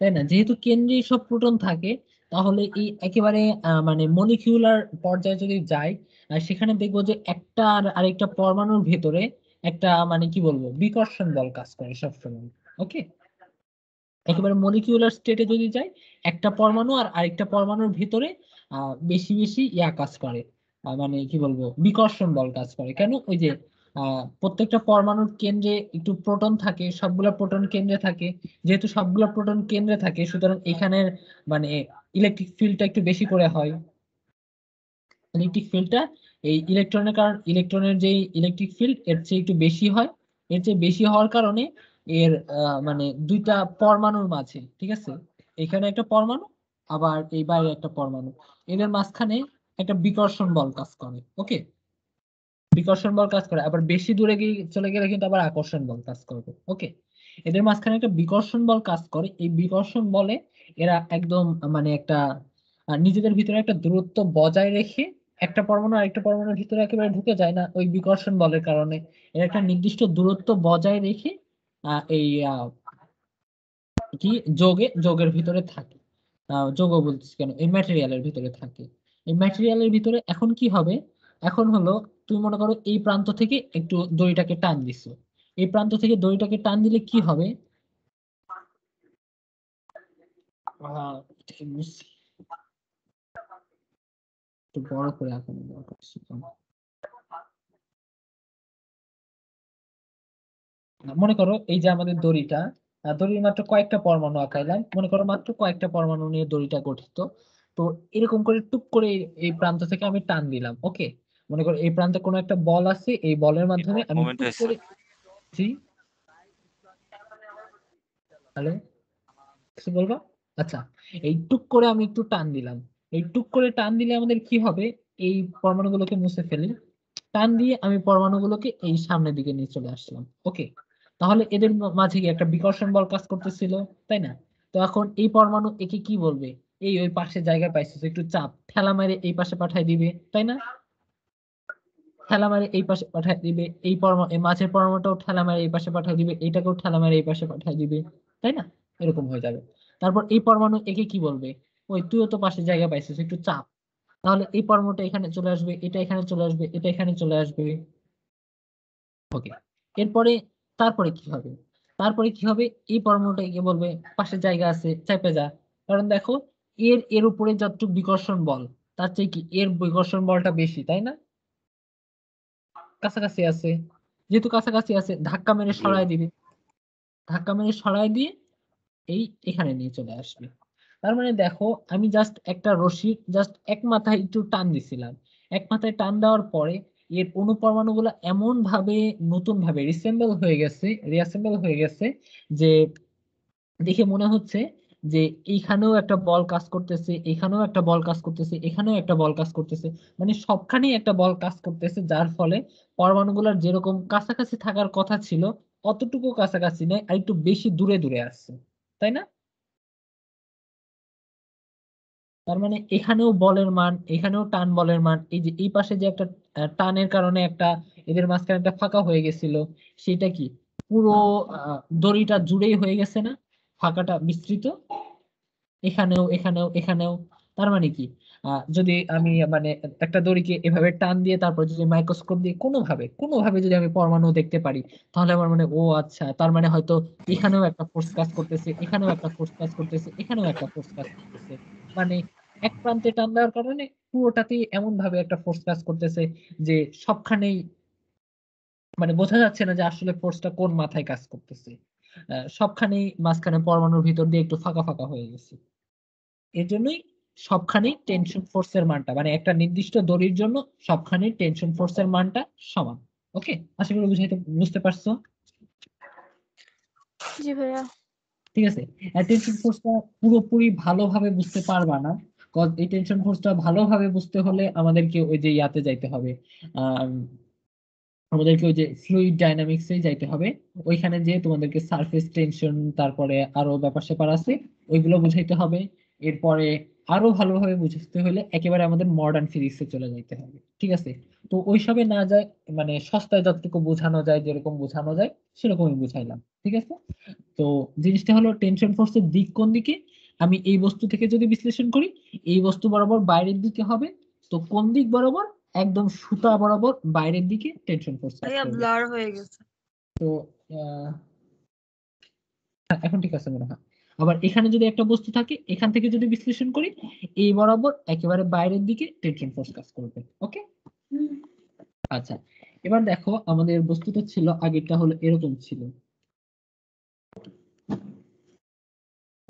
তাই না? যেহেতু কেন্দ্রেই সব প্রোটন থাকে তাহলে এই একেবারে মানে মলিকিউলার পর্যায়ে যদি যাই সেখানে দেখব যে একটা আর আরেকটা পরমাণুর ভেতরে একটা মানে কি বলব বিকর্ষণ বল কাজ করে সবসময় ওকে একেবারে মলিকিউলার স্টেটে যদি যাই একটা পরমাণু আর আরেকটা পরমাণুর ভিতরে আহ, বেশি বেশি ইয়া কাজ করে। মানে কি বলব, বিকর্ষণ বল কাজ করে। কেন? ওই যে প্রত্যেকটা পরমাণুর কেন্দ্রে একটু প্রোটন থাকে, সবগুলা প্রোটন কেন্দ্রে থাকে। যেহেতু সবগুলা প্রোটন কেন্দ্রে থাকে, সুতরাং এখানের মানে ইলেকট্রিক ফিল্ডটা একটু বেশি করে হয়। ইলেকট্রিক ফিল্ডটা এই ইলেকট্রনের কারণ ইলেকট্রনের যে ইলেকট্রিক ফিল্ড এর চেয়ে একটু বেশি হয়। এর চেয়ে বেশি হওয়ার কারণে এর মানে দুইটা পরমাণুর মাঝে, ঠিক আছে? এখানে একটা পরমাণু, আবার এই বাইরে একটা পরমাণু। এদের মাঝখানে একটা বিকর্ষণ বল কাজ করে ওকে বিকর্ষণ বল কাজ করে, আবার বেশি দূরে গিয়ে চলে গেলে কিন্তু আবার আকর্ষণ বল কাজ করবে ওকে এদের মাঝখানে একটা বিকর্ষণ বল কাজ করে, এই বিকর্ষণ বলে এরা একদম মানে একটা নিজেদের ভিতরে একটা দূরত্ব বজায় রেখে একটা পরমাণু আরেকটা পরমাণুর ভিতরে একেবারে ঢুকে যায় না, ওই বিকর্ষণ বলের কারণে। এরা একটা নির্দিষ্ট দূরত্ব বজায় রেখে এই কি? যোগে, যোগের ভিতরে থাকে। যোগ বলছি কেন? এই ম্যাটেরিয়ালের ভিতরে থাকে। এই ম্যাটেরিয়ালের ভিতরে এখন কি হবে? এখন হলো তুমি মনে করো এই প্রান্ত থেকে একটু দড়িটাকে টান দিছো। এই প্রান্ত থেকে দড়িটাকে টান দিলে কি হবে? বড় করে ছিল। মনে করো এই যে আমাদের দড়িটা দড়ির মাত্র কয়েকটা পরমাণু আঁকাইলাম। মনে করো মাত্র কয়েকটা পরমাণু নিয়ে দড়িটা গঠিত। তো এরকম করে টুক করে এই- প্রান্ত থেকে আমি টান দিলাম ওকে মনে করো এই প্রান্তে কোনো একটা বল আছে এই বলের মাধ্যমে আমি টুক করে জি। হ্যালো কিছু বলবা? আচ্ছা এই টুক করে আমি একটু টান দিলাম। এই টুক করে টান দিলে আমাদের কি হবে? এই পরমাণুগুলোকে মুছে ফেলি। টান দিয়ে আমি পরমাণুগুলোকে এই সামনের দিকে নিয়ে চলে আসলাম ওকে তাহলে এদের মাঝে একটা বিকর্ষণ বল কাজ করতেছিল তাই না? তো এখন এই পরমাণু একে কি বলবে? এই ওই পাশে জায়গায় পাইছিস একটু চাপ। ঠেলা মেরে এই পাশে পাঠাই দিবে, তাই না? ঠেলা মেরে এই পাশে পাঠাই দিবে, এই পরমা মাছের পরমাণুটাও ঠেলা মেরে এই পাশে পাঠাই দিবে এইটাকেও ঠেলা মেরে এই পাশে পাঠাই দিবে, তাই না? এরকম হয়ে যাবে। তারপর এই পরমাণু একে কি বলবে? ওই তুইও তো পাশে জায়গা পাইছিস, একটু চাপ। তাহলে এই পরমাণুটা এখানে চলে আসবে, এটা এখানে চলে আসবে, এটা এখানে চলে আসবে। ওকে, এরপরে তারপরে কি হবে? তারপরে কি হবে? এই পরমাণুটা একে বলবে পাশে জায়গা আছে চেপে যা। কারণ দেখো এর এর উপরে যতটুকু বিকর্ষণ বল, তার চেয়ে কি এর বিকর্ষণ বলটা বেশি, তাই না? কাছাকাছি আছে, যেহেতু কাছাকাছি আছে, ধাক্কা মেরে সরায় দিবে। ধাক্কা মেরে সরায় দিয়ে এই এখানে নিয়ে চলে আসবে। তার মানে দেখো, আমি জাস্ট একটা রশি জাস্ট এক মাথায় একটু টান দিছিলাম। এক মাথায় টান দেওয়ার পরে এর অনুপরমাণু গুলো এমন ভাবে নতুন ভাবে রিসেম্বল হয়ে গেছে রিঅ্যাসেম্বল হয়ে গেছে যে দেখে মনে হচ্ছে যে এইখানেও একটা বল কাজ করতেছে, এখানেও একটা বল কাজ করতেছে, এখানেও একটা বল কাজ করতেছে। মানে সবখানেই একটা বল কাজ করতেছে, যার ফলে পরমাণুগুলোর যেরকম কাছাকাছি থাকার কথা ছিল, অতটুকু কাছাকাছি নয়, আর একটু বেশি দূরে দূরে আসছে। তাই না? তার মানে এখানেও বলের মান, এখানেও টান বলের মান, এই যে এই পাশে যে একটা টানের কারণে একটা, এদের মাঝখানে একটা ফাঁকা হয়ে গেছিল, সেটা কি? পুরো দড়িটা জুড়েই হয়ে গেছে না? ফাঁকাটা বিস্তৃত। এখানেও এখানেও এখানেও। তার মানে কি? যদি আমি মানে একটা দড়িকে এভাবে টান দিয়ে, তারপর যদি মাইক্রোস্কোপ দিয়ে কোনোভাবে কোনোভাবে যদি আমি পরমাণু দেখতে পারি, তাহলে আমার মানে ও আচ্ছা তার মানে হয়তো এখানেও একটা ফোর্স কাজ করতেছে, এখানেও একটা ফোর্স কাজ করতেছে, এখানেও একটা ফোর্স কাজ করতেছে। মানে এক প্রান্তে টান দেওয়ার কারণে পুরোটাতেই এমন ভাবে একটা ফোর্স কাজ করতেছে যে সবখানেই মানে বোঝা যাচ্ছে না যে আসলে ফোর্সটা কোন মাথায় কাজ করতেছে। সবখানেই মাঝখানে পরমাণুর ভিতর দিয়ে একটু ফাঁকা ফাঁকা হয়ে গেছে। এর জন্যই সবখানেই টেনশন ফোর্সের মানটা মানে একটা নির্দিষ্ট দড়ির জন্য সবখানেই টেনশন ফোর্সের মানটা সমান। ওকে আশা করি বুঝাইতে বুঝতে পারছ? জি ভাইয়া। ঠিক আছে? টেনশন ফোর্সটা পুরোপুরি ভালোভাবে বুঝতে পারবা না। Cause এই টেনশন ফোর্সটা ভালোভাবে বুঝতে হলে আমাদেরকে ওই যে ইয়াতে যাইতে হবে। আম, আমাদেরকে ওই যে ফ্লুইড ডাইনামিক্সে যাইতে হবে। ওইখানে যে তোমাদেরকে সারফেস টেনশন তারপরে আরও ব্যাপার স্যাপার আছে ওইগুলো বুঝাইতে হবে। এরপরে আরও ভালোভাবে বুঝতে হলে একেবারে আমাদের মডার্ন ফিজিক্সে চলে যাইতে হবে ঠিক আছে? তো ওইসবে না যায় মানে সস্তায় যতটুকু বোঝানো যায় যেরকম বোঝানো যায় সেরকমই বুঝাইলাম ঠিক আছে? তো জিনিসটা হলো টেনশন ফোর্সের দিক কোন দিকে? আমি এই বস্তু থেকে যদি বিশ্লেষণ করি এই বস্তু বরাবর বাইরের দিকে হবে তো কোন দিক বরাবর? একদম সুতা বরাবর বাইরের দিকে টেনশন ফোর্স ব্লার হয়ে গেছে। তো আহ, এখন ঠিক আছে মনে হয়। আবার এখানে যদি একটা বস্তু থাকে এখান থেকে যদি বিশ্লেষণ করি এই বরাবর একেবারে বাইরের দিকে টেনশন ফোর্স কাজ করবে ওকে আচ্ছা এবার দেখো আমাদের বস্তুটা ছিল আগেরটা হলো এরকম ছিল।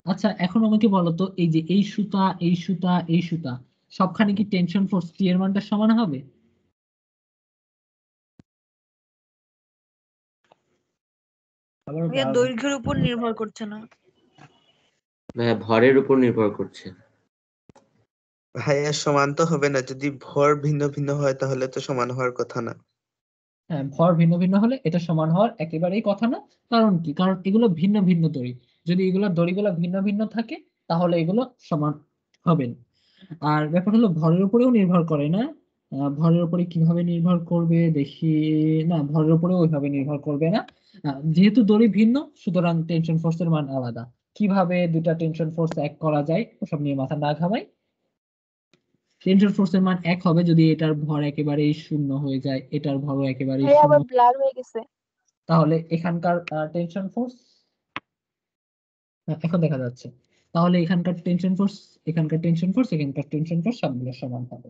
আচ্ছা এখন আমাকে বলো তো এই যে এই সুতা এই সুতা এই সুতা সবখানে কি টেনশন ফোর্স টি এর মানটা সমান হবে? দৈর্ঘ্যের উপর নির্ভর করছে না। ভাইয়া ভরের উপর নির্ভর করছে। ভাইয়া সমান তো হবে না। যদি ভর ভিন্ন ভিন্ন হয় তাহলে তো সমান হওয়ার কথা না। হ্যাঁ ভর ভিন্ন ভিন্ন হলে এটা সমান হওয়ার একেবারেই কথা না। কারণ কি? কারণ এগুলো ভিন্ন ভিন্ন দড়ি। যদি এগুলো দড়িগুলো ভিন্ন ভিন্ন থাকে তাহলে এগুলো সমান হবে না। আর ব্যাপার হলো ভরের উপরেও নির্ভর করে না? ভরের উপরে কীভাবে নির্ভর করবে দেখি না ভরের উপরেও ওইভাবে নির্ভর করবে না। যেহেতু দড়ি ভিন্ন সুতরাং টেনশন ফোর্সের মান আলাদা। কীভাবে দুটা টেনশন ফোর্স এক করা যায় ওসব নিয়ে মাথা না ঘামাই। টেনশন ফোর্সের মান এক হবে যদি এটার ভর একেবারেই শূন্য হয়ে যায় এটার ভরও একেবারেই শূন্য। ব্লার হয়ে গেছে। তাহলে এখানকার টেনশন ফোর্স এখন দেখা যাচ্ছে। তাহলে এখানকার টেনশন ফোর্স এখানকার টেনশন ফোর্স এখানকার টেনশন ফোর্স সবগুলো সমান হবে।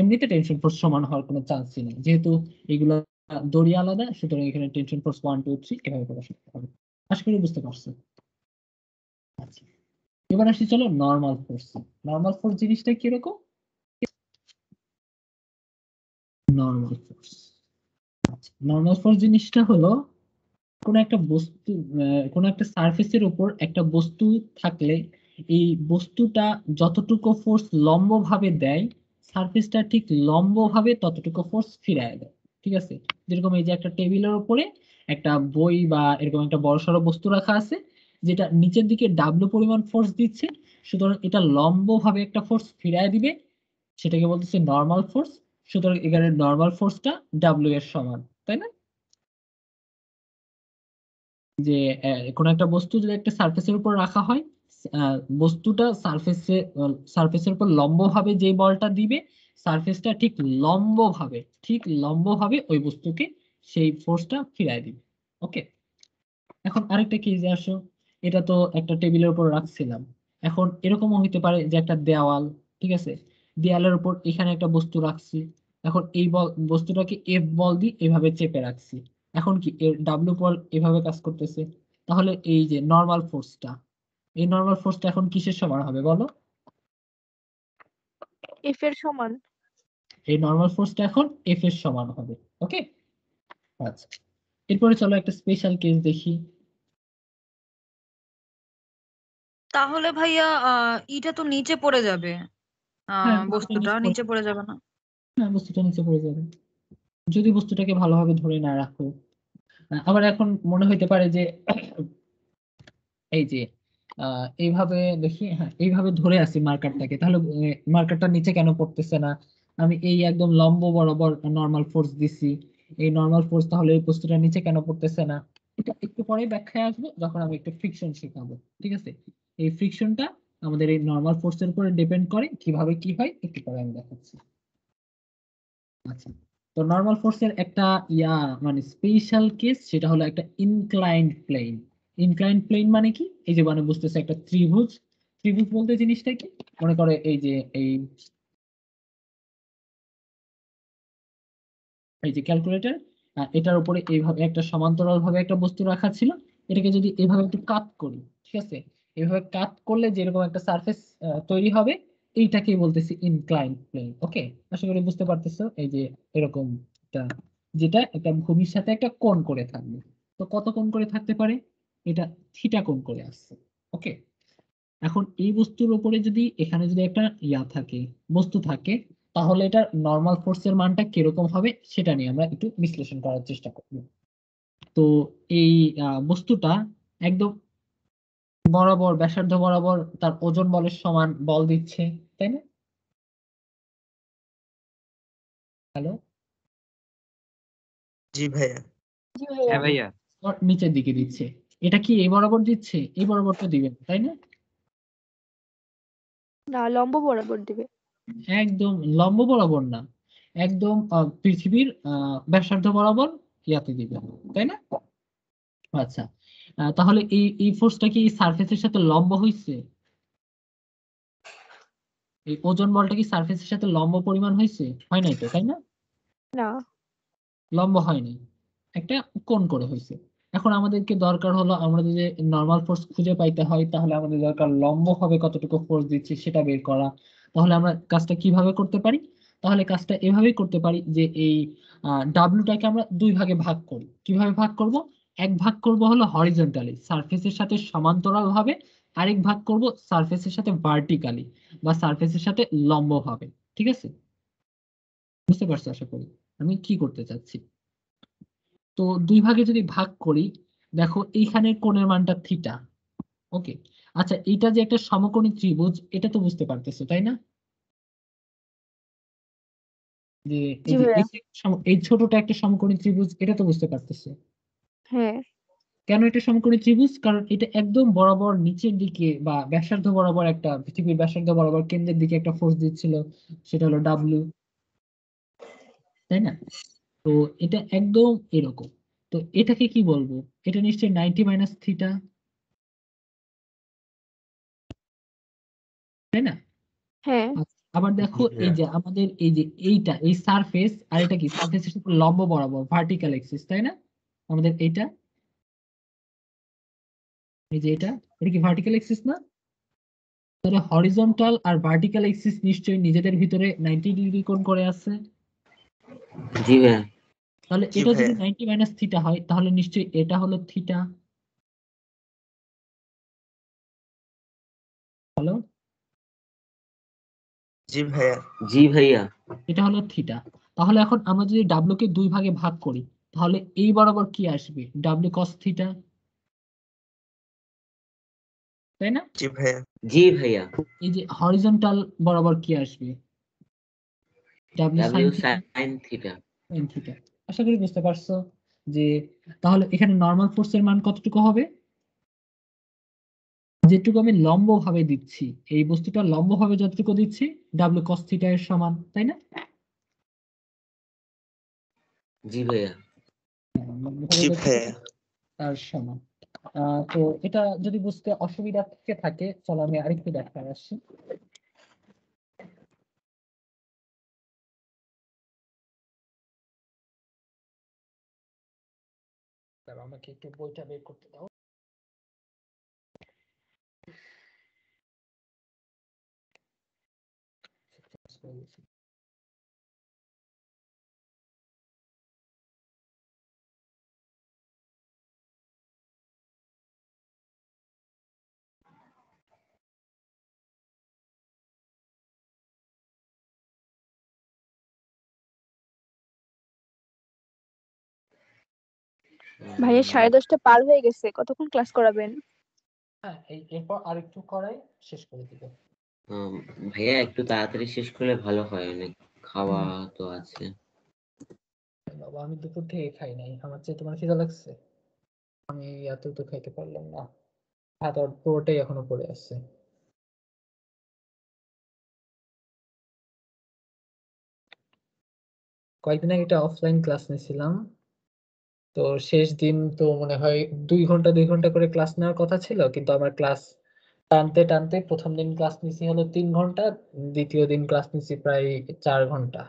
এমনিতে টেনশন ফোর্স সমান হওয়ার কোনো চান্সই নেই। যেহেতু এগুলো দড়ি আলাদা, সুতরাং এখানে tension force one two three এভাবে প্রকাশ করতে হবে। আশা করি বুঝতে পারছ আচ্ছা এবার আসি চলো নর্মাল ফোর্স নর্মাল ফোর্স জিনিসটা কীরকম? নর্মাল ফোর্স নর্মাল ফোর্স জিনিসটা হলো কোনো একটা বস্তু কোনো একটা সারফেসের উপর একটা বস্তু থাকলে এই বস্তুটা যতটুকু ফোর্স লম্বভাবে দেয় সারফেসটা ঠিক লম্বভাবে ততটুকু ফোর্স ফিরায় দেয়। ঠিক আছে? যেরকম এই যে একটা টেবিলের উপরে একটা বই বা এরকম একটা বড় বড়সড় বস্তু রাখা আছে, যেটা নিচের দিকে ডাব্লু পরিমাণ ফোর্স দিচ্ছে, সুতরাং এটা লম্বভাবে একটা ফোর্স ফিরায় দিবে, সেটাকে বলতেছে নর্মাল ফোর্স সুতরাং এখানে নর্মাল ফোর্সটা ডাব্লিউ এর সমান, তাই না? যে কোনো একটা বস্তু যদি একটা সারফেসের উপর রাখা হয় বস্তুটা সারফেসে সারফেসের উপর লম্বভাবে যে বলটা দিবে সারফেসটা ঠিক লম্বভাবে ঠিক লম্বভাবে ওই বস্তুকে সেই ফোর্সটা ফিরায় দিবে। ওকে এখন আরেকটা কেসে আসো। এটা তো একটা টেবিলের উপর রাখছিলাম। এখন এরকমও হইতে পারে যে, একটা দেওয়াল, ঠিক আছে? দেওয়ালের উপর এখানে একটা বস্তু রাখছি। এখন এই বল, বস্তুটাকে এফ বল দিয়ে এভাবে চেপে রাখছি। এখন কি এর ডাব্লিউ বল এভাবে কাজ করতেছে? তাহলে এই যে নর্মাল ফোর্সটা এই নর্মাল ফোর্সটা এখন কিসের সমান হবে বলো? এফ এর সমান। এই নর্মাল ফোর্সটা এখন এফ এর সমান হবে ওকে আচ্ছা এরপরে চলো একটা স্পেশাল কেস দেখি। তাহলে ভাইয়া ইটা তো নিচে পড়ে যাবে। হ্যাঁ, বস্তুটা নিচে পড়ে যাবে না? হ্যাঁ বস্তুটা নিচে পড়ে যাবে। যদি বস্তুটাকে ভালোভাবে ধরে না রাখো আবার এখন মনে হইতে পারে যে, এই যে এইভাবে দেখি হ্যাঁ এইভাবে ধরে আছি মার্কারটাকে তাহলে মার্কারটা নিচে কেন পড়তেছে না? আমি এই একদম লম্ব বরাবর নর্মাল ফোর্স দিছি। এই নর্মাল ফোর্স তাহলে এই বস্তুটা নিচে কেন পড়তেছে না? এটা একটু পরে ব্যাখ্যায় আসব, যখন আমি একটু ফ্রিকশন শেখাবো, ঠিক আছে? এই ফ্রিকশনটা আমাদের এই নর্মাল ফোর্সের উপরে ডিপেন্ড করে কীভাবে কি হয়, একটু পরে আমি দেখাচ্ছি। আচ্ছা। তো নর্মাল ফোর্সের একটা ইয়া মানে স্পেশাল কেস সেটা হলো একটা ইনক্লাইন্ড প্লেন ইনক্লাইন্ড প্লেন মানে কি? এই যে মানে বুঝতেছে একটা ত্রিভুজ। ত্রিভুজ বলতে জিনিসটা কি? মনে করে এই যে এই এই যে ক্যালকুলেটর এটার উপরে এইভাবে একটা সমান্তরাল ভাবে একটা বস্তু রাখা ছিল। এটাকে যদি এভাবে একটু কাট করি, ঠিক আছে? এভাবে কাট করলে যেরকম একটা সারফেস তৈরি হবে এইটাকেই বলতেছি ইনক্লাইন প্লেন ওকে আশা করি বুঝতে পারতেছো, এই যে এরকম যেটা একটা ভূমির সাথে একটা কোণ করে থাকবে। তো কত কোণ করে থাকতে পারে? এটা থিটা কোণ করে আসছে ওকে এখন এই বস্তুর উপরে যদি, এখানে যদি একটা ইয়া থাকে, বস্তু থাকে, তাহলে এটা নর্মাল ফোর্সের মানটা কীরকম হবে সেটা নিয়ে আমরা একটু বিশ্লেষণ করার চেষ্টা করব। তো এই বস্তুটা একদম বরাবর, ব্যাসার্ধ বরাবর তার ওজন বলের সমান বল দিচ্ছে। তাই না? হ্যালো জি ভাইয়া। জি ভাইয়া। হ্যাঁ ভাইয়া। নিচের দিকে দিচ্ছে। এটা কি এই বরাবর দিচ্ছে? এই বরাবর তো দিবেন তাই না? না লম্ব বরাবর দিবে। একদম লম্ব বরাবর না। একদম আহ, পৃথিবীর আহ, ব্যাসার্ধ বরাবর ইয়াতে দিবে তাই না? আচ্ছা। আহ, তাহলে এই এই ফোর্সটা কি সারফেসের সাথে লম্ব হয়েছে এই ওজন বলটা কি সারফেসের সাথে লম্ব পরিমাণ হয়েছে? হয় নাই তো তাই না? না। লম্ব হয়নি একটা কোণ করে হয়েছে। এখন আমাদেরকে দরকার হলো আমরা যদি নর্মাল ফোর্স খুঁজে পাইতে হয় তাহলে আমাদের দরকার লম্ব ভাবে কতটুকু ফোর্স দিচ্ছে সেটা বের করা। তাহলে আমরা কাজটা কীভাবে করতে পারি? তাহলে কাজটা এভাবেই করতে পারি যে এই ডাব্লুটাকে আমরা দুই ভাগে ভাগ করি। কীভাবে ভাগ করব? এক ভাগ করব হলো হরিজন্টালি সারফেসের সাথে সমান্তরাল ভাবে আরেক ভাগ করব সারফেসের সাথে ভার্টিক্যালি বা সারফেসের সাথে লম্ব ভাবে ঠিক আছে? বুঝতে পারছ আশা করি? আমি কি করতে চাচ্ছি? তো দুই ভাগে যদি ভাগ করি দেখো এইখানে কোণের মানটা থিটা ওকে আচ্ছা এটা যে একটা সমকোণী ত্রিভুজ এটা তো বুঝতে পারতেছো তাই না? যে এই ছোটটা একটা সমকোণী ত্রিভুজ এটা তো বুঝতে পারতেছো। হ্যাঁ। কেন এটা সমকোণী ত্রিভুজ? কারণ এটা একদম বরাবর নিচের দিকে বা ব্যাসার্ধ বরাবর একটা পৃথিবীর ব্যাসার্ধ বরাবর কেন্দ্রের দিকে একটা ফোর্স দিচ্ছিল সেটা হলো ডাব্লিউ তাই না? তো এটা একদম এরকম। তো এটাকে কি বলব? এটা নিশ্চয়ই নাইনটি মাইনাস থিটা তাই না? হ্যাঁ। আচ্ছা, আবার দেখো এই যে আমাদের এই যে এইটা এই সারফেস আর এটা কি? সারফেসের সাথে লম্ব বরাবর ভার্টিক্যাল এক্সিস তাই না? আমাদের এইটা এই যে এটা এটা কি ভার্টিক্যাল এক্সিস না? তাহলে হরিজন্টাল আর ভার্টিক্যাল এক্সিস নিশ্চয়ই নিজেদের ভিতরে 90 ডিগ্রি কোণ করে আছে। জি ভাইয়া। তাহলে এটা যদি 90 মাইনাস থিটা হয় তাহলে নিশ্চয়ই এটা হলো থিটা হ্যালো? জি ভাইয়া। জি ভাইয়া। এটা হলো থিটা তাহলে এখন আমরা যদি ডাব্লিউ কে দুই ভাগে ভাগ করি তাহলে এই বরাবর কি আসবে? ডাব্লিউ কস থিটা তাই না? জি ভাইয়া। জি ভাইয়া। এই যে হরিজন্টাল বরাবর কি আসবে? W sine sine theta sine theta আশা করি বুঝতে পারছ যে তাহলে এখানে নর্মাল ফোর্সের মান কতটুকু হবে? যেটুকু আমি লম্ব ভাবে দিচ্ছি এই বস্তুটা লম্ব ভাবে যতটুকু দিচ্ছি ডাব্লিউ কস থিটা এর সমান তাই না? জি ভাইয়া। জি ভাইয়া। তার সমান। তো এটা যদি বুঝতে অসুবিধা থেকে থাকে চলো আমি আরেকটু আসছি দাঁড়াও, আমাকে একটু বইটা বের করতে দাও। ভাইয়া সাড়ে দশটা পার হয়ে গেছে কতক্ষণ ক্লাস করাবেন? হ্যাঁ এই এরপর আরেকটু করাই শেষ করে দিব। ভাইয়া একটু তাড়াতাড়ি শেষ করলে ভালো হয় অনেক খাওয়া তো আছে। বাবা আমি দুপুর থেকে খাই নাই আমার চেয়ে তোমার খিদা লাগছে আমি এত তো খাইতে পারলাম না। ভাত পুরোটাই এখনও পড়ে আছে। কয়েকদিন আগে একটা অফলাইন ক্লাস নিয়েছিলাম তো শেষ দিন তো মনে হয় দুই ঘণ্টা দুই ঘণ্টা করে ক্লাস নেওয়ার কথা ছিল কিন্তু আমার ক্লাস টানতে টানতে প্রথম দিন ক্লাস নিছি হলো তিন ঘণ্টা দ্বিতীয় দিন ক্লাস নিছি প্রায় চার ঘণ্টা।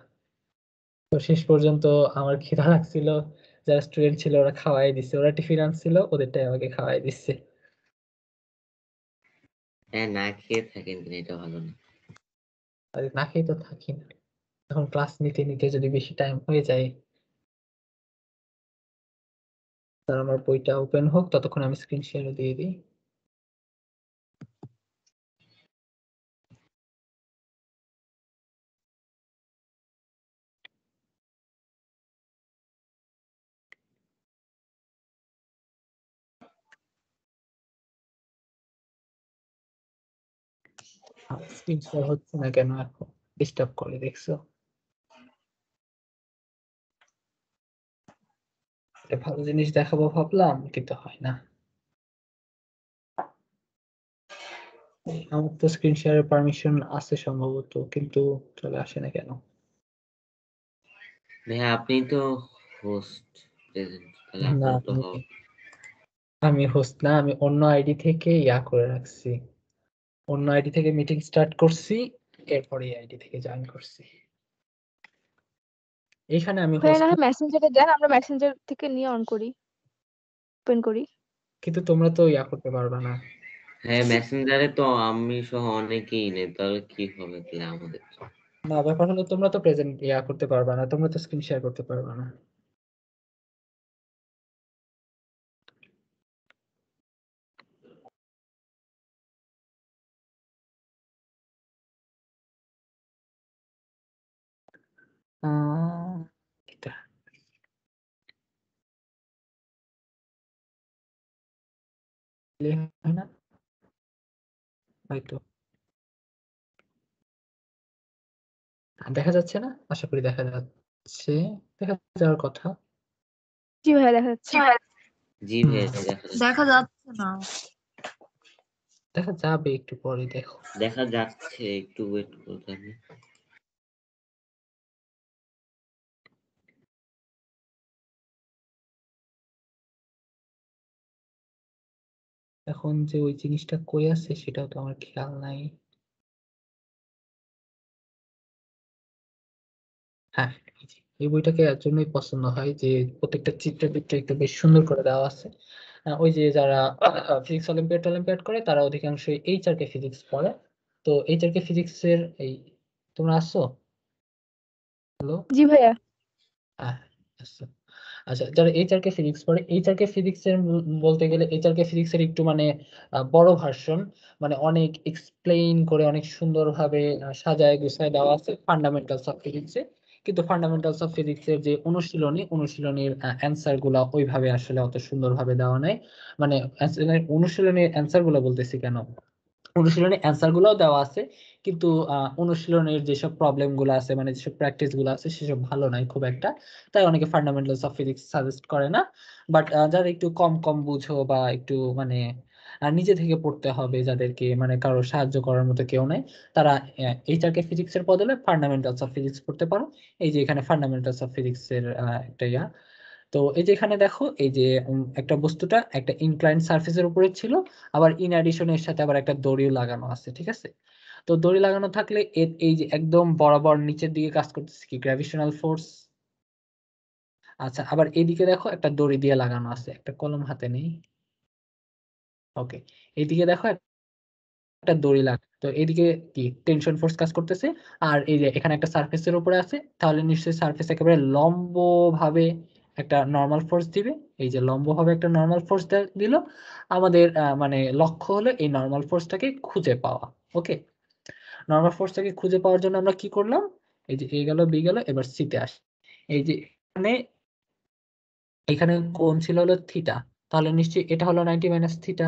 তো শেষ পর্যন্ত আমার খিদা লাগছিল যারা স্টুডেন্ট ছিল ওরা খাওয়াই দিচ্ছে ওরা টিফিন আনছিল ওদেরটাই আমাকে খাওয়াই দিচ্ছে হ্যাঁ না খেয়ে থাকেন কিনা এটা ভালো না। আর না খেয়ে তো থাকি না। এখন ক্লাস নিতে নিতে যদি বেশি টাইম হয়ে যায় তার আমার বইটা ওপেন হোক, ততক্ষণ আমি স্ক্রিন শেয়ারও দিয়ে দিই। স্ক্রিন শেয়ার হচ্ছে না কেন এখন? ডিস্টার্ব করে, দেখছ? একটা ভালো জিনিস দেখাবো ভাবলাম কিন্তু হয় না। আমার তো স্ক্রিন শেয়ারের পারমিশন আছে সম্ভবত কিন্তু চলে আসে না কেন? ভাইয়া আপনি তো হোস্ট প্রেজেন্ট না আমি হোস্ট না আমি অন্য আইডি থেকে ইয়া করে রাখছি। অন্য আইডি থেকে মিটিং স্টার্ট করছি এরপরে এই আইডি থেকে জয়েন করছি। এখানে আমি ভাইয়া হোস্ট না হয় মেসেঞ্জারে দেন আমরা মেসেঞ্জার থেকে নিয়ে অন করি। ওপেন করি। কিন্তু তোমরা তো ইয়া করতে পারবে না। হ্যাঁ মেসেঞ্জারে তো আমি সহ অনেকেই নেই তাহলে কি হবে তাহলে আমাদের? না ব্যাপার হলো তোমরা তো প্রেজেন্ট ইয়া করতে পারবে না তোমরা তো স্ক্রিন শেয়ার করতে পারবে না। দিলে হয় না? হয়তো। দেখা যাচ্ছে না? আশা করি দেখা যাচ্ছে। দেখা যাওয়ার কথা। জি ভাইয়া দেখা যাচ্ছে। জি ভাইয়া। দেখা যাচ্ছে। না। দেখা যাবে একটু পরে দেখো। দেখা যাচ্ছে একটু ওয়েট করতে হবে। এখন যে ওই জিনিসটা কই আছে সেটাও তো আমার খেয়াল নাই। হ্যাঁ এই বইটাকে এর জন্যই পছন্দ হয় যে প্রত্যেকটা চিত্রের দিকটা একটু বেশ সুন্দর করে দেওয়া আছে। ওই যে যারা ফিজিক্স অলিম্পিয়াড অলিম্পিয়াড করে তারা অধিকাংশই এইচআর কে ফিজিক্স পড়ে। তো এইচআর কে ফিজিক্স এর এই তোমরা আসছো হ্যালো জি ভাইয়া। হ্যাঁ আচ্ছা। আচ্ছা যারা এইচআর কে ফিজিক্স পড়ে এইচআর কে ফিজিক্স এর বলতে গেলে এইচআর কে ফিজিক্স এর একটু মানে বড় ভার্সন মানে অনেক এক্সপ্লেইন করে, অনেক সুন্দরভাবে সাজায়, গুছায় দেওয়া আছে ফান্ডামেন্টালস অফ ফিজিক্স এ। কিন্তু ফান্ডামেন্টালস অফ ফিজিক্স এর যে অনুশীলনী, অনুশীলনীর অ্যান্সারগুলা ওইভাবে আসলে অত সুন্দরভাবে দেওয়া নাই। মানে answer- অনুশীলনীর অ্যান্সারগুলো বলতেছি কেন? অনুশীলনী অ্যান্সার গুলোও দেওয়া আছে। কিন্তু অনুশীলনের যেসব প্রবলেমগুলো আছে মানে যেসব প্র্যাকটিসগুলো আছে, সেসব ভালো নাই খুব একটা। তাই অনেকে ফান্ডামেন্টালস অফ ফিজিক্স সাজেস্ট করে না। বাট যারা একটু কম কম বুঝো বা একটু মানে নিজে থেকে পড়তে হবে যাদেরকে মানে কারও সাহায্য করার মতো কেউ নেই, তারা এইচআর কে ফিজিক্স এর বদলে ফান্ডামেন্টালস অফ ফিজিক্স পড়তে পারো। এই যে এখানে ফান্ডামেন্টালস অফ ফিজিক্স এর একটা ইয়া। তো এই যে এখানে দেখো, এই যে একটা বস্তুটা একটা ইনক্লাইন সারফেসের উপরে ছিল, আবার ইন এর সাথে আবার একটা দড়িও লাগানো আছে, ঠিক আছে? তো দড়ি লাগানো থাকলে এই যে একদম বরাবর নিচের দিকে কাজ করতেছে কি? গ্র্যাভিটেশনাল ফোর্স আচ্ছা আবার এইদিকে দেখো একটা দড়ি দিয়ে লাগানো আছে, একটা কলম হাতে নেই। ওকে এইদিকে দেখো একটা দড়ি লাগ, তো এইদিকে কি? টেনশন ফোর্স কাজ করতেছে, আর এই যে এখানে একটা সারফেসের উপরে আছে, তাহলে নিশ্চয়ই সারফেস একেবারে লম্ব ভাবে একটা নর্মাল ফোর্স দিবে, এই যে লম্ব ভাবে একটা নর্মাল ফোর্স দিল, আমাদের মানে লক্ষ্য হলো এই নর্মাল ফোর্সটাকে খুঁজে পাওয়া ওকে নর্মাল ফোর্সটাকে খুঁজে পাওয়ার জন্য আমরা কি করলাম? এই যে এ গেল, বি গেল, এবার সিতে আসি। এই যে এখানে এখানে কোণ ছিল হলো থিটা তাহলে নিশ্চয়ই এটা হলো নাইনটি মাইনাস থিটা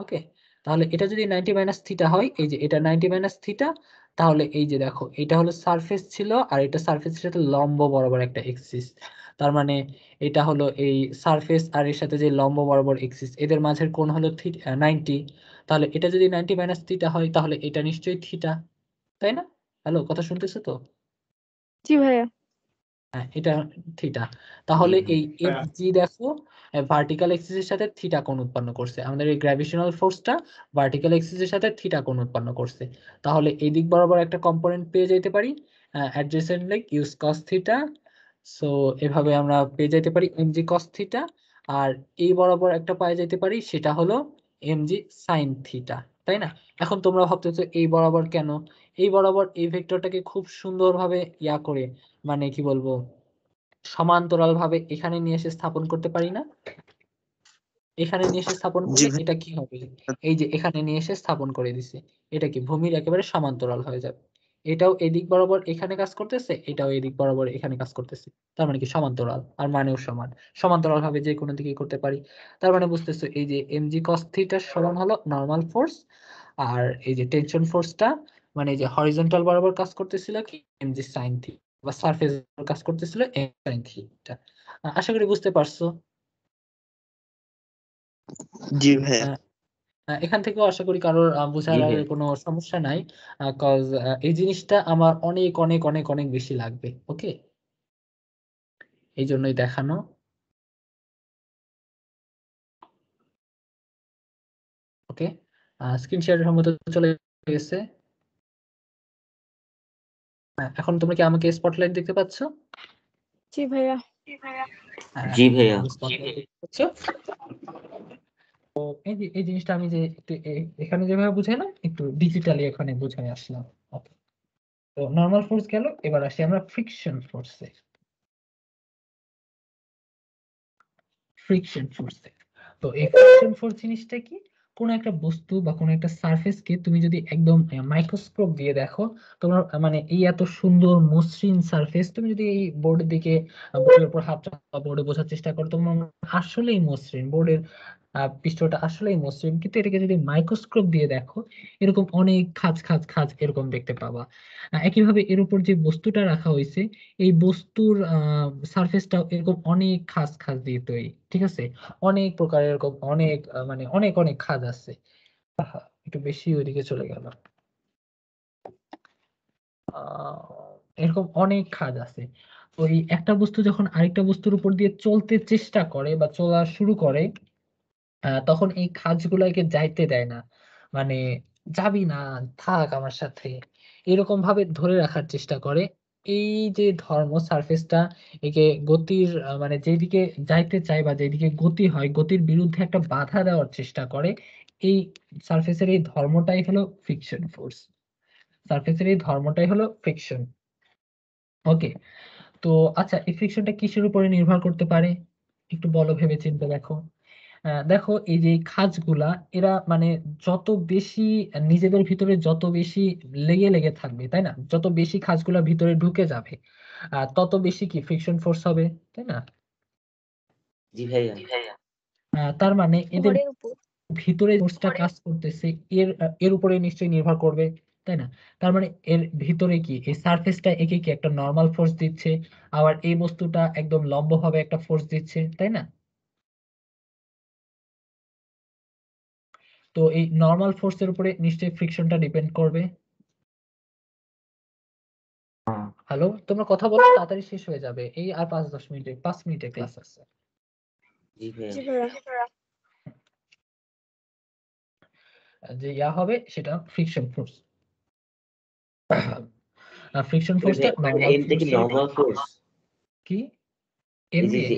ওকে তাহলে এটা যদি নাইনটি মাইনাস থিটা হয়, এই যে এটা নাইনটি মাইনাস থিটা তাহলে এই যে দেখো, এটা হলো সারফেস ছিল আর এটা সারফেসের সাথে লম্ব বরাবর একটা এক্সিস তার মানে এটা হলো এই সারফেস আর এর সাথে যে লম্ব বরাবর এক্সিস এদের মাঝের কোণ হলো নাইনটি তাহলে এটা যদি নাইনটি মাইনাস থিটা হয়, তাহলে এটা নিশ্চয়ই থিটা তাই না? হ্যালো কথা শুনতেছো তো? জি ভাইয়া। হ্যাঁ এটা থিটা। তাহলে এই এফ জি দেখো ভার্টিক্যাল এক্সিসের সাথে থিটা কোণ উৎপন্ন করছে। আমাদের এই গ্র্যাভিটেশনাল ফোর্সটা ভার্টিক্যাল এক্সিস এর সাথে থিটা কোণ উৎপন্ন করছে। তাহলে এই দিক বরাবর একটা কম্পোনেন্ট পেয়ে যেতে পারি adjacent like use cos theta so এভাবে আমরা পেয়ে যেতে পারি এম জি কস থিটা আর এই বরাবর একটা পাওয়া যেতে পারি সেটা হলো এম জি সাইন থিটা তাই না? এখন তোমরা ভাবতেছো এই বরাবর কেন? এই বরাবর এই ভেক্টরটাকে খুব সুন্দরভাবে ইয়া করে মানে কি বলব সমান্তরাল ভাবে এখানে নিয়ে এসে স্থাপন করতে পারি না। এখানে নিয়ে এসে স্থাপন জি করলে এটা কি হবে? এই যে এখানে নিয়ে এসে স্থাপন করে দিছে। এটা কি ভূমির একেবারে সমান্তরাল হয়ে যাবে? এটাও এদিক বরাবর এখানে কাজ করতেছে এটাও এদিক বরাবর এখানে কাজ করতেছে। তার মানে কি সমান্তরাল? আর মানেও সমান। সমান্তরাল ভাবে যে কোনো দিকে করতে পারি। তার মানে বুঝতেছো এই যে এমজি কস থিটার সমান হলো নর্মাল ফোর্স আর এই যে টেনশন ফোর্সটা মানে এই যে হরিজন্টাল বরাবর কাজ করতেছিল কি? এমজি সাইন থিটা বা সারফেস কাজ করতেছিল সাইন থিটা আশা করি বুঝতে পারছ। জি হ্যাঁ এখান থেকেও আশা করি কারোর বোঝার কোনো সমস্যা নাই কজ এই জিনিসটা আমার অনেক অনেক অনেক অনেক বেশি লাগবে ওকে? এই জন্যই দেখানো। ওকে? স্ক্রিন শেয়ারের সম্মত চলে গেছে। হ্যাঁ, এখন তোমরা কি আমাকে স্পটলাইট দেখতে পাচ্ছ? জি ভাইয়া। জি ভাইয়া। তো এই যে এই জিনিসটা আমি যে একটু এখানে যেভাবে বুঝাইলাম একটু ডিজিটালি এখানে বুঝাই আসলাম। তো নর্মাল ফোর্স গেল এবার আসি আমরা ফ্রিকশন ফোর্সে ফ্রিকশন ফোর্সে তো এই ফ্রিকশন ফোর্স জিনিসটা কি? কোনো একটা বস্তু বা কোনো একটা সারফেসকে তুমি যদি একদম মাইক্রোস্কোপ দিয়ে দেখো, তোমার মানে এই এত সুন্দর মসৃণ সারফেস তুমি যদি এই বোর্ডের দিকে বোর্ডের উপর হাত বোর্ডে বোঝার চেষ্টা করো, তোমার আসলেই মসৃণ। বোর্ডের পৃষ্ঠটা আসলেই মসৃণ। কিন্তু এটাকে যদি মাইক্রোস্কোপ দিয়ে দেখো, এরকম অনেক খাঁজ খাঁজ খাঁজ এরকম দেখতে পাবা। একইভাবে এর উপর যে বস্তুটা রাখা হয়েছে, এই বস্তুর সারফেসটাও এরকম অনেক খাঁজ খাঁজ দিয়ে তৈরি, ঠিক আছে? অনেক প্রকার এরকম অনেক মানে অনেক অনেক খাঁজ আছে। একটু বেশি ওইদিকে চলে গেল। এরকম অনেক খাঁজ আছে। ওই একটা বস্তু যখন আরেকটা বস্তুর উপর দিয়ে চলতে চেষ্টা করে বা চলা শুরু করে তখন এই খাঁজগুলোকে যাইতে দেয় না। মানে যাবি না, থাক আমার সাথে। এরকম ভাবে ধরে রাখার চেষ্টা করে। এই যে ধর্ম সারফেসটা একে গতির মানে যেদিকে যাইতে চায় বা যেদিকে গতি হয়, গতির বিরুদ্ধে একটা বাধা দেওয়ার চেষ্টা করে। এই সারফেসের এই ধর্মটাই হলো ফ্রিকশন ফোর্স সারফেসের এই ধর্মটাই হলো ফ্রিকশন ওকে, তো আচ্ছা এই ফ্রিকশনটা কিসের উপরে নির্ভর করতে পারে? একটু বলো ভেবে চিন্তে দেখো। আহ, দেখো এই যে খাঁজগুলা এরা মানে যত বেশি নিজেদের ভিতরে যত বেশি লেগে লেগে থাকবে তাই না? যত বেশি খাঁজগুলা ভিতরে ঢুকে যাবে আহ, তত বেশি কি ফ্রিকশন ফোর্স হবে তাই না? জি ভাইয়া। আহ, তার মানে এদের ঘরের উপর। ভিতরে ফোর্সটা কাজ করতেছে এর এর উপরে নিশ্চয়ই নির্ভর করবে তাই না? তার মানে এর ভিতরে কি এই সারফেসটা একে কি একটা নর্মাল ফোর্স দিচ্ছে আবার এই বস্তুটা একদম লম্বভাবে একটা ফোর্স দিচ্ছে তাই না? তো এই নর্মাল ফোর্সের উপরে নিশ্চয়ই ফ্রিকশনটা ডিপেন্ড করবে। হ্যালো তোমরা কথা বলো তাড়াতাড়ি শেষ হয়ে যাবে। এই আর পাঁচ দশ মিনিটে পাঁচ মিনিটে ক্লাস আছে। যে ইয়া হবে সেটা ফ্রিকশন ফোর্স ফ্রিকশন ফোর্সটা নর্মাল ফোর্স কি? যে দিয়ে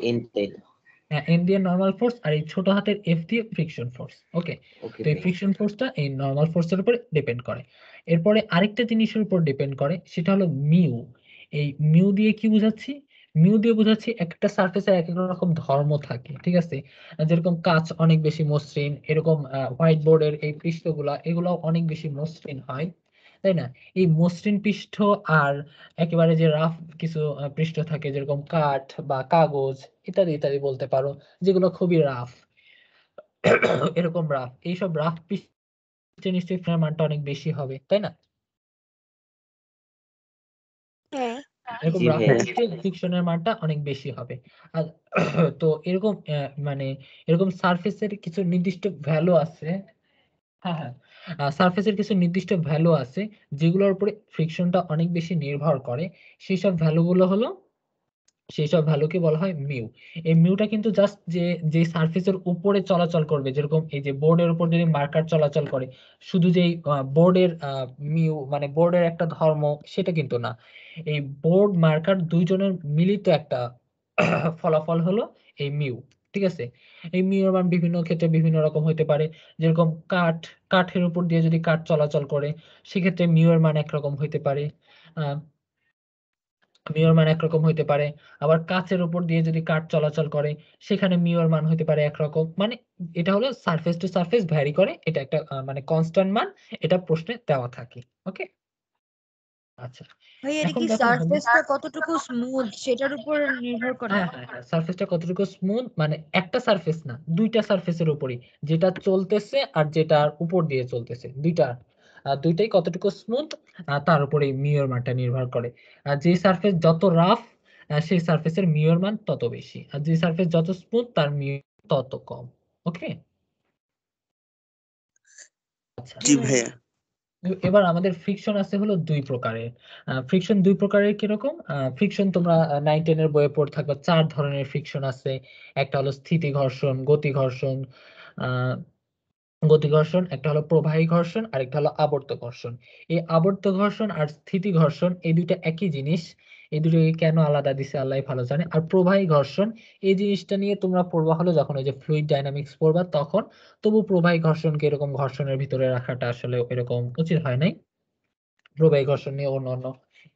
দিয়ে নর্মাল ফোর্স আর এই ছোট হাতের এফ দিয়ে ফ্রিকশন ফোর্স ওকে তো এই ফ্রিকশন ফোর্সটা এই নর্মাল ফোর্সের উপর ডিপেন্ড করে। এরপরে আরেকটা জিনিসের উপর ডিপেন্ড করে সেটা হলো মিউ এই মিউ দিয়ে কি বোঝাচ্ছি? মিউ দিয়ে বোঝাচ্ছি একটা সারফেসে এক এক রকম ধর্ম থাকে ঠিক আছে? যেরকম কাঁচ অনেক বেশি মসৃণ এরকম হোয়াইট বোর্ডের এই পৃষ্ঠগুলা এগুলো অনেক বেশি মসৃণ হয়। তাই না? এই মসৃণ পৃষ্ঠ আর একেবারে যে রাফ কিছু পৃষ্ঠ থাকে যেরকম কাঠ বা কাগজ ইত্যাদি ইত্যাদি বলতে পারো যেগুলো খুবই রাফ এরকম রাফ এইসব রাফ পৃষ্ঠে নিশ্চয়ই ফ্রেমের মানটা অনেক বেশি হবে তাই না? হ্যাঁ। এরকম ফ্রিকশনের মানটা অনেক বেশি হবে। আর তো এরকম আহ, মানে এরকম সারফেসের কিছু নির্দিষ্ট ভ্যালু আছে হ্যাঁ হ্যাঁ। সারফেসের কিছু নির্দিষ্ট ভ্যালু আছে, যেগুলোর উপরে ফ্রিকশনটা অনেক বেশি নির্ভর করে। সেই সব ভ্যালুগুলো হলো সেই সব ভ্যালুকে বলা হয় মিউ এই মিউটা কিন্তু জাস্ট যে যে সারফেসের উপরে চলাচল করবে, যেরকম এই যে বোর্ডের উপর যদি মার্কার চলাচল করে, শুধু যেই বোর্ডের মিউ মানে বোর্ডের একটা ধর্ম, সেটা কিন্তু না। এই বোর্ড মার্কার দুইজনের মিলিত একটা ফলাফল হলো এই মিউ ঠিক আছে? এই মিউ বিভিন্ন ক্ষেত্রে বিভিন্ন রকম হতে পারে। যেরকম কাঠ, কাঠের উপর দিয়ে যদি কাঠ চলাচল করে, সেক্ষেত্রে মিউ এর মান একরকম হইতে পারে। আহ মিউ এর মান একরকম হইতে পারে। আবার কাচের উপর দিয়ে যদি কাঠ চলাচল করে, সেখানে মিউ মান হইতে পারে একরকম। মানে এটা হলো সারফেস টু সারফেস ভ্যারি করে। এটা একটা মানে কনস্ট্যান্ট মান, এটা প্রশ্নে দেওয়া থাকে। ওকে আচ্ছা। ভাই এটা কি সারফেসটা কতটুকু স্মুথ সেটার উপর নির্ভর করে। হ্যাঁ হ্যাঁ হ্যাঁ সারফেসটা কতটুকু স্মুথ মানে একটা সারফেস না দুইটা সারফেসের উপরই। যেটা চলতেছে আর যেটার উপর দিয়ে চলতেছে দুইটা। দুইটাই কতটুকু স্মুথ তার উপরে মিউর মানটা নির্ভর করে। আর যে সারফেস যত রাফ সেই সারফেসের মিউর মান তত বেশি। আর যে সারফেস যত স্মুথ তার মিউ তত কম। ওকে আচ্ছা জি ভাইয়া। এবার আমাদের ফ্রিকশন আছে হলো দুই প্রকারের। ফ্রিকশন দুই প্রকারের কীরকম? ফ্রিকশন তোমরা নাইন টেনের বইয়ে পড়ে থাকবে চার ধরনের ফ্রিকশন আছে। একটা হলো স্থিতি ঘর্ষণ, গতি ঘর্ষণ গতি ঘর্ষণ, একটা হলো প্রবাহী ঘর্ষণ আর একটা হলো আবর্ত ঘর্ষণ। এই আবর্ত ঘর্ষণ আর স্থিতি ঘর্ষণ, এই দুইটা একই জিনিস। এই দুটোকে কেন আলাদা দিছে? আল্লাহ ভালো জানে। আর প্রবাহী ঘর্ষণ, এই জিনিসটা নিয়ে তোমরা পড়বা হলো যখন ওই যে ফ্লুইড ডাইনামিক্স পড়বা, তখন তবু প্রবাহী ঘর্ষণকে এরকম ঘর্ষণের ভিতরে রাখাটা আসলে এরকম উচিত হয় নাই। প্রবাহী ঘর্ষণ নিয়ে অন্য অন্য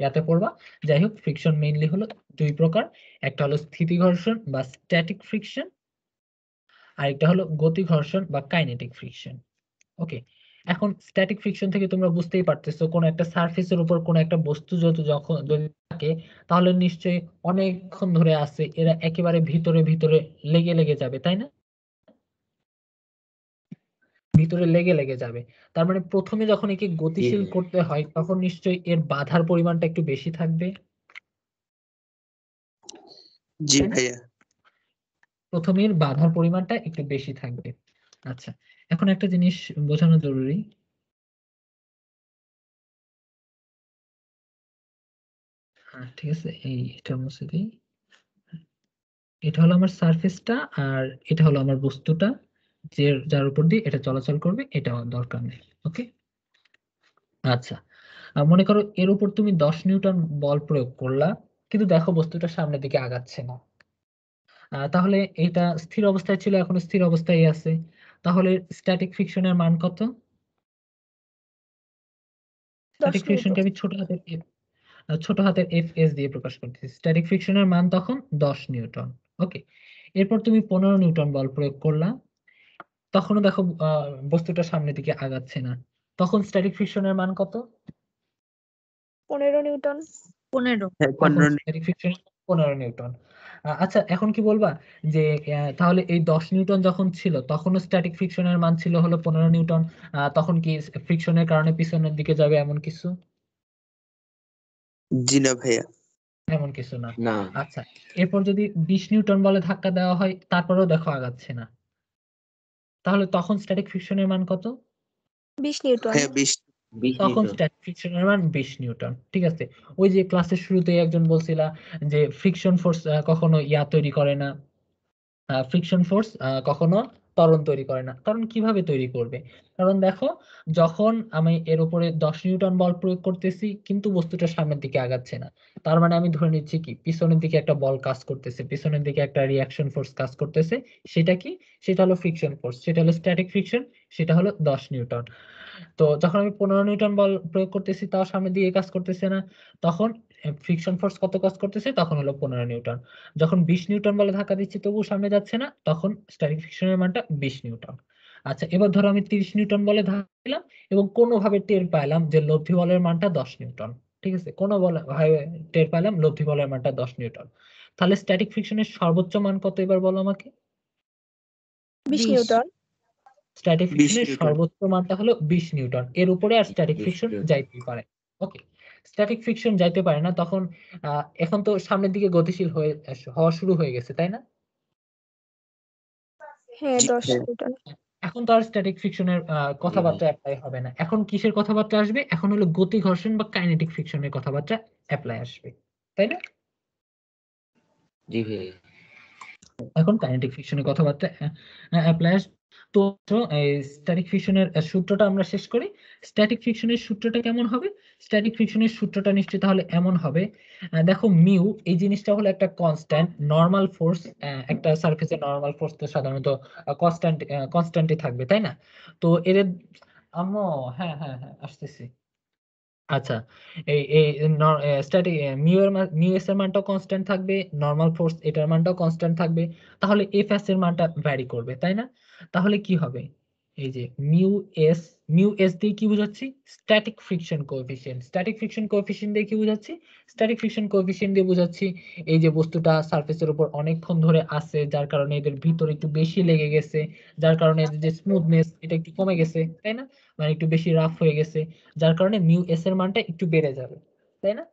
ইয়াতে পড়বা। যাই হোক ফ্রিকশন মেইনলি হলো দুই প্রকার। একটা হলো স্থিতি ঘর্ষণ বা স্ট্যাটিক ফ্রিকশন আর একটা হলো গতি ঘর্ষণ বা কাইনেটিক ফ্রিকশন ওকে এখন স্ট্যাটিক ফ্রিকশন থেকে তোমরা বুঝতেই পারতেছো কোন একটা সারফেসের উপর কোন একটা বস্তু যত যখন যদি থাকে তাহলে নিশ্চয়ই অনেকক্ষণ ধরে আছে এরা একেবারে ভিতরে ভিতরে লেগে লেগে যাবে তাই না? ভিতরে লেগে লেগে যাবে। তার মানে প্রথমে যখন একে গতিশীল করতে হয় তখন নিশ্চয়ই এর বাধার পরিমাণটা একটু বেশি থাকবে। জি ভাইয়া। প্রথমে এর বাধার পরিমাণটা একটু বেশি থাকবে। আচ্ছা এখন একটা জিনিস বোঝানো জরুরি। হ্যাঁ ঠিক আছে, এই এটা মুছে দিই। এটা হলো আমার সারফেসটা আর এটা হলো আমার বস্তুটা। যে যার উপর দিয়ে এটা চলাচল করবে এটা দরকার নেই, ওকে? আচ্ছা মনে করো এর উপর তুমি দশ নিউটন বল প্রয়োগ করলা, কিন্তু দেখো বস্তুটা সামনের দিকে আগাচ্ছে না। তাহলে এটা স্থির অবস্থায় ছিল, এখন স্থির অবস্থায় আছে। তাহলে স্ট্যাটিক ফ্রিকশনের মান কত? স্ট্যাটিক ফ্রিকশনকে আমি ছোট হাতের ছোট হাতের এফ এস দিয়ে প্রকাশ করতেছি স্ট্যাটিক ফ্রিকশনের মান তখন দশ নিউটন। ওকে এরপর তুমি পনেরো নিউটন বল প্রয়োগ করলা। তখনও দেখো আহ, বস্তুটা সামনের দিকে আগাচ্ছে না। তখন স্ট্যাটিক ফ্রিকশনের মান কত? পনেরো নিউটন। পনেরো। হ্যাঁ তখন পনেরো স্ট্যাটিক ফ্রিকশন পনেরো নিউটন। আহ, আচ্ছা এখন কি বলবা? যে আহ, তাহলে এই দশ নিউটন যখন ছিল তখনও স্ট্যাটিক ফ্রিকশনের মান ছিল হলো পনেরো নিউটন তখন কি ফ্রিকশনের কারণে পিছনের দিকে যাবে এমন কিছু? জি না ভাইয়া। এমন কিছু না। না। আচ্ছা এরপর যদি বিশ নিউটন বলে ধাক্কা দেওয়া হয় তারপরেও দেখো আগাচ্ছে না। তাহলে তখন স্ট্যাটিক ফ্রিকশনের মান কত? বিশ নিউটন। হ্যাঁ বিশ তখন ফ্রিকশনের মান বিশ নিউটন ঠিক আছে? ওই যে ক্লাসের শুরুতেই একজন বলছিলা যে ফ্রিকশন ফোর্স কখনো ইয়া তৈরি করে না। ফ্রিকশন ফোর্স কখনো ত্বরণ তৈরি করে না। কারণ কীভাবে তৈরি করবে? কারণ দেখো যখন আমি এর উপরে দশ নিউটন বল প্রয়োগ করতেছি কিন্তু বস্তুটা সামনের দিকে আগাচ্ছে না। তার মানে আমি ধরে নিচ্ছি কি? পিছনের দিকে একটা বল কাজ করতেছে পিছনের দিকে একটা রিয়াকশন ফোর্স কাজ করতেছে। সেটা কি? সেটা হলো ফ্রিকশন ফোর্স সেটা হলো স্ট্যাটিক ফ্রিকশন সেটা হলো দশ নিউটন। তো যখন আমি পনেরো নিউটন বল প্রয়োগ করতেছি তাও সামনের দিকে কাজ করতেছে না। তখন ফ্রিকশন ফোর্স কত কাজ করতেছে? তখন হলো পনেরো নিউটন। যখন বিশ নিউটন বলে ধাক্কা দিচ্ছি তবুও সামনে যাচ্ছে না তখন স্ট্যাটিক ফ্রিকশনের মানটা বিশ নিউটন। আচ্ছা এবার ধরো আমি তিরিশ নিউটন বলে ধাক্কা দিলাম এবং কোনোভাবে টের পাইলাম যে লব্ধি বলের মানটা দশ নিউটন। ঠিক আছে? কোনো বলে ভাবে টের পাইলাম লব্ধি বলের মানটা দশ নিউটন। তাহলে স্ট্যাটিক ফ্রিকশনের সর্বোচ্চ মান কত এবার বলো আমাকে? বিশ। নিউটন। স্ট্যাটিক 20 ফ্রিকশনের সর্বোচ্চ মানটা হলো বিশ নিউটন। এর উপরে আর স্ট্যাটিক 20 ফ্রিকশন নিউটন। যাইতেই পারে। ওকে স্ট্যাটিক ফ্রিকশন যাইতে পারে না তখন আহ, এখন তো সামনের দিকে গতিশীল হয়ে হওয়া শুরু হয়ে গেছে তাই না? হ্যাঁ দশ হ্যাঁ। নিউটন। এখন তো আর স্ট্যাটিক ফ্রিকশনের কথাবার্তা অ্যাপ্লাই হবে না। এখন কিসের কথাবার্তা আসবে? এখন হলো গতি ঘর্ষণ বা কাইনেটিক ফ্রিকশনের কথাবার্তা অ্যাপ্লাই আসবে। তাই না? জি ভাইয়া। এখন কাইনেটিক ফ্রিকশনের কথাবার্তা অ্যাপ্লাই আসবে তো স্ট্যাটিক ফ্রিকশনের সূত্রটা আমরা শেষ করি। স্ট্যাটিক ফ্রিকশনের সূত্রটা কেমন হবে? স্ট্যাটিক ফিকশনের সূত্রটা নিশ্চয়ই তাহলে এমন হবে দেখো মিউ, এই জিনিসটা হলো একটা কনস্ট্যান্ট নর্মাল ফোর্স একটা সারফেসে নর্মাল ফোর্স তো সাধারণত কনস্ট্যান্ট কনস্ট্যান্টই থাকবে, তাই না? তো এর আম্মু হ্যাঁ হ্যাঁ হ্যাঁ আসতেছি। আচ্ছা এই এই স্ট্যাটিক মিউ এর মিউ এস এর মানটাও কনস্ট্যান্ট থাকবে নর্মাল ফোর্স এটার মানটাও কনস্ট্যান্ট থাকবে, তাহলে এফ এস এর মানটা ভ্যারি করবে, তাই না? তাহলে কি হবে? এই যে মিউ এস মিউ এস দিয়ে কি বুঝাচ্ছি? Static friction coefficient static friction coefficient দিয়ে কি বুঝাচ্ছি? স্ট্যাটিক ফ্রিকশন কোএফিসিয়েন্ট দিয়ে বুঝাচ্ছি এই যে বস্তুটা সারফেসের উপর অনেকক্ষণ ধরে আছে যার কারণে এদের ভিতরে একটু বেশি লেগে গেছে যার কারণে এদের যে স্মুথনেস এটা একটু কমে গেছে তাই না? মানে একটু বেশি রাফ হয়ে গেছে যার কারণে মিউ এস এর মানটা একটু বেড়ে যাবে তাই না?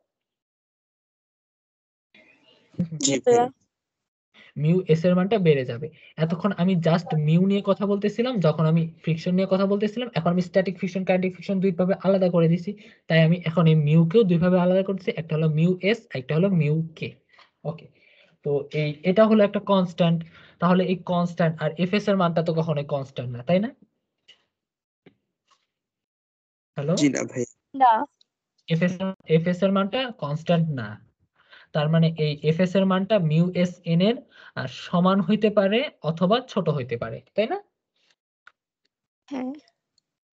জি ভাইয়া। ভাইয়া। মিউ এস এর মানটা বেড়ে যাবে। এতক্ষণ আমি জাস্ট মিউ নিয়ে কথা বলতেছিলাম যখন আমি ফ্রিকশন নিয়ে কথা বলতেছিলাম এখন আমি স্ট্যাটিক ফ্রিকশন কাইনেটিক ফ্রিকশন দুইভাবে আলাদা করে দিছি। তাই আমি এখন এই মিউকেও দুইভাবে আলাদা করতেছি একটা হলো মিউ এস একটা হলো মিউ কে ওকে তো এই এটা হলো একটা কনস্ট্যান্ট তাহলে এই কনস্ট্যান্ট আর এফএস এর মানটা তো কখনোই কনস্ট্যান্ট না তাই না? হ্যালো জি না ভাই না। এফএস এফএস এর মানটা কনস্ট্যান্ট না। তার মানে এই এফএস এর মানটা মিউ এস এন এর সমান হইতে পারে অথবা ছোট হইতে পারে তাই না? হ্যাঁ।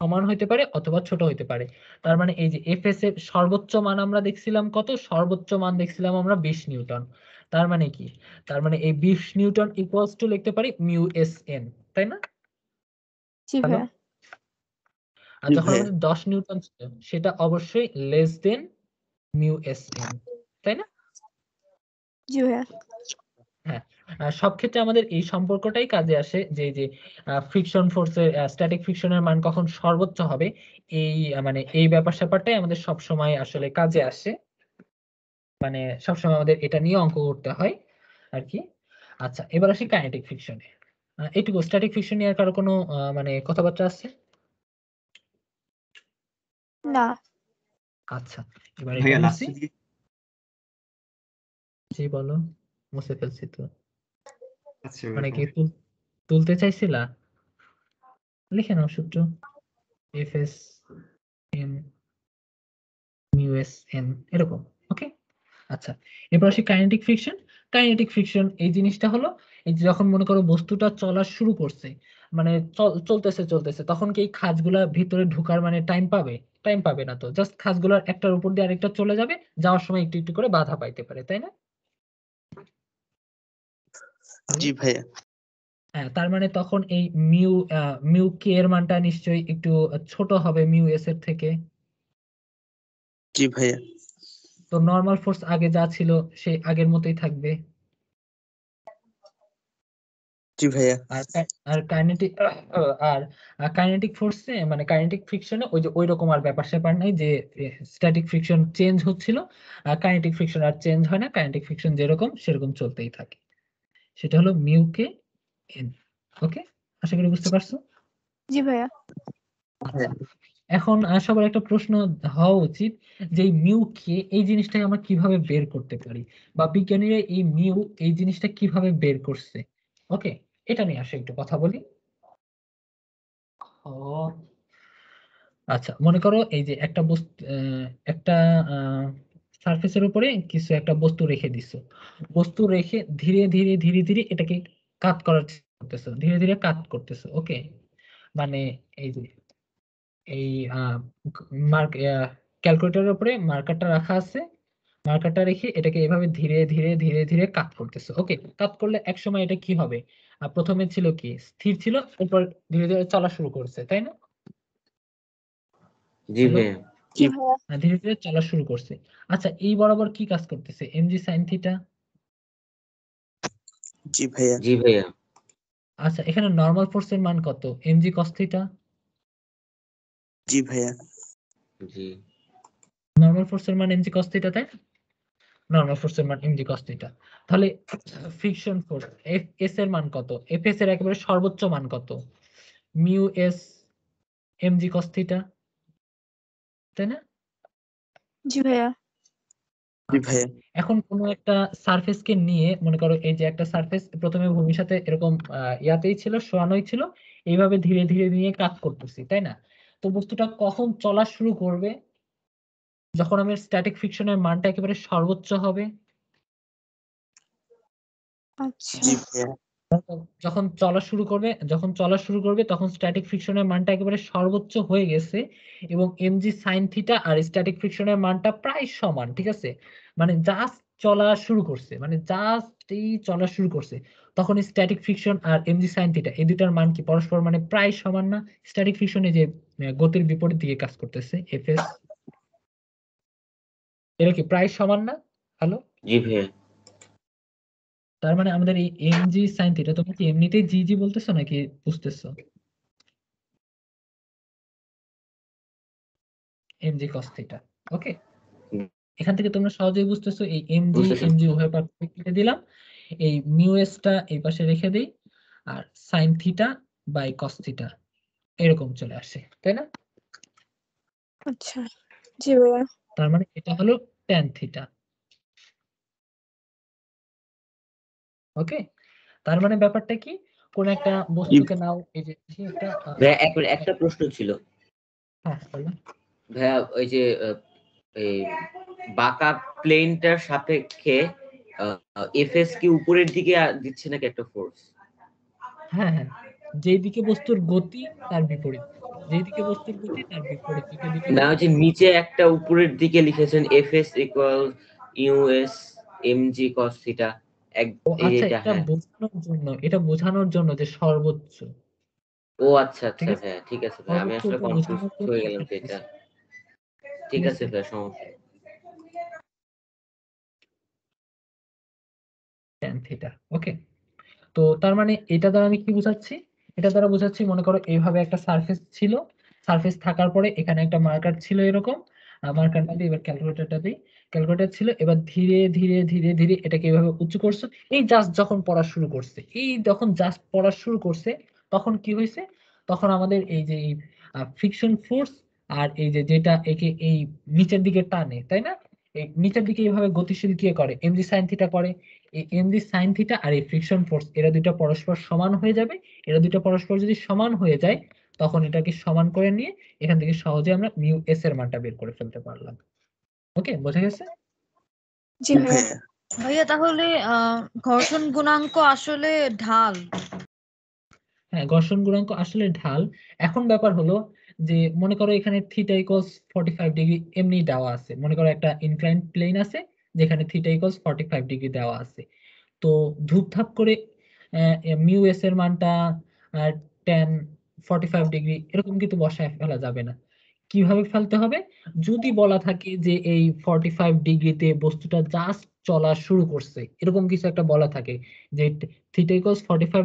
সমান হইতে পারে অথবা ছোট হইতে পারে। তার মানে এই যে এফএস এর সর্বোচ্চ মান আমরা দেখছিলাম কত? সর্বোচ্চ মান দেখছিলাম আমরা বিশ নিউটন। তার মানে কি? তার মানে এই বিশ নিউটন ইকুয়ালস টু লিখতে পারি মিউ এস এন তাই না? আর যখন আমাদের দশ নিউটন ছিল সেটা অবশ্যই less than mu S N তাই না? জি ভাইয়া হ্যাঁ সব ক্ষেত্রে আমাদের এই সম্পর্কটাই কাজে আসে যে যে ফ্রিকশন ফোর্সের স্ট্যাটিক ফ্রিকশনের মান কখন সর্বোচ্চ হবে এই মানে এই ব্যাপার স্যাপারটাই আমাদের সব সময় আসলে কাজে আসে। মানে সবসময় আমাদের এটা নিয়ে অঙ্ক করতে হয় আর কি। আচ্ছা এবার আসি কাইনেটিক ফ্রিকশনে এইটুকু স্ট্যাটিক ফ্রিকশন নিয়ে আর কারও কোনো মানে কথাবার্তা আছে? না। আচ্ছা এবার জি বলো। মুছে ফেলছি তো। আচ্ছা মানে কি তুল- তুলতে চাইছিলা? লিখে নাও সূত্র। F S N mu S N এরকম ওকে? আচ্ছা এরপর আসি কাইনেটিক ফ্রিকশন কাইনেটিক ফ্রিকশন এই জিনিসটা হলো এই যে যখন মনে করো বস্তুটা চলা শুরু করছে মানে চল- চলতেছে চলতেছে তখন কি এই খাঁজগুলা ভিতরে ঢোকার মানে টাইম পাবে? টাইম পাবে না তো। জাস্ট খাঁজগুলার একটার উপর দিয়ে আরেকটা চলে যাবে যাওয়ার সময় একটু একটু করে বাধা পাইতে পারে তাই না? জি ভাইয়া। হ্যাঁ তার মানে তখন এই মিউ মিউ কে এর মানটা নিশ্চয়ই একটু ছোট হবে মিউ এস এর থেকে? জি ভাইয়া। তো নর্মাল ফোর্স আগে যা ছিল সেই আগের মতোই থাকবে? জি ভাইয়া। আর কা- আর কাইনেটিক আর কাইনেটিক ফোর্সে মানে কাইনেটিক ফ্রিকশনে ওই যে ওই রকম আর ব্যাপার স্যাপার নাই যে স্ট্যাটিক ফ্রিকশন চেঞ্জ হচ্ছিল কাইনেটিক ফ্রিকশন আর চেঞ্জ হয় না কাইনেটিক ফ্রিকশন যেরকম সেরকম চলতেই থাকে। সেটা হলো মিউ কে এন। ওকে? আশা করি বুঝতে পারছ? জি ভাইয়া। আচ্ছা এখন সবার একটা প্রশ্ন হওয়া উচিত যে এই মিউ কে এই জিনিসটাকে আমরা কীভাবে বের করতে পারি? বা বিজ্ঞানীরা এই মিউ এই জিনিসটা কীভাবে বের করছে? ওকে? এটা নিয়ে আসে একটু কথা বলি। ও আচ্ছা মনে করো এই যে একটা বস্তু আহ, একটা সারফেসের উপরে কিছু একটা বস্তু রেখে দিছো। বস্তু রেখে ধীরে ধীরে ধীরে ধীরে এটাকে কাট করার চেষ্টা করতেছো। ধীরে ধীরে কাট করতেছো ওকে মানে এই যে এই মার্ক ক্যালকুলেটরের উপরে মার্কারটা রাখা আছে। মার্কারটা রেখে এটাকে এভাবে ধীরে ধীরে ধীরে ধীরে কাট করতেছে ওকে কাট করলে এক সময় এটা কি হবে? প্রথমে ছিল কি? স্থির ছিল এরপর ধীরে ধীরে চলা শুরু করছে তাই না? জি ভাইয়া। ধীরে ধীরে চলা শুরু করছে। আচ্ছা এই বরাবর কি কাজ করতেছে? এমজি সাইন থিটা জি ভাইয়া। জি ভাইয়া। আচ্ছা এখানে নর্মাল ফোর্সের মান কত? এমজি কস থিটা জি ভাইয়া। জি। নর্মাল ফোর্সের মান এমজি কস থিটা তাই নর্মাল ফোর্সের মান এমজি কস থিটা তাহলে ফ্রিকশন ফোর্স এফ এস এর মান কত? এফ এস এর একেবারে সর্বোচ্চ মান কত? Mu S MG cos theta তাই না? জি ভাইয়া। জি ভাইয়া। এখন কোনো একটা সারফেসকে নিয়ে মনে করো এই যে একটা সারফেস প্রথমে ভূমির সাথে এরকম ইয়াতেই ছিল শোয়ানোই ছিল এইভাবে ধীরে ধীরে নিয়ে কাজ করতেছি তাই না? তো বস্তুটা কখন চলা শুরু করবে? যখন আমি স্ট্যাটিক ফ্রিকশনের মানটা একেবারে সর্বোচ্চ হবে? আচ্ছা। জি ভাইয়া। যখন চলা শুরু করবে, যখন চলা শুরু করবে, তখন স্ট্যাটিক ফ্রিকশনের মানটা একেবারে সর্বোচ্চ হয়ে গেছে এবং এমজি সাইন থিটা আর স্ট্যাটিক ফ্রিকশনের মানটা প্রায় সমান, ঠিক আছে? মানে জাস্ট চলা শুরু করছে মানে জাস্ট এই চলা শুরু করছে, তখন স্ট্যাটিক ফ্রিকশন আর এমজি সাইন থিটা এই দুটার মান কি পরস্পর মানে প্রায় সমান না? স্ট্যাটিক ফ্রিকশনে যে গতির বিপরীত দিকে কাজ করতেছে এফএস এটা কি প্রায় সমান না? হ্যালো জি ভাইয়া। তার মানে আমাদের এই এমজি সাইন থিটা তোমরা কি এমনিতেই জি জি বলতেছো নাকি বুঝতেছো? এমজি কস থিটা ওকে এখান থেকে তোমরা সহজেই বুঝতেছো এই এমজি বুঝতেছি। এমজি উভয় পার্থক্য কেটে দিলাম। এই মিউ এসটা এই পাশে রেখে দেই আর sine theta by cos theta এরকম চলে আসে তাই না? আচ্ছা জি ভাইয়া। তার মানে এটা হলো ট্যান থিটা ওকে তার মানে ব্যাপারটা কি? কোন একটা বস্তুকে নাও এই যে একটা একটা প্রশ্ন ছিল। হ্যাঁ ভাইয়া ওই যে বাঁকা প্লেনটার সাপেক্ষে এফএস কি উপরের দিকে দিচ্ছে নাকি একটা ফোর্স হ্যাঁ হ্যাঁ। যেই দিকে বস্তুর গতি তার বিপরীত। যেই দিকে বস্তুর গতি তার বিপরীত। না যে নিচে একটা উপরের দিকে লিখেছেন FS equal US MG cos theta এটা এটা হ্যাঁ। বোঝানোর জন্য এটা বোঝানোর জন্য যে সর্বোচ্চ। ও আচ্ছা আচ্ছা হ্যাঁ ঠিক আছে ভাই আমি আসলে কনফিউজ হয়ে গেলাম এটা যে এটা। ঠিক আছে ভাই সমস্যা। ট্যান থিটা ওকে তো তার মানে এটা দ্বারা আমি কি বোঝাচ্ছি? এটা দ্বারা বোঝাচ্ছি মনে করো এইভাবে একটা সারফেস ছিল। সারফেস থাকার পরে এখানে একটা মার্কার ছিল এরকম। মার্কারটা দিয়ে এবার ক্যালকুলেটরটা দিই। ক্যালকুলেটর ছিল, এবার ধীরে ধীরে ধীরে ধীরে এটাকে এইভাবে উঁচু করছ। এই জাস্ট যখন পড়া শুরু করছে, এই যখন জাস্ট পড়া শুরু করছে, তখন কি হয়েছে? তখন আমাদের এই যে ফ্রিকশন ফোর্স আর এই যে যেটা একে এই নিচের দিকে টানে, তাই না? এই নিচের দিকে এইভাবে গতিশীল কে করে? এমজি সাইন থিটা করে এই এমজি সাইন থিটা আর এই ফ্রিকশন ফোর্স এরা দুটো পরস্পর সমান হয়ে যাবে। এরা দুটো পরস্পর যদি সমান হয়ে যায় তখন এটাকে সমান করে নিয়ে এখান থেকে সহজে আমরা মিউ এস এর মানটা বের করে ফেলতে পারলাম। ওকে বোঝা গেছে? জি ভাইয়া। ভাইয়া তাহলে আহ ঘর্ষণ গুণাঙ্ক আসলে ঢাল? হ্যাঁ ঘর্ষণ গুণাঙ্ক আসলে ঢাল। এখন ব্যাপার হলো যে মনে করো এখানে theta equals forty five degree এমনি দেওয়া আছে। মনে করো একটা ইনক্লাইন প্লেন আছে যেখানে theta equals forty five degree দেওয়া আছে। তো ধূপধাপ করে মিউ এস এর মানটা টেন ফর্টি ফাইভ ডিগ্রি এরকম কিন্তু বসায় ফেলা যাবে না। কীভাবে ফেলতে হবে? যদি বলা থাকে যে এই ফর্টি ফাইভ ডিগ্রিতে বস্তুটা জাস্ট চলা শুরু করছে, এরকম কিছু একটা বলা থাকে যে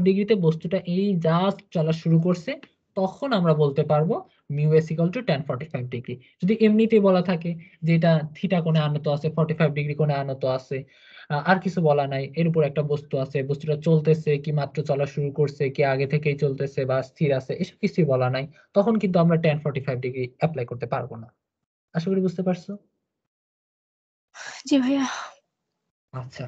ডিগ্রিতে বস্তুটা এই জাস্ট চলা শুরু করছে, তখন আমরা বলতে পারব mu S equal to tan forty five degree যদি এমনিতেই বলা থাকে যে এটা থিটা কোণে আনত আছে ফর্টি ফাইভ ডিগ্রি কোণে আনত আছে আর কিছু বলা নাই। এর উপর একটা বস্তু আছে বস্তুটা চলতেছে কি মাত্র চলা শুরু করছে কি আগে থেকেই চলতেছে বা স্থির আছে এসব কিছুই বলা নাই। তখন কিন্তু আমরা tan forty five degree apply করতে পারব না। আশা করি বুঝতে পারছ? জি ভাইয়া। আচ্ছা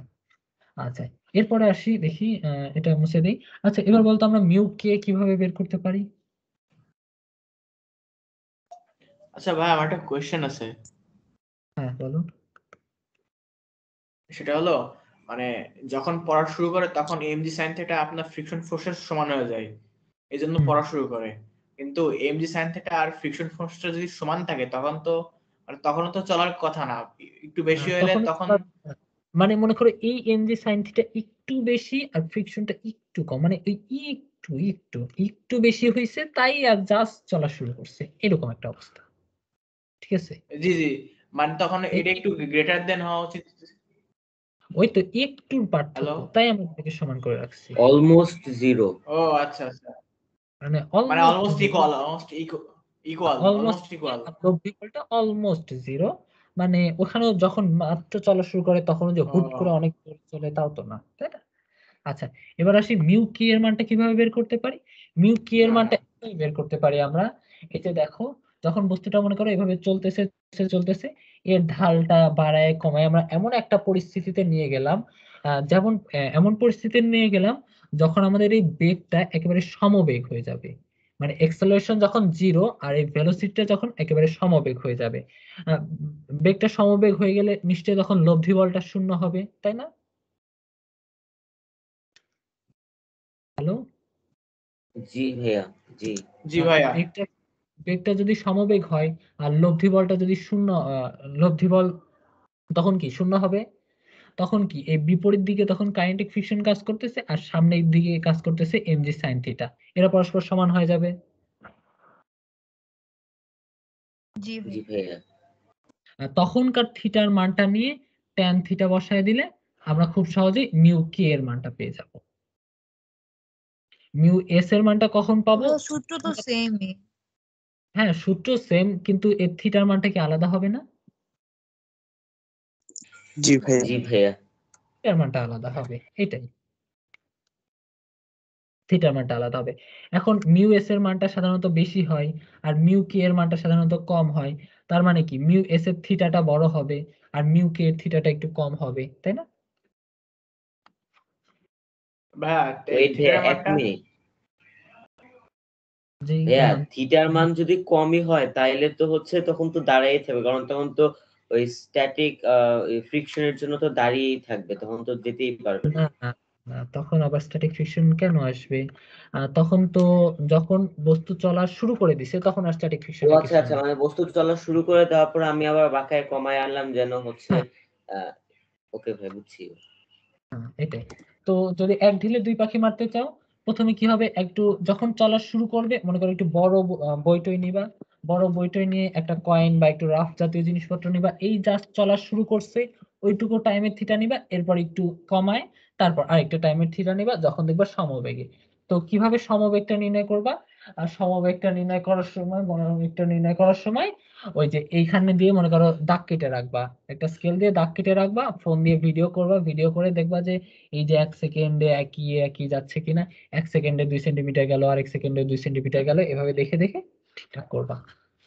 আচ্ছা। এরপরে আসি দেখি আহ, এটা মুছে দিই। আচ্ছা এবার বলতো আমরা মিউ কে কীভাবে বের করতে পারি? আচ্ছা ভাই আমার একটা কোয়েশ্চেন আছে। হ্যাঁ বলুন। সেটা হলো মানে যখন পড়া শুরু করে তখন এমজি সাইন থিটা আপনার ফ্রিকশন ফোর্সের সমান হয়ে যায়। এই জন্য পড়া শুরু করে। কিন্তু এমজি সাইন থিটা আর ফ্রিকশন ফোর্সটা যদি সমান থাকে তখন তো মানে তখনও তো চলার কথা না। একটু বেশি হলে তখন তখন মানে মনে করো এই এমজি সাইন থিটা একটু বেশি আর ফ্রিকশনটা একটু কম মানে ওই একটু একটু একটু বেশি হয়েছে তাই আর জাস্ট চলা শুরু করছে। এরকম একটা অবস্থা। ঠিক আছে? জি জি। মানে তখন এটা একটু গ্রেটার দেন হওয়া উচিত। ওই তো একটুর পার্থক্য তাই আমরা এটাকে সমান করে রাখছি। অলমোস্ট জিরো ও আচ্ছা আচ্ছা। মানে মানে almost equal almost equal almost almost equal লব্ধিফলটা almost zero মানে ওখানেও যখন মাত্র চলা শুরু করে তখন যে হুট করে অনেক চলে তাও তো না তাই না? আচ্ছা এবার আসি মিউ কি এর মানটা কীভাবে বের করতে পারি? মিউ কি এর মানটা এভাবে বের করতে পারি আমরা। এই যে দেখো যখন বস্তুটা মনে করো এভাবে চলতেছে চলতেছে এর ঢালটা বাড়ায় কমায়। আমরা এমন একটা পরিস্থিতিতে নিয়ে গেলাম যেমন এমন পরিস্থিতিতে নিয়ে গেলাম যখন আমাদের এই বেগটা একেবারে সমবেগ হয়ে যাবে। মানে এক্সেলারেশন যখন জিরো আর এই ভেলোসিটিটা যখন একেবারে সমবেগ হয়ে যাবে। আহ, বেগটা সমবেগ হয়ে গেলে নিশ্চয়ই তখন লব্ধি বলটা শূন্য হবে তাই না? হ্যালো? জি ভাইয়া জি। জি ভাইয়া। বেগটা যদি সমবেগ হয় আর লব্ধি বলটা যদি শূন্য লব্ধি বল তখন কি শূন্য হবে? তখন কি? এই বিপরীত দিকে তখন কাইনেটিক ফ্রিকশন কাজ করতেছে আর সামনের দিকে কাজ করতেছে এমজি সাইন থিটা এরা পরস্পর সমান হয়ে যাবে। তখনকার থিটার মানটা নিয়ে ট্যান থিটা বসায় দিলে আমরা খুব সহজেই মিউ কে এর মানটা পেয়ে যাব। মিউ এস এর মানটা কখন পাবো? সূত্র তো সেমই হ্যাঁ সূত্র সেম কিন্তু এর থিটার মানটা কি আলাদা হবে না? জি ভাইয়া। জি ভাইয়া। থিটার মানটা আলাদা হবে এটাই। থিটার মানটা আলাদা হবে। এখন মিউ এস এর মানটা সাধারণত বেশি হয় আর মিউ কে এর মানটা সাধারণত কম হয়। তার মানে কি? মিউ এস এর থিটাটা বড় হবে আর মিউ কে এর থিটাটা একটু কম হবে তাই না? ভাইয়া এক মিনিট জি। থিটার মান যদি কমই হয় তাইলে তো হচ্ছে তখন তো দাঁড়াই থাকবে। কারণ তখন তো ওই স্ট্যাটিক ফ্রিকশনের জন্য তো দাঁড়িয়েই থাকবে তখন তো যেতেই পারবে। না না না না, তখন আবার স্ট্যাটিক ফ্রিকশন কেন আসবে? তখন তো যখন বস্তু চলা শুরু করে দিছে তখন আর স্ট্যাটিক ও ফ্রিকশন আচ্ছা আচ্ছা মানে বস্তু চলা শুরু করে দেওয়ার পর আমি আবার বাঁকায় কমায় আনলাম যেন হচ্ছে হ্যাঁ। ওকে ভাই বুঝছি। এটাই। তো যদি এক ঢিলে দুই পাখি মারতে চাও প্রথমে কি হবে? একটু যখন চলা শুরু করবে, মনে করো একটু বড় বইটই নিবা। বড় বইটই নিয়ে একটা কয়েন বা একটু রাফ জাতীয় জিনিসপত্র নিবা। এই জাস্ট চলা শুরু করছে, ওইটুকু টাইমের থিটা নিবা, এরপর একটু কমায়, তারপর আরেকটা টাইমের থিটা নিবা, যখন দেখবা সমবেগে। তো কীভাবে সমবেগটা নির্ণয় করবা? সমবেগটা নির্ণয় করার সময়, মনোবেগটা নির্ণয় করার সময় ওই যে এইখানে দিয়ে মনে করো দাগ কেটে রাখবা। একটা স্কেল দিয়ে দাগ কেটে রাখবা ফোন দিয়ে ভিডিও করবা ভিডিও করে দেখবা যে এই যে এক সেকেন্ডে একই একই যাচ্ছে কিনা, এক সেকেন্ডে দুই সেন্টিমিটার গেল, আর এক সেকেন্ডে দুই সেন্টিমিটার গেল, এভাবে দেখে দেখে ঠিকঠাক করবা।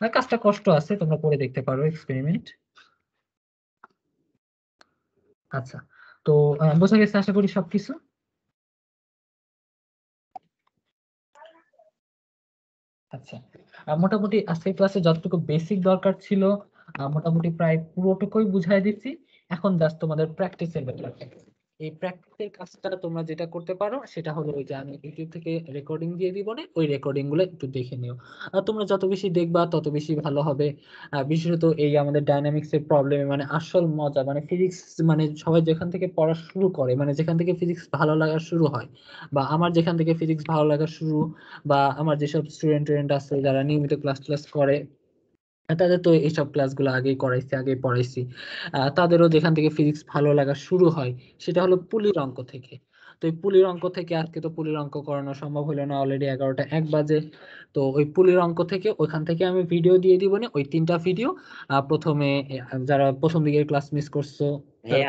আর কাজটা কষ্ট আছে, তোমরা করে দেখতে পারো এক্সপেরিমেন্ট আচ্ছা তো বোঝা গেছে আশা করি সবকিছু? আচ্ছা। মোটামুটি আজকের ক্লাসে যতটুকু বেসিক দরকার ছিল মোটামুটি প্রায় পুরোটুকুই বুঝাই দিচ্ছি। এখন জাস্ট তোমাদের প্র্যাকটিসের ব্যাপার এই প্র্যাকটিসের কাজটা তোমরা যেটা করতে পারো, সেটা হলো ওই যে আমি ইউটিউব থেকে রেকর্ডিং দিয়ে দিব না ওই রেকর্ডিংগুলো একটু দেখে নিও। আর তোমরা যত বেশি দেখবা, তত বেশি ভালো হবে। বিশেষত এই আমাদের ডাইনামিক্স এর প্রবলেমে মানে আসল মজা মানে ফিজিক্স মানে সবাই যেখান থেকে পড়া শুরু করে মানে যেখান থেকে ফিজিক্স ভালো লাগা শুরু হয়, বা আমার যেখান থেকে ফিজিক্স ভালো লাগা শুরু, বা আমার যেসব স্টুডেন্ট টুডেন্ট আছে, যারা নিয়মিত ক্লাস ক্লাস করে তাদের তো এইসব ক্লাসগুলো আগেই করাইছি আগেই পড়াইছি। তাদেরও যেখান থেকে ফিজিক্স ভালো লাগা শুরু হয় সেটা হলো পুলির অঙ্ক থেকে। তো এই পুলির অঙ্ক থেকে আজকে তো পুলির অঙ্ক করানো সম্ভব হলো না অলরেডি এগারোটা এক বাজে। তো ওই পুলির অঙ্ক থেকে ওইখান থেকে আমি ভিডিও দিয়ে দিব না ওই তিনটা ভিডিও প্রথমে যারা প্রথম দিকের ক্লাস মিস করছ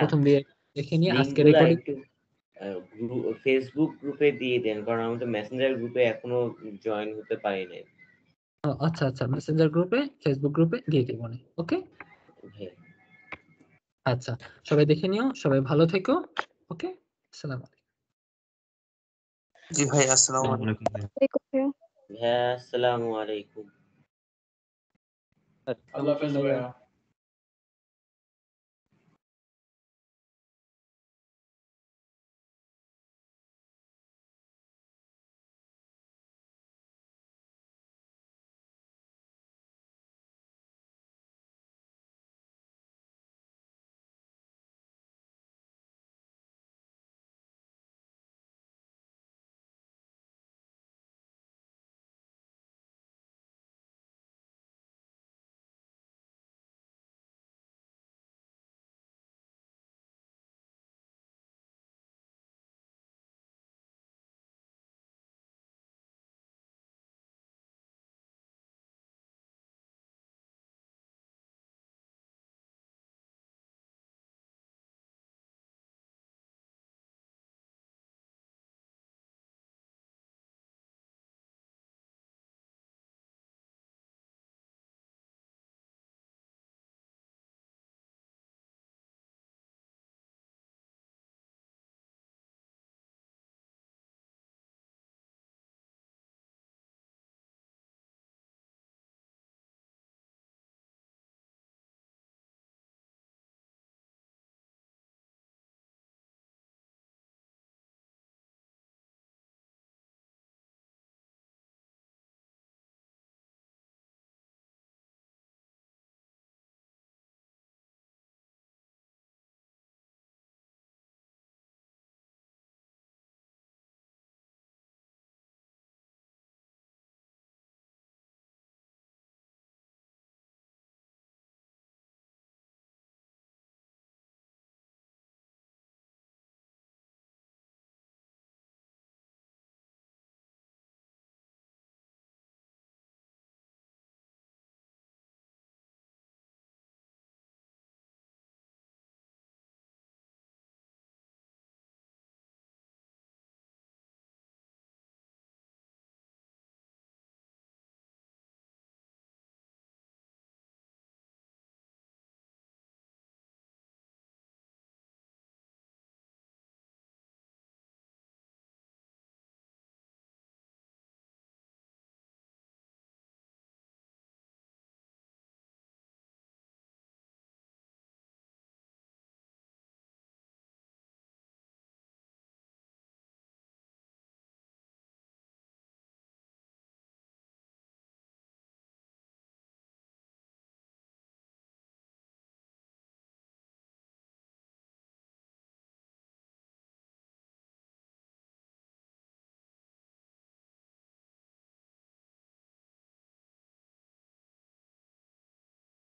প্রথম দিকে দেখে নিয়ে আজকে রেকর্ডিং ফেসবুক গ্রুপে দিয়ে দেন কারণ আমি তো মেসেঞ্জার গ্রুপে এখনও জয়েন হতে পারি নাই আচ্ছা আচ্ছা মেসেঞ্জার গ্রুপে ফেসবুক গ্রুপে দিয়ে দিব ওকে আচ্ছা সবাই দেখে নিও সবাই ভালো থেকো ওকে আসসালামু আলাইকুম। জি ভাই আসসালামু আলাইকুম। হ্যাঁ আসসালামু আলাইকুম। আল্লাহ হাফেজ ভাইয়া।